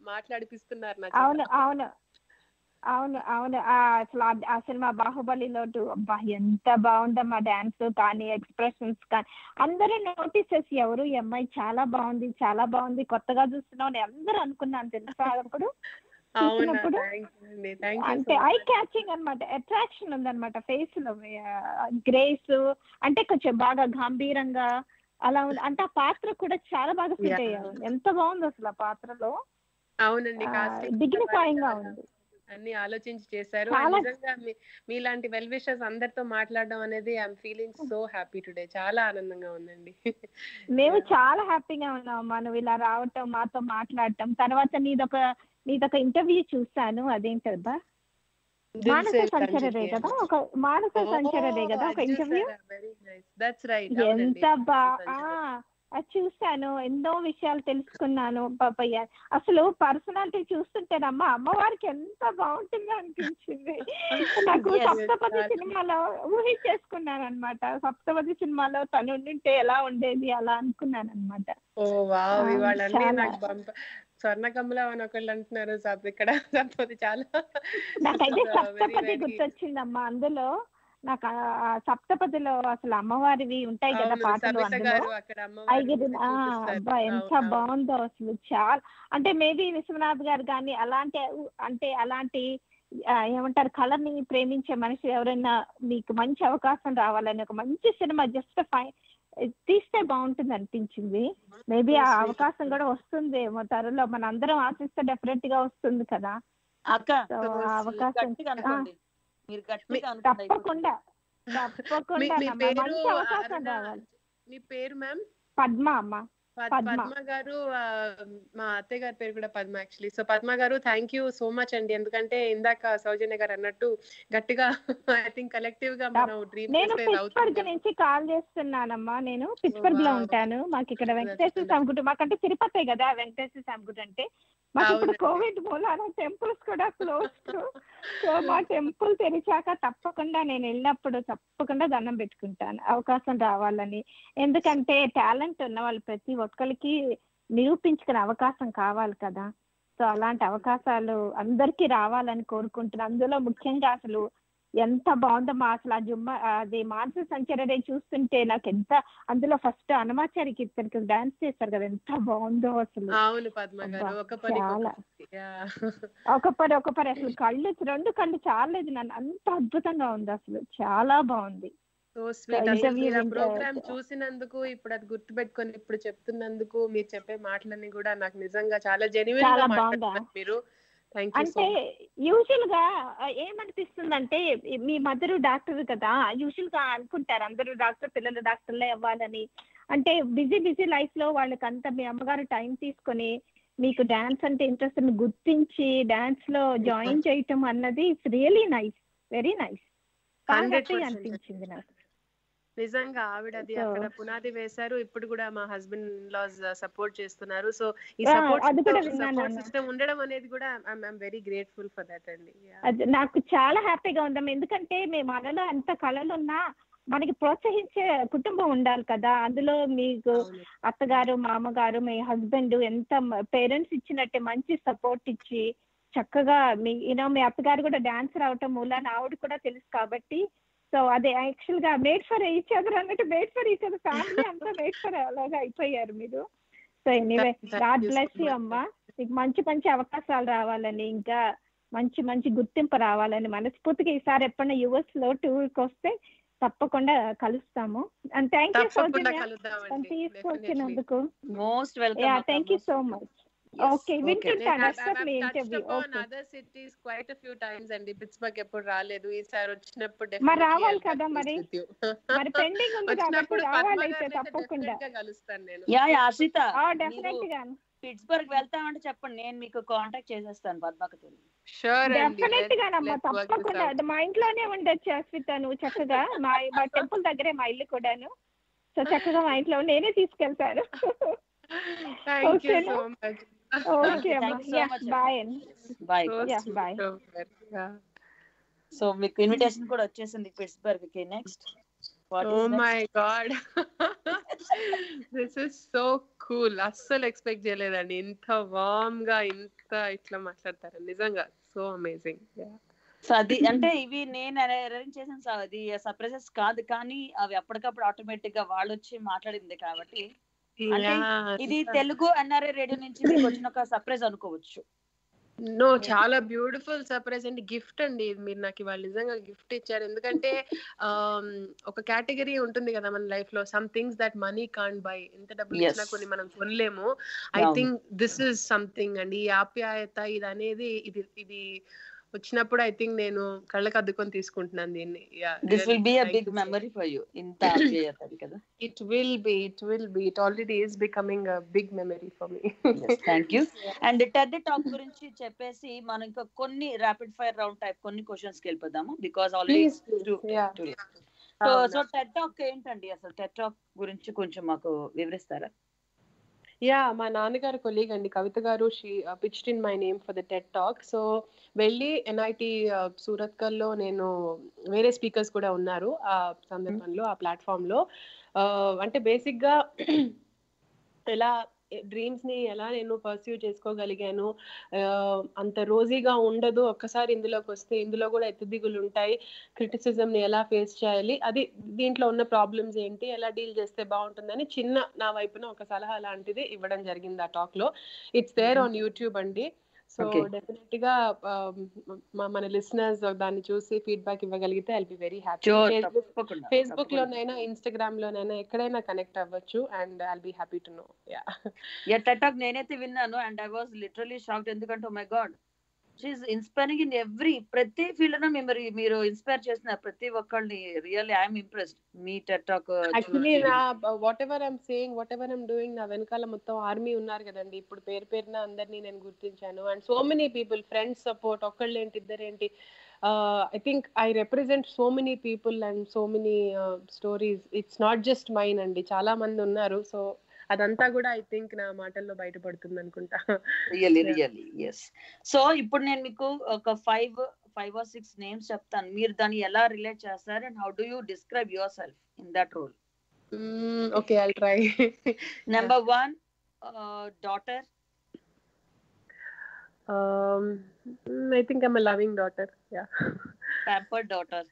మాట్లాడిపిస్తున్నారు అవును. అవును. అవును అవును. ఆ అసలు ఆ- సినిమా బాహుబలిలో అబ్బా ఎంత బాగుందమ్మా డాన్స్ కానీ ఎక్స్ప్రెషన్స్ కానీ. అందరూ నోటీసెస్ ఎవరు ఈ అమ్మాయి చాలా బాగుంది చాలా బాగుంది కొత్తగా చూస్తున్నావు అందరూ అనుకున్నాను తెలుసా అప్పుడు? అంటే ఐ క్యాచింగ్ అన్నమాట అట్రాక్షన్ ఉందన్నమాట ఫేస్లో. గ్రేస్ అంటే కొంచెం బాగా గంభీరంగా అలా ఉంది. అంటే ఆ పాత్ర కూడా చాలా బాగా ఫిట్. అయ్యావు ఎంత బాగుంది అసలు ఆ పాత్రలో. అవునండి. casting డిగ్నిఫైయింగ్గా చాలా ఉంది. అన్ని ఆలోచించి చేశారు. నిజంగా మీ- మీలాంటి వెల్ విషర్స్ అందరితో మాట్లాడడం అనేది I'm feeling so happy today చాలా ఆనందంగా ఉందండి. మేము చాలా హ్యాపీగా ఉన్నాం మనం ఇలా రావటం మాతో మాట్లాడటం. తర్వాత నీదొక నీదొక ఇంటర్వ్యూ చూసాను అదేంటబ్బా మానస సంచరరే కదా? ఒక మానస సంచరరే కదా? ఒక interview very nice that's right ఎంత బా ఆ, అది చూసాను ఎన్నో విషయాలు తెలుసుకున్నాను పాపయ్య. అసలు పర్సనాలిటీ చూస్తుంటేనమ్మా అమ్మవారికి ఎంత బాగుంటుందో అనిపించింది. నాకు Yes. సప్తపది సినిమాలో ఊహించేసుకున్నాను అనమాట సప్తపది సినిమాలో తను ఉండింటే ఎలా ఉండేది అలా అనుకున్నాను అనమాట పంప స్వర్ణకమల అని ఒకళ్ళు అంటున్నారు సబ్ ఇక్కడ. చాలా నాకైతే సప్తపది గుర్తొచ్చిందమ్మా. అందులో నాకు సప్తపదిలో అసలు అమ్మవారివి ఉంటాయి కదా పాటలు. అబ్బా ఎంత. బాగుందో అసలు చాలా. అంటే మేబీ విశ్వనాథ్ గారు కానీ అలాంటి అంటే అలాంటి ఏమంటారు కలర్ని ప్రేమించే మనిషి ఎవరైనా మీకు మంచి అవకాశం రావాలని ఒక మంచి సినిమా జస్ట్ ఫైన్ తీస్తే బాగుంటుంది అనిపించింది. మేబీ ఆ అవకాశం కూడా వస్తుంది ఏమో త్వరలో. మన అందరం ఆశిస్తే డెఫినెట్గా వస్తుంది కదా. అవకాశం. తప్పకుండా మీ తప్పకుండా మంచి అవకాశం రావాలి. మీ పేరు మ్యామ్ పద్మ అమ్మ. పద్మ. గారు మా అత్తయ్య గారి పేరు కూడా పద్మ యాక్చువల్లీ. సో పద్మ గారు థ్యాంక్ యూ సో మచ్ అండి. ఎందుకంటే ఇందాక సౌజన్య గారు అన్నట్టు గట్టిగా ఐ థింక్ కలెక్టివ్గా మనం డ్రీమ్ నేను పిట్స్బర్గ్ నుంచి కాల్ చేస్తున్నానమ్మా. నేను పిట్స్బర్గ్లో. ఉంటాను. మాకు ఇక్కడ వెంకటేశ్వర. స్వామి గుడి మాకంటే తిరుపతి కదా వెంకటేశ్వర స్వామి గుడి అంటే. మాకు ఇప్పుడు. కోవిడ్ మూలాన టెంపుల్స్ కూడా క్లోజ్ సో మా టెంపుల్ తెరిచాక తప్పకుండా నేను వెళ్ళినప్పుడు తప్పకుండా దండం పెట్టుకుంటాను. అవకాశం రావాలని. ఎందుకంటే టాలెంట్ ఉన్న వాళ్ళు ప్రతి ఒక్కరికి నిరూపించుకునే అవకాశం కావాలి కదా. సో అలాంటి అవకాశాలు అందరికీ రావాలని కోరుకుంటున్నాను అందులో ముఖ్యంగా అసలు ఎంత బాగుందమ్మా అసలు ఆ జుమ్మ అది మానస సంచరనే చూస్తుంటే నాకు ఎంత అందులో ఫస్ట్ అనమాచారి కీర్తనకి డాన్స్ చేస్తారు కదా ఎంత బాగుందో అసలు. చాలా. ఒక పరి ఒక పరి అసలు కళ్ళు రెండు కళ్ళు చాలేదు నన్ను. అంత అద్భుతంగా ఉంది అసలు. చాలా బాగుంది. సో స్వీట్ మీరు ప్రోగ్రామ్ చూసినందుకు ఇప్పుడు అది గుర్తుపెట్టుకొని ఇప్పుడు చెప్తున్నందుకు మీరు చెప్పే మాటలన్నీ కూడా నాకు నిజంగా చాలా జెన్యున్గా? మాట్లాడుతున్నారు మీరు. అంటే యూజువల్గా ఏమనిపిస్తుందంటే మీ మదర్ డాక్టర్ కదా యూజువల్గా అనుకుంటారు అందరూ డాక్టర్ పిల్లలు డాక్టర్లే అవ్వాలని. అంటే బిజీ బిజీ లైఫ్లో వాళ్ళకంతా మీ అమ్మగారు టైం తీసుకొని మీకు డాన్స్ అంటే ఇంట్రెస్ట్ గుర్తించి డాన్స్లో జాయిన్ చేయటం అన్నది it's really nice very nice బాగా 100% హ్యాపీగా అనిపించింది నాకు. నిజంగా ఆవిడ అది అక్కడ పునాది వేశారు. ఇప్పుడు కూడా మా హస్బెండ్ లాస్ సపోర్ట్ చేస్తున్నారు. సో ఈ సపోర్ట్. సిస్టమ్ ఉండడం అనేది కూడా I'm very grateful for that అండి. నాకు చాలా హ్యాపీగా ఉందమ్మా ఎందుకంటే మేము మనలో ఎంత కళలున్నా మనకి ప్రోత్సహించే కుటుంబం ఉండాలి కదా. అందులో మీకు. అత్తగారు మామగారు మీ హస్బెండ్ ఎంత పేరెంట్స్ ఇచ్చినట్టే మంచి సపోర్ట్ ఇచ్చి చక్కగా మీ యూనో మీ అత్తగారు కూడా డాన్స్ రావటం మూలాన ఆవిడ కూడా తెలుసు కాబట్టి సో అదే యాక్చువల్గా మేడ్ ఫర్ ఈచ్ అదర్ అన్నట్టు made for each other family అంతా మేడ్ ఫర్ అలాగా అయిపోయారు మీరు. So anyway God bless you. అమ్మా. మీకు మంచి మంచి అవకాశాలు రావాలని ఇంకా మంచి మంచి గుర్తింపు రావాలని మనస్ఫూర్తిగా ఈసారి ఎప్పుడైనా యుఎస్లో టూర్కి వస్తే తప్పకుండా కలుస్తాము. And thank you తీసుకొచ్చినందుకు most welcome yeah thank you so much okay వింటుంటాను అసలు మీ interview okay other cities quite few times అండి. పిట్స్బర్గ్ ఎప్పుడు రాలేదు. ఈసారి వచ్చినప్పుడు మరి రావాలి కదా మరి. మరి pending ఉంది కాబట్టి అయితే తప్పకుండా. కలుస్తాను నేను. యా యా, హర్షిత డెఫినెట్గా పిట్స్బర్గ్ వెళ్తామంటే చెప్పండి. నేను మీకు కాంటాక్ట్ చేసేస్తాను పద్మకతో షూర్ అండి. డెఫినెట్ గానమ్మా తప్పకుండా. అది మా ఇంట్లోనే ఉండొచ్చు అస్మిత నువ్వు చక్కగా. మా మా టెంపుల్ దగ్గరే మా ఇల్లు కూడాను. సో చక్కగా మా ఇంట్లో నేనే తీసుకెళ్తాను. Okay. Bye bye bye. So మీకు ఇన్విటేషన్ కూడా వచ్చేసింది పిట్స్బర్గ్కి next oh my God this is so cool అస్సలు ఎక్స్పెక్ట్ చేయలేదండి. ఇంత వార్మ్గా ఇంత ఇట్లా మాట్లాడతారు. నిజంగా సో అమేజింగ్ సో అది అంటే ఇవి నేను అరేంజ్ చేసిన స- అది సర్ప్రైజెస్ కాదు. కానీ అవి అప్పటికప్పుడు ఆటోమేటిక్గా వాళ్ళు వచ్చి మాట్లాడింది కాబట్టి అంటే ఇది తెలుగు ఎన్ఆర్ఐ రేడియో నుంచి మీకు వచ్చిన ఒక సర్ప్రైజ్ అనుకోవచ్చు. నో చాలా బ్యూటిఫుల్ సర్ప్రైజ్ అండి. గిఫ్ట్ అండి. ఇది మీరు నాకు ఇవాళ నిజంగా గిఫ్ట్ ఇచ్చారు. ఎందుకంటే ఒక కేటగిరీ ఉంటుంది కదా మన లైఫ్లో. Some things that money can't buy ఎంత డబ్బులు. ఇచ్చినా కొన్ని మనం కొనలేము. I. Think this is something అండి. ఈ ఆప్యాయత ఇది అనేది ఇది ఇది వచ్చినప్పుడు ఐ థింక్ నేను కళ్ళకు అద్దుకొని తీసుకుంటున్నాను దీన్ని. This will be a big memory for you ఇంత కదా. It will be it will be it already is becoming a big memory for me thank you and TED talk గురించి చెప్పేసి మనం ఇంకా కొన్ని ర్యాపిడ్ ఫైర్ రౌండ్ టైప్ కొన్ని క్వశ్చన్స్కి వెళ్ళిపోదాము. Because already so TED talk ఏంటండి అసలు? టెడ్ టాక్ గురించి కొంచెం మాకు వివరిస్తారా? యా మా నాన్నగారు కొలీగ్ అండి. కవిత గారు she pitched in my name for the TED talk so వెళ్ళి ఎన్ఐటి సూరత్కల్లో నేను వేరే స్పీకర్స్ కూడా ఉన్నారు ఆ సందర్భంలో ఆ ప్లాట్ఫామ్లో. ఆ, అంటే బేసిక్గా ఎలా డ్రీమ్స్ని ఎలా నేను పర్స్యూ చేసుకోగలిగాను? అంత రోజీగా ఉండదు. ఒక్కసారి ఇందులోకి వస్తే ఇందులో కూడా ఎత్తుదిగులు ఉంటాయి. క్రిటిసిజం ని ఎలా ఫేస్ చేయాలి? అది దీంట్లో ఉన్న ప్రాబ్లమ్స్ ఏంటి? ఎలా డీల్ చేస్తే బాగుంటుందని చిన్న నా వైపున ఒక సలహా లాంటిది ఇవ్వడం జరిగింది ఆ టాక్లో. ఇట్స్ దేర్ ఆన్ యూట్యూబ్ అండి. సో. డెఫినెట్గా మన లిసనర్స్ దాన్ని చూసి ఫీడ్బ్యాక్ ఇవ్వగలిగితే I'll be very happy Facebook. లోనైనా ఇన్స్టాగ్రామ్ లోనైనా ఎక్కడైనా కనెక్ట్ అవ్వచ్చు and I'll be happy to know yeah yeah talk నేనైతే విన్నాను and I was literally shocked ఎందుకంటే my God she's inspiring in every ప్రతి ఫీల్డ్లో మీరు మీరు ఇన్స్పైర్ చేసిన ప్రతి ఒక్కళ్ళని రియల్లీ ఐఎమ్ ఇంప్రెస్డ్ మీ టెడ్ టాక్ యాక్చువల్లీ నా whatever I'm saying whatever I'm doing నా వెనకాల మొత్తం ఆర్మీ ఉన్నారు కదండి. ఇప్పుడు పేరు పేరున అందరినీ నేను గుర్తించాను. And so many people friends support ఒక్కళ్ళేంటి ఇద్దరేంటి I think I represent so many people and so many stories it's not just mine అండి. చాలా మంది ఉన్నారు. సో అదంతా కూడా ఐ థింక్ నా మాటల్లో బయటపడుతుంది అనుకుంటా రియల్లీ రియల్లీ. ఎస్ సో ఇప్పుడు నేను మీకు ఒక five five or six names చెప్తాను. మీరు దాన్ని ఎలా రిలేట్ చేస్తారు and how do you describe yourself in that role okay I try number one daughter I think I'm loving daughter yeah pampered daughter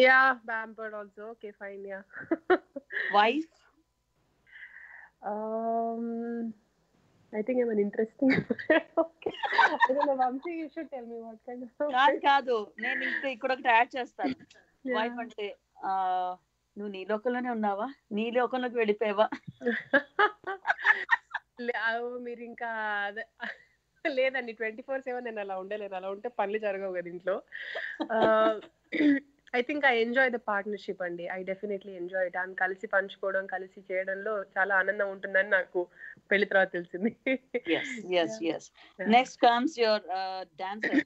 yeah pampered also okay fine yeah wife Um, I think I'm an interesting. okay. I don't know, Vamsi, you should tell me what kind of. కాదు కాదు నేను ఇంకా ఇక్కడ ఒకటి add చేస్తాను. Wife అంటే నువ్వు నీ లోకంలోనే ఉన్నావా నీ లోకంలోకి వెళ్ళిపోయావా మీరు ఇంకా అదే లేదండి ట్వంటీ ఫోర్ సెవెన్ నేను అలా ఉండలేను అలా ఉంటే పనులు జరగవు కదా ఇంట్లో I think I enjoy the partnership అండి. ఐ డెఫినెట్లీ ఎంజాయ్ దాన్ని కలిసి పంచుకోవడం కలిసి చేయడంలో చాలా ఆనందం ఉంటుందని నాకు పెళ్ళి తర్వాత తెలిసింది. Yes yes next comes your dancer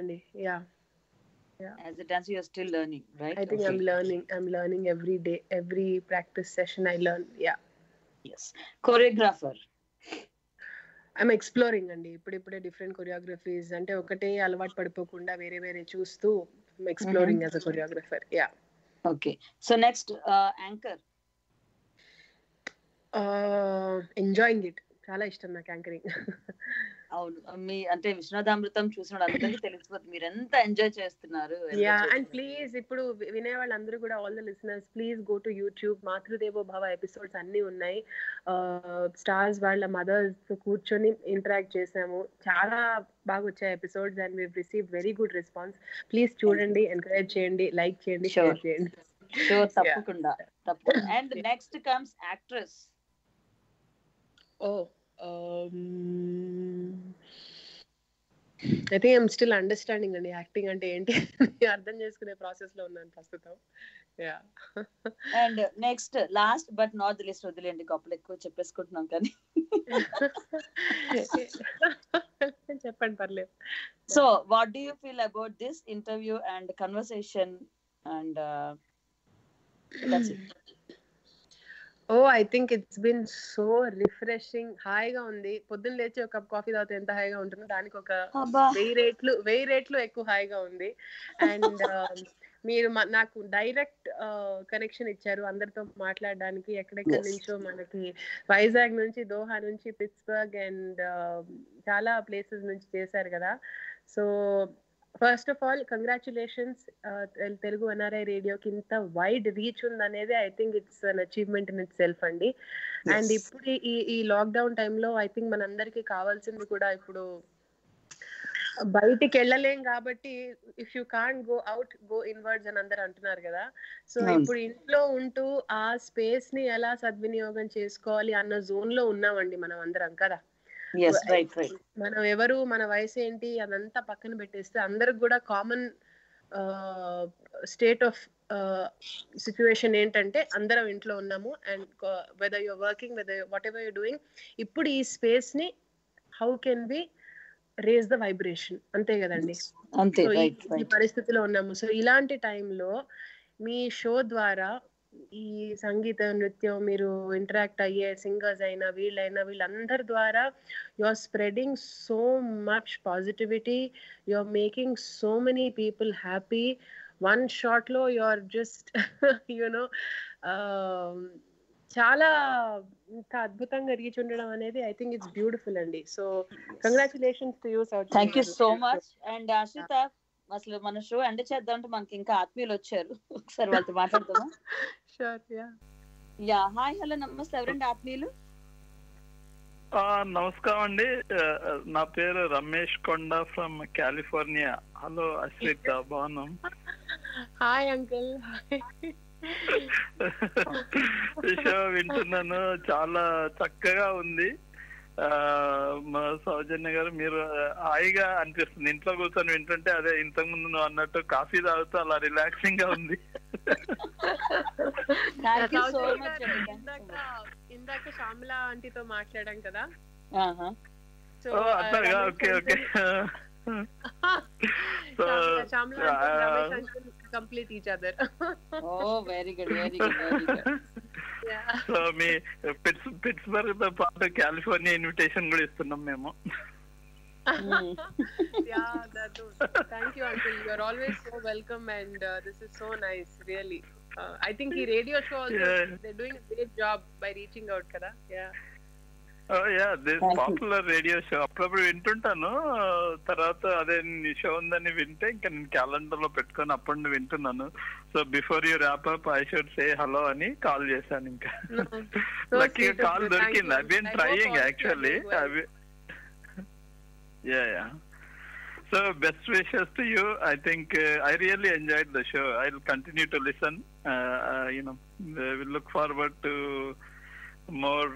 అండి. Yeah. As a dancer you're still learning right I think I'm learning I'm learning every day every practice session I learn. Yeah. Yes choreographer I'm exploring అండి. ఇప్పుడిప్పుడే different choreographies అంటే ఒకటే అలవాటు పడిపోకుండా వేరే వేరే చూస్తూ exploring as a choreographer yeah okay so next anchor enjoying it చాలా ఇష్టం నాకు యాంకరింగ్ అవును. మీ అంటే విశ్వనాథామృతం చూసిన అందరికీ తెలిసిపోతుంది మీరు ఎంత ఎంజాయ్ చేస్తున్నారు? Yeah and. ప్లీజ్ ఇప్పుడు వినే వాళ్ళందరూ కూడా all the listeners please go to YouTube. Matrudevo Bhava episodes అన్ని ఉన్నాయి. స్టార్స్ వాళ్ళ మదర్స్ కూర్చొని ఇంటరాక్ట్ చేసాము. చాలా బాగా వచ్చాయి episodes and we receive very good response please చూడండి ఎంకరేజ్ చేయండి లైక్ చేయండి. షేర్ చేయండి. షూర్ తప్పకుండా తప్పకుండా. And next comes actress oh I think I'm still understanding అండి యాక్టింగ్ అంటే ఏంటి అర్థం చేసుకునే ప్రాసెస్లో ఉన్నాను ప్రస్తుతం. Yeah and next last but not the least వదిలేండి గొప్పలు ఎక్కువ చెప్పేసుకుంటున్నాం కానీ. చెప్పండి పర్లేదు. So what do you feel about this interview and conversation and oh I think it's been so refreshing హాయిగా ఉంది. పొద్దున్న లేచి ఒక కప్ కాఫీ తాగితే ఎంత హాయిగా ఉంటుందో దానికి ఒక వెయ్యి రేట్లు వెయ్యి రేట్లు ఎక్కువ హాయిగా ఉంది. అండ్ మీరు నాకు డైరెక్ట్ కనెక్షన్ ఇచ్చారు అందరితో మాట్లాడడానికి. ఎక్కడెక్కడి. నుంచో మనకి వైజాగ్ నుంచి దోహా నుంచి పిట్స్బర్గ్ అండ్ చాలా ప్లేసెస్ నుంచి చేశారు కదా. So first of all congratulations Telugu NRI రేడియోకి ఇంత వైడ్ రీచ్ ఉందనేది I think it's an achievement in itself అండి అండ్. ఇప్పుడు ఈ ఈ లాక్డౌన్ టైంలో ఐ థింక్ మనందరికీ కావాల్సింది కూడా ఇప్పుడు బయటికి వెళ్ళలేం కాబట్టి if you can't go out go inwards అని అందరు అంటున్నారు కదా సో అవును. ఇప్పుడు ఇంట్లో ఉంటూ ఆ స్పేస్ని ఎలా సద్వినియోగం చేసుకోవాలి అన్న జోన్లో ఉన్నామండి మనం అందరం కదా మనం ఎవరు మన వయసు ఏంటి అదంతా పక్కన పెట్టేస్తే అందరికి కూడా కామన్ స్టేట్ ఆఫ్ సిచ్యువేషన్ ఏంటంటే అందరం ఇంట్లో ఉన్నాము and whether you're working whether whatever you doing ఇప్పుడు ఈ స్పేస్ని how can be raise the vibration అంతే కదండి. అంతే ఈ- పరిస్థితిలో ఉన్నాము. సో ఇలాంటి టైంలో మీ షో ద్వారా ఈ సంగీత నృత్యం మీరు ఇంటరాక్ట్ అయ్యే సింగర్స్ అయినా వీళ్ళైనా వీళ్ళందరి ద్వారా you are spreading so much positivity you are making so many people happy one షాట్లో you are just you know చాలా ఇంత అద్భుతంగా రీచ్ ఉండడం అనేది ఐ థింక్ ఇట్స్ బ్యూటిఫుల్ అండి. So congratulations to you thank you so much and Ashritha అసలు మన show end చేద్దామంటే మనకి ఇంకా ఆత్మీయులు వచ్చారు. ఒకసారి వాళ్ళతో మాట్లాడదామా? Sure yeah yeah hi hello నమస్తే. ఎవరండి ఆత్మీయులు? ఆ, నమస్కారం అండి. నా పేరు రమేష్ కొండ ఫ్రమ్ కాలిఫోర్నియా. హలో అశ్రిత బాగున్నాం? Hi uncle. ఈ షో వింటున్నాను. చాలా చక్కగా ఉంది. సౌజన్య గారు మీరు హాయిగా అనిపిస్తుంది. ఇంట్లో కూర్చొని వింటుంటే అదే ఇంతకు ముందు నువ్వు అన్నట్టు కాఫీ తాగుతూ అలా రిలాక్సింగ్గా ఉంది. ఇందాక శ్యామల ఆంటీతో మాట్లాడాం కదా? Okay okay. Shyamala uh, complete each other oh very good very good very good so మీ పిట్స్ పిట్స్బర్గ్ తో పాటు కాలిఫోర్నియా ఇన్విటేషన్ కూడా ఇస్తున్నాం మేము yeah that thank you uncle you're always so welcome and uh, this is so nice really uh, i think the radio show also Yeah. they're doing a great job by reaching out kada yeah Yeah this Thank you. Popular radio show అప్పుడప్పుడు వింటుంటాను తర్వాత అదే నీ show ఉందని వింటే ఇంకా నేను క్యాలెండర్లో పెట్టుకొని అప్పుడు నుండి వింటున్నాను so before you wrap up I should say hello అని కాల్ చేశాను ఇంకా No. So లక్కీగా sweet of call you. Thank దొరికింది you. I been I hope trying all of you are actually doing well. Yeah yeah so best wishes to you I think I really enjoyed the show I will continue to listen you know will look forward to more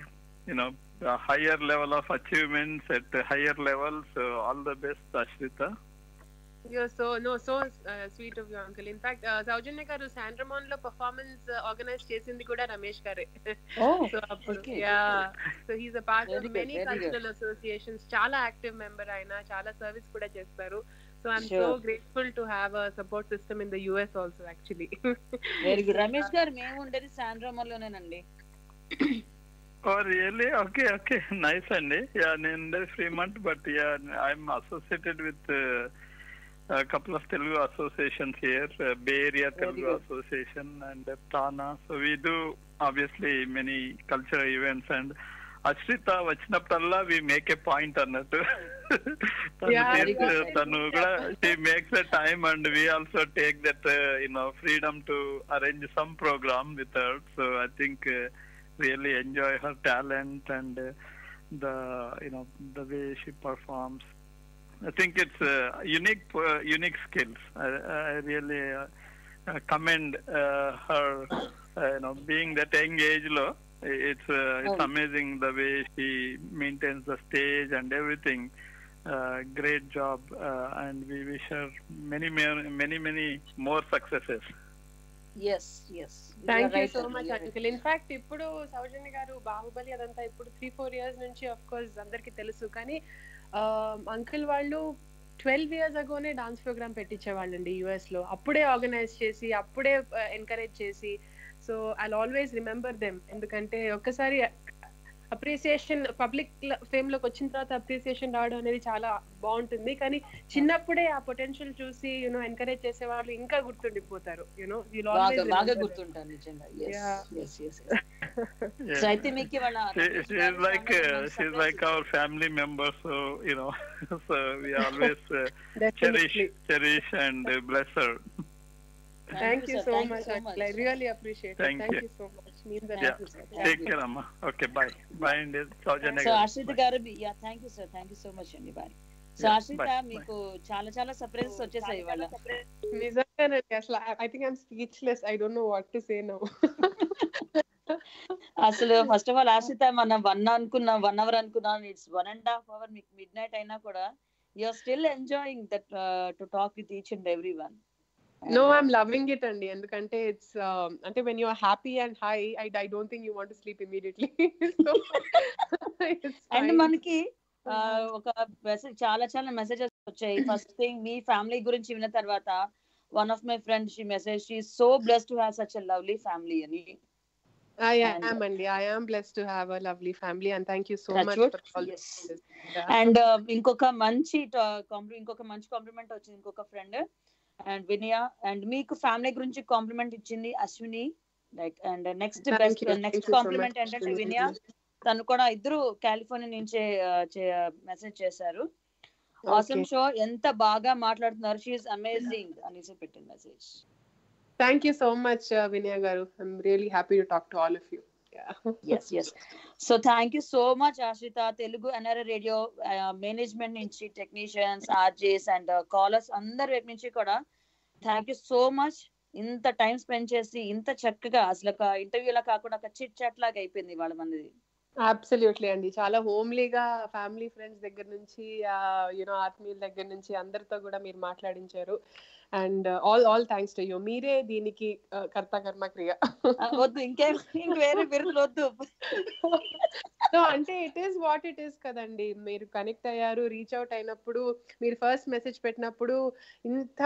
you know a higher level of achievements at a higher level so all the best ashrita You're so no so uh, sweet of you, uncle. In fact, uh, Saujanya గారు శాండ్రమాన్లో performance organise చేసింది కూడా రమేష్ గారే ఓ so అప్పుడు okay. Yeah so he's a part of Very good, many very good. Cultural associations చాలా active member ఆయన చాలా service కూడా చేస్తారు so I'm so Sure. Grateful to have a support system in the US also actually very good Ramesh గారు మేము ఉండేది శాండ్రామర్లోనేనండి oh really okay okay nice అండి yeah నేను Fremont but yeah i'm associated with uh, a couple of Telugu associations here, uh, Bay Area Telugu good. Association and uh, Prana. So we do obviously many cultural events and Ashritha వచ్చినప్పుడల్లా we make a point అన్నట్టు తను Yeah, చేసే- because- తను కూడా she makes a time and we also take that you know freedom to arrange some program with her so I think really enjoy her talent and uh, the you know the way she performs. I think it's uh, unique uh, unique skills. I, I really uh, commend uh, her. Uh, you know, being that young age, low, it's it's amazing the way she maintains the stage and everything. great job, and we wish her many, many, many, many more successes. Thank you so much uncle in fact ఇప్పుడు సౌజన్య గారు బాహుబలి అదంతా ఇప్పుడు three four years నుంచి of course అందరికి తెలుసు. కానీ uncle వాళ్ళు twelve years అగోనే డాన్స్ ప్రోగ్రామ్ పెట్టించేవాళ్ళండి యుఎస్లో. అప్పుడే ఆర్గనైజ్ చేసి అప్పుడే ఎంకరేజ్ చేసి. So I always remember them ఎందుకంటే ఒక్కసారి అప్రిసియేషన్ పబ్లిక్ ఫేమ్లోకి వచ్చిన తర్వాత అప్రిసియేషన్ రావడం అనేది చాలా బాగుంటుంది. కానీ చిన్నప్పుడే ఆ పొటెన్షియల్ చూసి యూనో ఎంకరేజ్ చేసే వాళ్ళు ఇంకా గుర్తుండిపోతారు. యూనో బాగా బాగా గుర్తుంటారు నిజంగా. సో అయితే మీకు ఇవాళ She, she's like uh, she's like our family member, so you know, thank you. So Thank you much I. Really appreciate Thank thank you. You so much. Take care, Amma. Okay, bye. Bye, and Saujanya. So. Harshith గారు yeah thank you sir thank you so much అండి bye so bye, మీకు చాలా చాలా surprises వచ్చేసాయి ఇవాళ నిజంగానండి అసలు I think I'm speechless I don't know what to say now అసలు ఫస్ట్ ఆఫ్ ఆల్ హర్షిత మనం వన్ అనుకున్నాం వన్ అవర్ అనుకున్నాం it's one and half hour మీకు మిడ్ నైట్ అయినా కూడా you're still enjoying that to talk with each and every one no I'm loving it అండి ఎందుకంటే it's అంటే when you're happy and high I I don't think you want sleep immediately and మనకి ఆ, ఒక message చాలా చాలా messages వచ్చాయి first thing మీ family గురించి విన్న తర్వాత one of my friend she message she so bless to have such a lovely family అని I And- am, Andy. I am blessed to have a lovely family, and thank you so That's much what- for all yes. this. Yeah. And ఇంకొక మంచి కాంప్లి ఇంకొక మంచి compliment వచ్చింది ఇంకొక friend and Vinaya and మీకు family గురించి కాంప్లిమెంట్ ఇచ్చింది Ashwini like and next best next compliment ఏంటంటే. వినయ తను కూడా ఇద్దరు కాలిఫోర్నియా నుంచే మెసేజ్ చేశారు ఆసమ్ షో ఎంత బాగా మాట్లాడుతున్నారు షీఈ్ అమేజింగ్ అనేసి పెట్టింది message Thank you so much, uh, Vinaya Garu. I'm really happy to talk to all of you. Yeah. Yes yes so thank you so much Ashritha Telugu NRI radio management నుంచి technicians RJs and callers అందరి వైపు నుంచి కూడా thank you so much ఇంత time spend చేసి ఇంత చక్కగా అసలు ఒక ఇంటర్వ్యూలా కాకుండా ఒక చిట్ చాట్ లాగా అయిపోయింది వాళ్ళ మంది అబ్సల్యూట్లీ అండి. చాలా హోమ్లీగా ఫ్యామిలీ ఫ్రెండ్స్ దగ్గర నుంచి యూనో ఆత్మీయుల దగ్గర నుంచి అందరితో కూడా మీరు మాట్లాడించారు. And all all thanks to you. మీరే దీనికి కర్త కర్మ క్రియ. వద్దు ఇంకేం ఇంక వేరే బిరుదులు వద్దు. సో అంటే it is what it is కదండి. మీరు కనెక్ట్ అయ్యారు రీచ్ అవుట్ అయినప్పుడు మీరు ఫస్ట్ మెసేజ్ పెట్టినప్పుడు ఇంత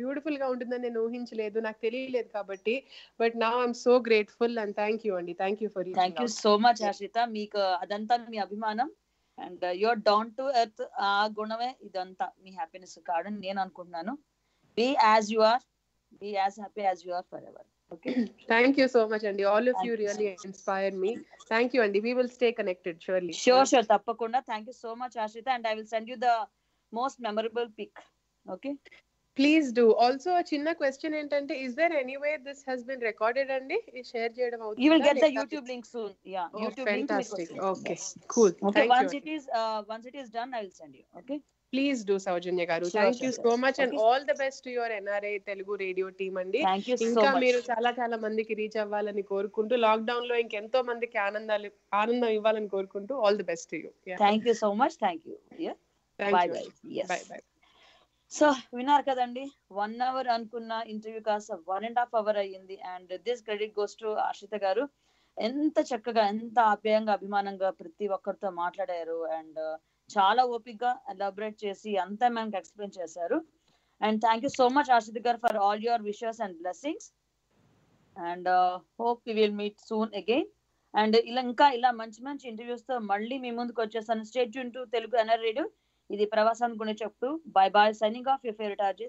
బ్యూటిఫుల్గా ఉంటుందని నేను ఊహించలేదు నాకు తెలియలేదు కాబట్టి. బట్ నా I'm so grateful and thank you అండి. Thank you for thank you so much Harshitha మీకు అదంతా మీ అభిమానం. And your down to earth ఆ గుణమే ఇదంతా. మీ హ్యాపీనెస్ కాదని నేను అనుకుంటున్నాను. Be as you are be as happy as you are forever okay thank you so much అండి all of Thank you you so really much. Inspire me thank you అండి we will stay connected surely sure sure తప్పకుండా thank you so much Harshitha and I will send you the most memorable pic okay please do also చిన్న question ఏంటంటే is there any way this has been recorded అండి share చేయడం you will get the అవుతుందా? YouTube link soon yeah Oh, YouTube link fantastic. Okay, cool. Okay Thank once you. It is once it is done I will send you okay please do Soujanya garu. Thank you so. Much and. All the best your NRI Telugu radio team అండి. ఇంకా మీరు చాలా చాలా మందికి reach అవ్వాలని కోరుకుంటూ లాక్డౌన్లో ఇంకెంతో మందికి ఆనందాలు ఆనందం ఇవ్వాలని కోరుకుంటూ all the best you thank you so much thank you bye bye so విన్నారు కదండి వన్ అవర్ అనుకున్న ఇంటర్వ్యూ కాస్త వన్ అండ్ హాఫ్ అవర్ అయ్యింది and this credit goes to Ashritha garu. ఎంత చక్కగా ఎంత ఆప్యాయంగా అభిమానంగా ప్రతి ఒక్కరితో మాట్లాడారు అండ్ చాలా ఓపిక్గా ఎలాబరేట్ చేసి అంతా మనకి ఎక్స్ప్లెయిన్ చేశారు. And thank you so much Ashritha garu for all your wishes and blessings and hope we will meet soon again and ఇలా ఇంకా ఇలా మంచి మంచి ఇంటర్వ్యూస్తో మళ్ళీ మీ ముందుకు వచ్చేస్తాను. Stay tuned to Telugu NRI radio ఇది ప్రవాసానికి గురించి చెప్తూ. Bye bye signing off your favourite RJ